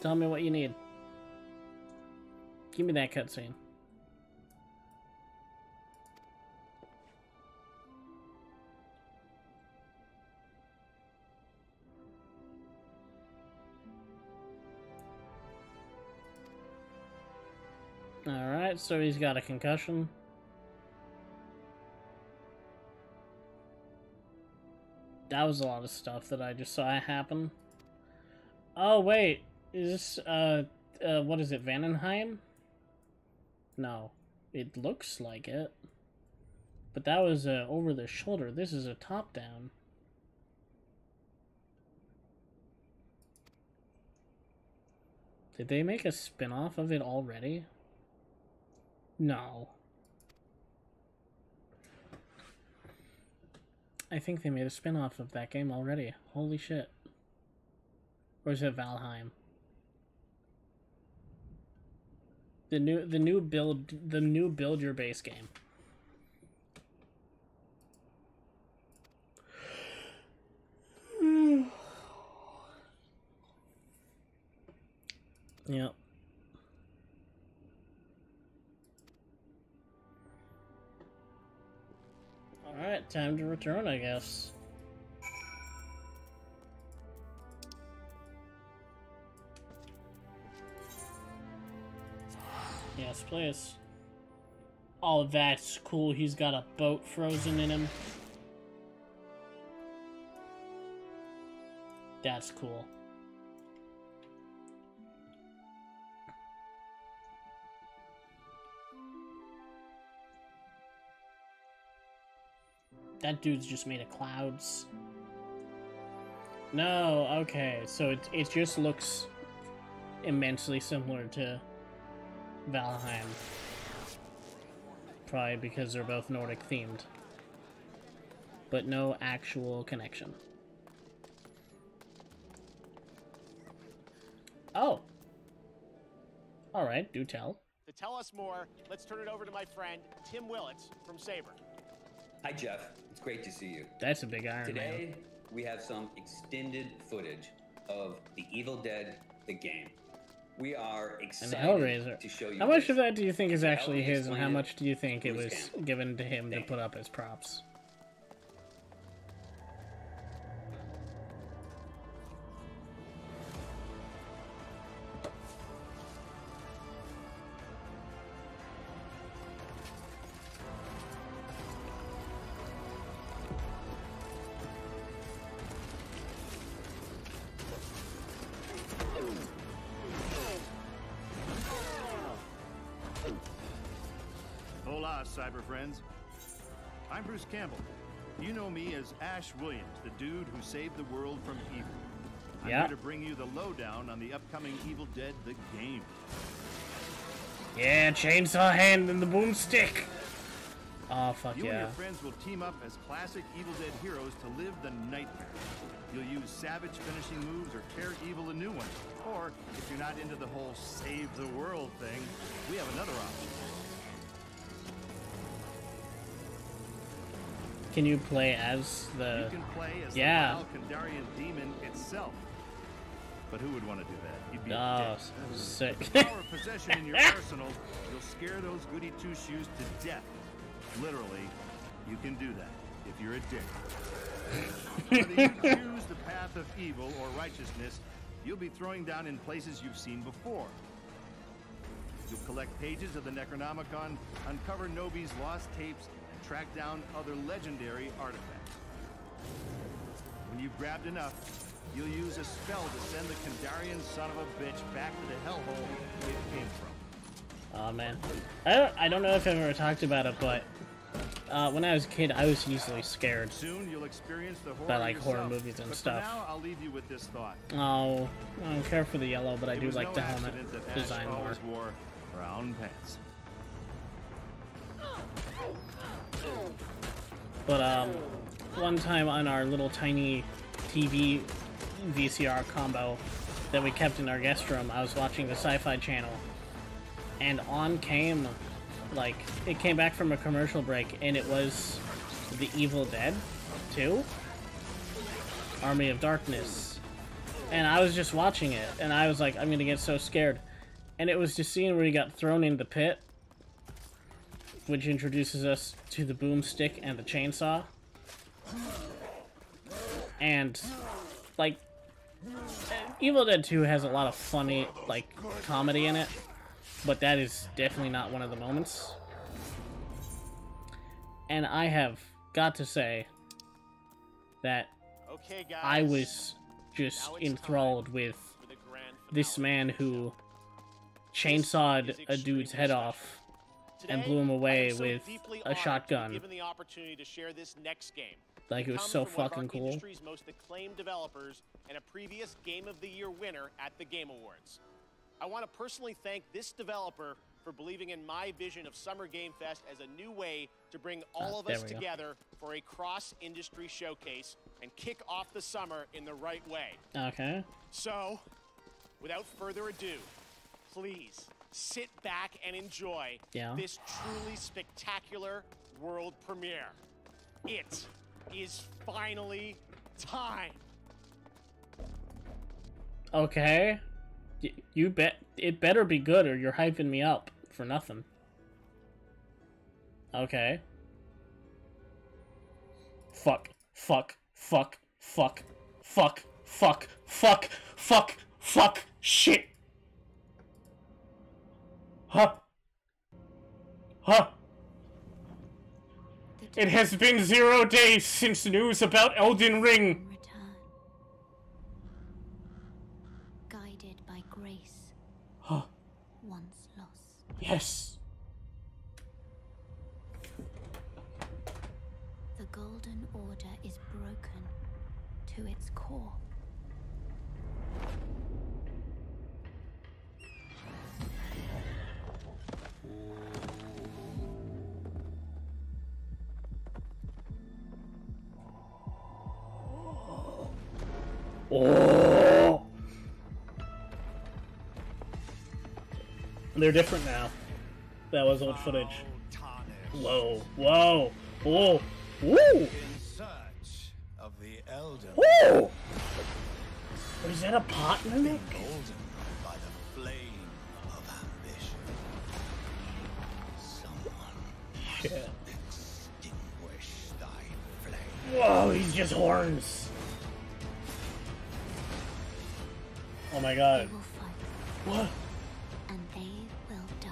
Tell me what you need. Give me that cutscene. Alright, so he's got a concussion. That was a lot of stuff that I just saw happen. Oh, wait. Is this, uh, uh, what is it, Vandenheim? No. It looks like it. But that was, uh, over the shoulder. This is a top-down. Did they make a spin-off of it already? No. I think they made a spin-off of that game already. Holy shit. Or is it Valheim? The new the new build the new build your base game. <sighs> Yep. Alright, time to return, I guess. Yes, please. Oh, that's cool. He's got a boat frozen in him. That's cool. That dude's just made of clouds. No, okay, so it, it just looks immensely similar to Valheim. Probably because they're both Nordic themed. But no actual connection. Oh. Alright, do tell.
To tell us more, let's turn it over to my friend Tim Willits from Saber.
Hi, Jeff. It's great to see you.
That's a big Iron
Today, we have some extended footage of The Evil Dead, the game. We are
And
excited
Hellraiser.
to show you
How much
this.
of that do you think is actually his, and how much do you think it was given to him to put up as props?
Hola, cyber friends. I'm Bruce Campbell. You know me as Ash Williams, the dude who saved the world from evil. I'm
Yeah.
here to bring you the lowdown on the upcoming Evil Dead the game.
Yeah, chainsaw hand and the boomstick. Oh fuck
You and your friends will team up as classic Evil Dead heroes to live the nightmare. You'll use savage finishing moves or tear evil a new one. Or, if you're not into the whole save the world thing, we have another option.
Can you play as the?
You can play as
yeah.
the itself. But who would want to do that? You'd be
Oh, sick.
Power of <laughs> possession in your arsenal, you'll scare those goody two shoes to death. Literally, you can do that if you're a dick. Whether you <laughs> choose the path of evil or righteousness, you'll be throwing down in places you've seen before. You'll collect pages of the Necronomicon, uncover Knowby's lost tapes, track down other legendary artifacts. When you've grabbed enough, you'll use a spell to send the Kandarian son of a bitch back to the hellhole it came from.
Oh man, I don't. I don't know if I've ever talked about it, but uh, when I was a kid, I was easily scared.
Soon you'll experience the horror
By, like, horror movies and
but
stuff.
Now, I'll leave you with this thought.
Oh, I don't care for the yellow, but I
It
do
was
like
no
the helmet
accident that Ash
design more.
wore brown pants. <laughs>
But um, one time on our little tiny TV VCR combo that we kept in our guest room, I was watching the Sci-Fi Channel, and on came, like, it came back from a commercial break, and it was The Evil Dead 2, Army of Darkness, and I was just watching it, and I was like, I'm gonna get so scared, and it was just scene where he got thrown in the pit, which introduces us to the boomstick and the chainsaw. And, like, Evil Dead 2 has a lot of funny, like, comedy in it, but that is definitely not one of the moments. And I have got to say that
Okay, guys.
I was just enthralled with this man who chainsawed a dude's head off and blew him away
so
with a
honored to be
shotgun.
Given the opportunity to share this next game.
Like, it was so
from one of our
fucking cool.
Industry's most acclaimed developers and a previous Game of the Year winner at the Game Awards. I want to personally thank this developer for believing in my vision of Summer Game Fest as a new way to bring all
Ah,
of us
we go.
together for a cross-industry showcase and kick off the summer in the right way.
Okay.
So, without further ado, please sit back and enjoy
Yeah.
this truly spectacular world premiere. It is finally time.
Okay. Y- you bet it better be good or you're hyping me up for nothing. Okay. Fuck. Fuck. Fuck. Fuck. Fuck. Fuck. Fuck. Fuck. Fuck. Shit. Huh. Huh. It has been zero days since news about Elden Ring.
Guided by grace,
Huh.
once lost.
Yes. Oh. They're different now. That was old footage. Whoa, whoa, whoa, woo,
of the Elden.
woo! Is that a pot mimic?
By the flame of ambition. Someone
Shit.
extinguish thy flame.
Whoa, he's just horns. Oh my god.
They will fight,
What?
and they will die.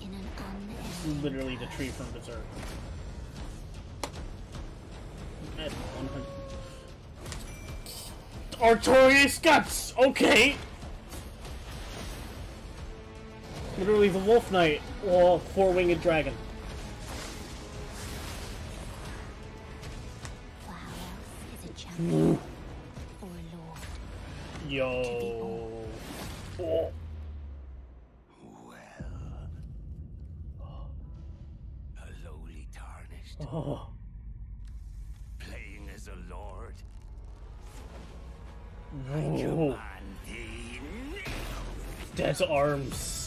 In an unending
Literally the tree from Berserk. At 100. Artorias guts! Okay! Literally the Wolf Knight or Four Winged Dragon.
Is
Yo. Oh.
A lowly tarnished.
Oh.
Playing as a lord.
Whoa. Dead's arms.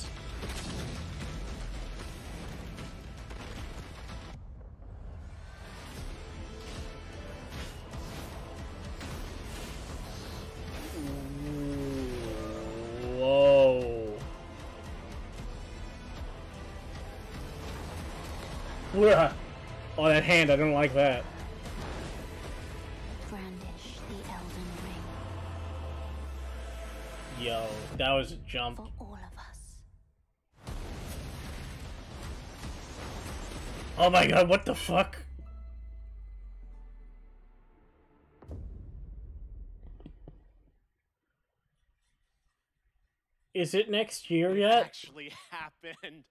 Hand, I don't like that.
Brandish the Elden Ring
Yo, that was a jump.
for all of us.
Oh my god, what the fuck? Is it next year yet?
actually <laughs> happened.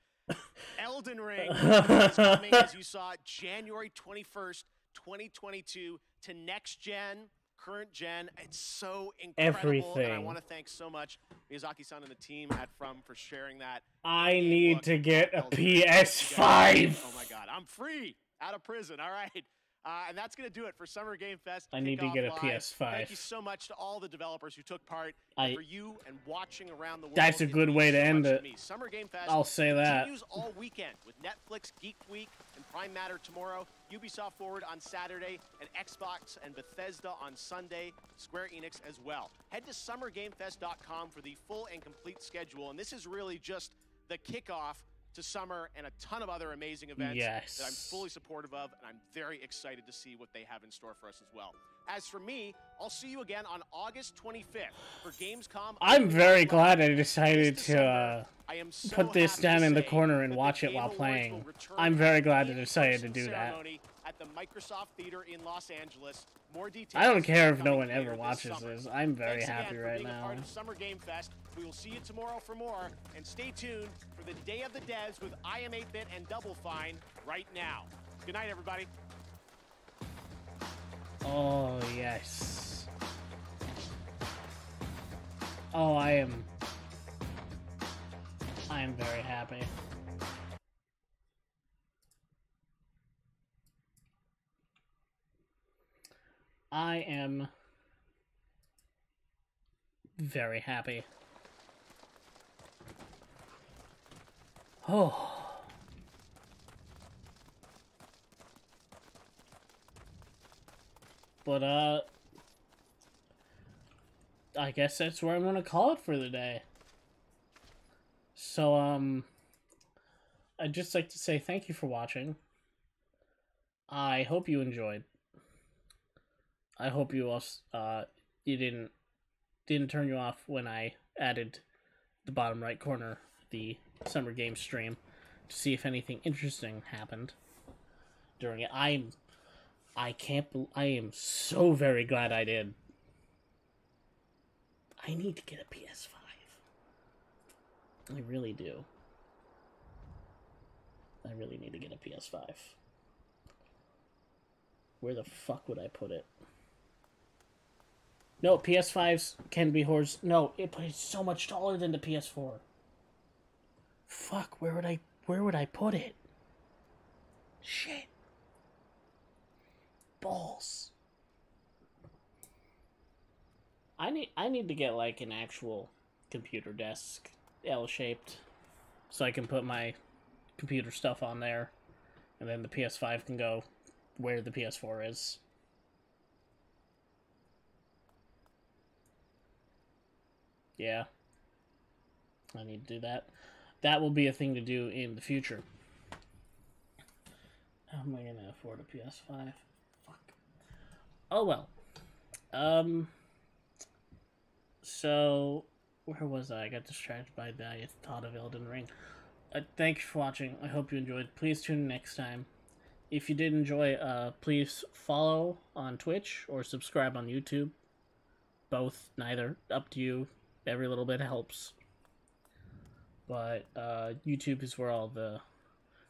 Elden <laughs> Ring is coming, as you saw, January 21st, 2022 to next gen, current gen. It's so incredible. And I want to thank so much Miyazaki-san and the team at From for sharing that.
I need to get a
Elden
PS5.
Oh my god, I'm free out of prison. All right. Uh, and that's going to do it for Summer Game Fest.
I need to get a
Live.
PS5.
Thank you so much to all the developers who took part.
I-
for you and watching around the world.
That's a good way to
so
end it.
me. Summer Game Fest
I'll say that.
continues all weekend with Netflix Geek Week and Prime Matter tomorrow, Ubisoft Forward on Saturday, and Xbox and Bethesda on Sunday, Square Enix as well. Head to summergamefest.com for the full and complete schedule, and this is really just the kickoff to summer and a ton of other amazing events that I'm fully supportive of, and I'm very excited to see what they have in store for us as well. As for me, I'll see you again on August 25th for Gamescom.
I'm very glad I decided to uh,
I am so
put this down in the corner and watch it while playing. I'm very glad I decided to do that.
The Microsoft Theater in Los Angeles. More details.
I don't care if no one ever watches
summer.
this. I'm very
Thanks
happy right now.
part of Summer Game Fest. We will see you tomorrow for more, and stay tuned for the Day of the Devs with I Am 8-Bit and Double Fine right now. Good night, everybody.
Oh, yes. Oh, I am. I am very happy. I am very happy. Oh. But, uh, I guess that's where I'm gonna call it for the day. So, um, I'd just like to say thank you for watching. I hope you enjoyed. I hope you also, uh, you didn't, didn't turn you off when I added the bottom right corner, the summer game stream, to see if anything interesting happened during it. I'm, I can't, I am so very glad I did. I need to get a PS5. I really do. I really need to get a PS5. Where the fuck would I put it? No, PS5s can be horse. No, it, it's so much taller than the PS4. Fuck, where would I where would I put it? Shit. Balls. I need I need to get like an actual computer desk, L shaped, so I can put my computer stuff on there, and then the PS5 can go where the PS4 is. Yeah. I need to do that. That will be a thing to do in the future. How am I gonna afford a PS5? Fuck. Oh well. Um. So, where was I? I got distracted by the thought of Elden Ring. Uh, thank you for watching. I hope you enjoyed. Please tune in next time. If you did enjoy, uh, please follow on Twitch or subscribe on YouTube. Both, neither. Up to you. Every little bit helps. But uh, YouTube is where all the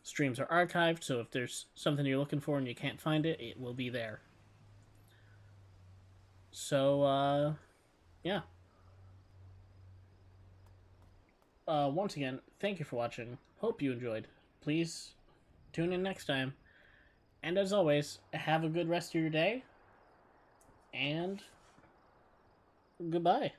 streams are archived, so if there's something you're looking for and you can't find it, it will be there. So, uh, yeah. Uh, once again, thank you for watching. Hope you enjoyed. Please tune in next time. And as always, have a good rest of your day. And goodbye.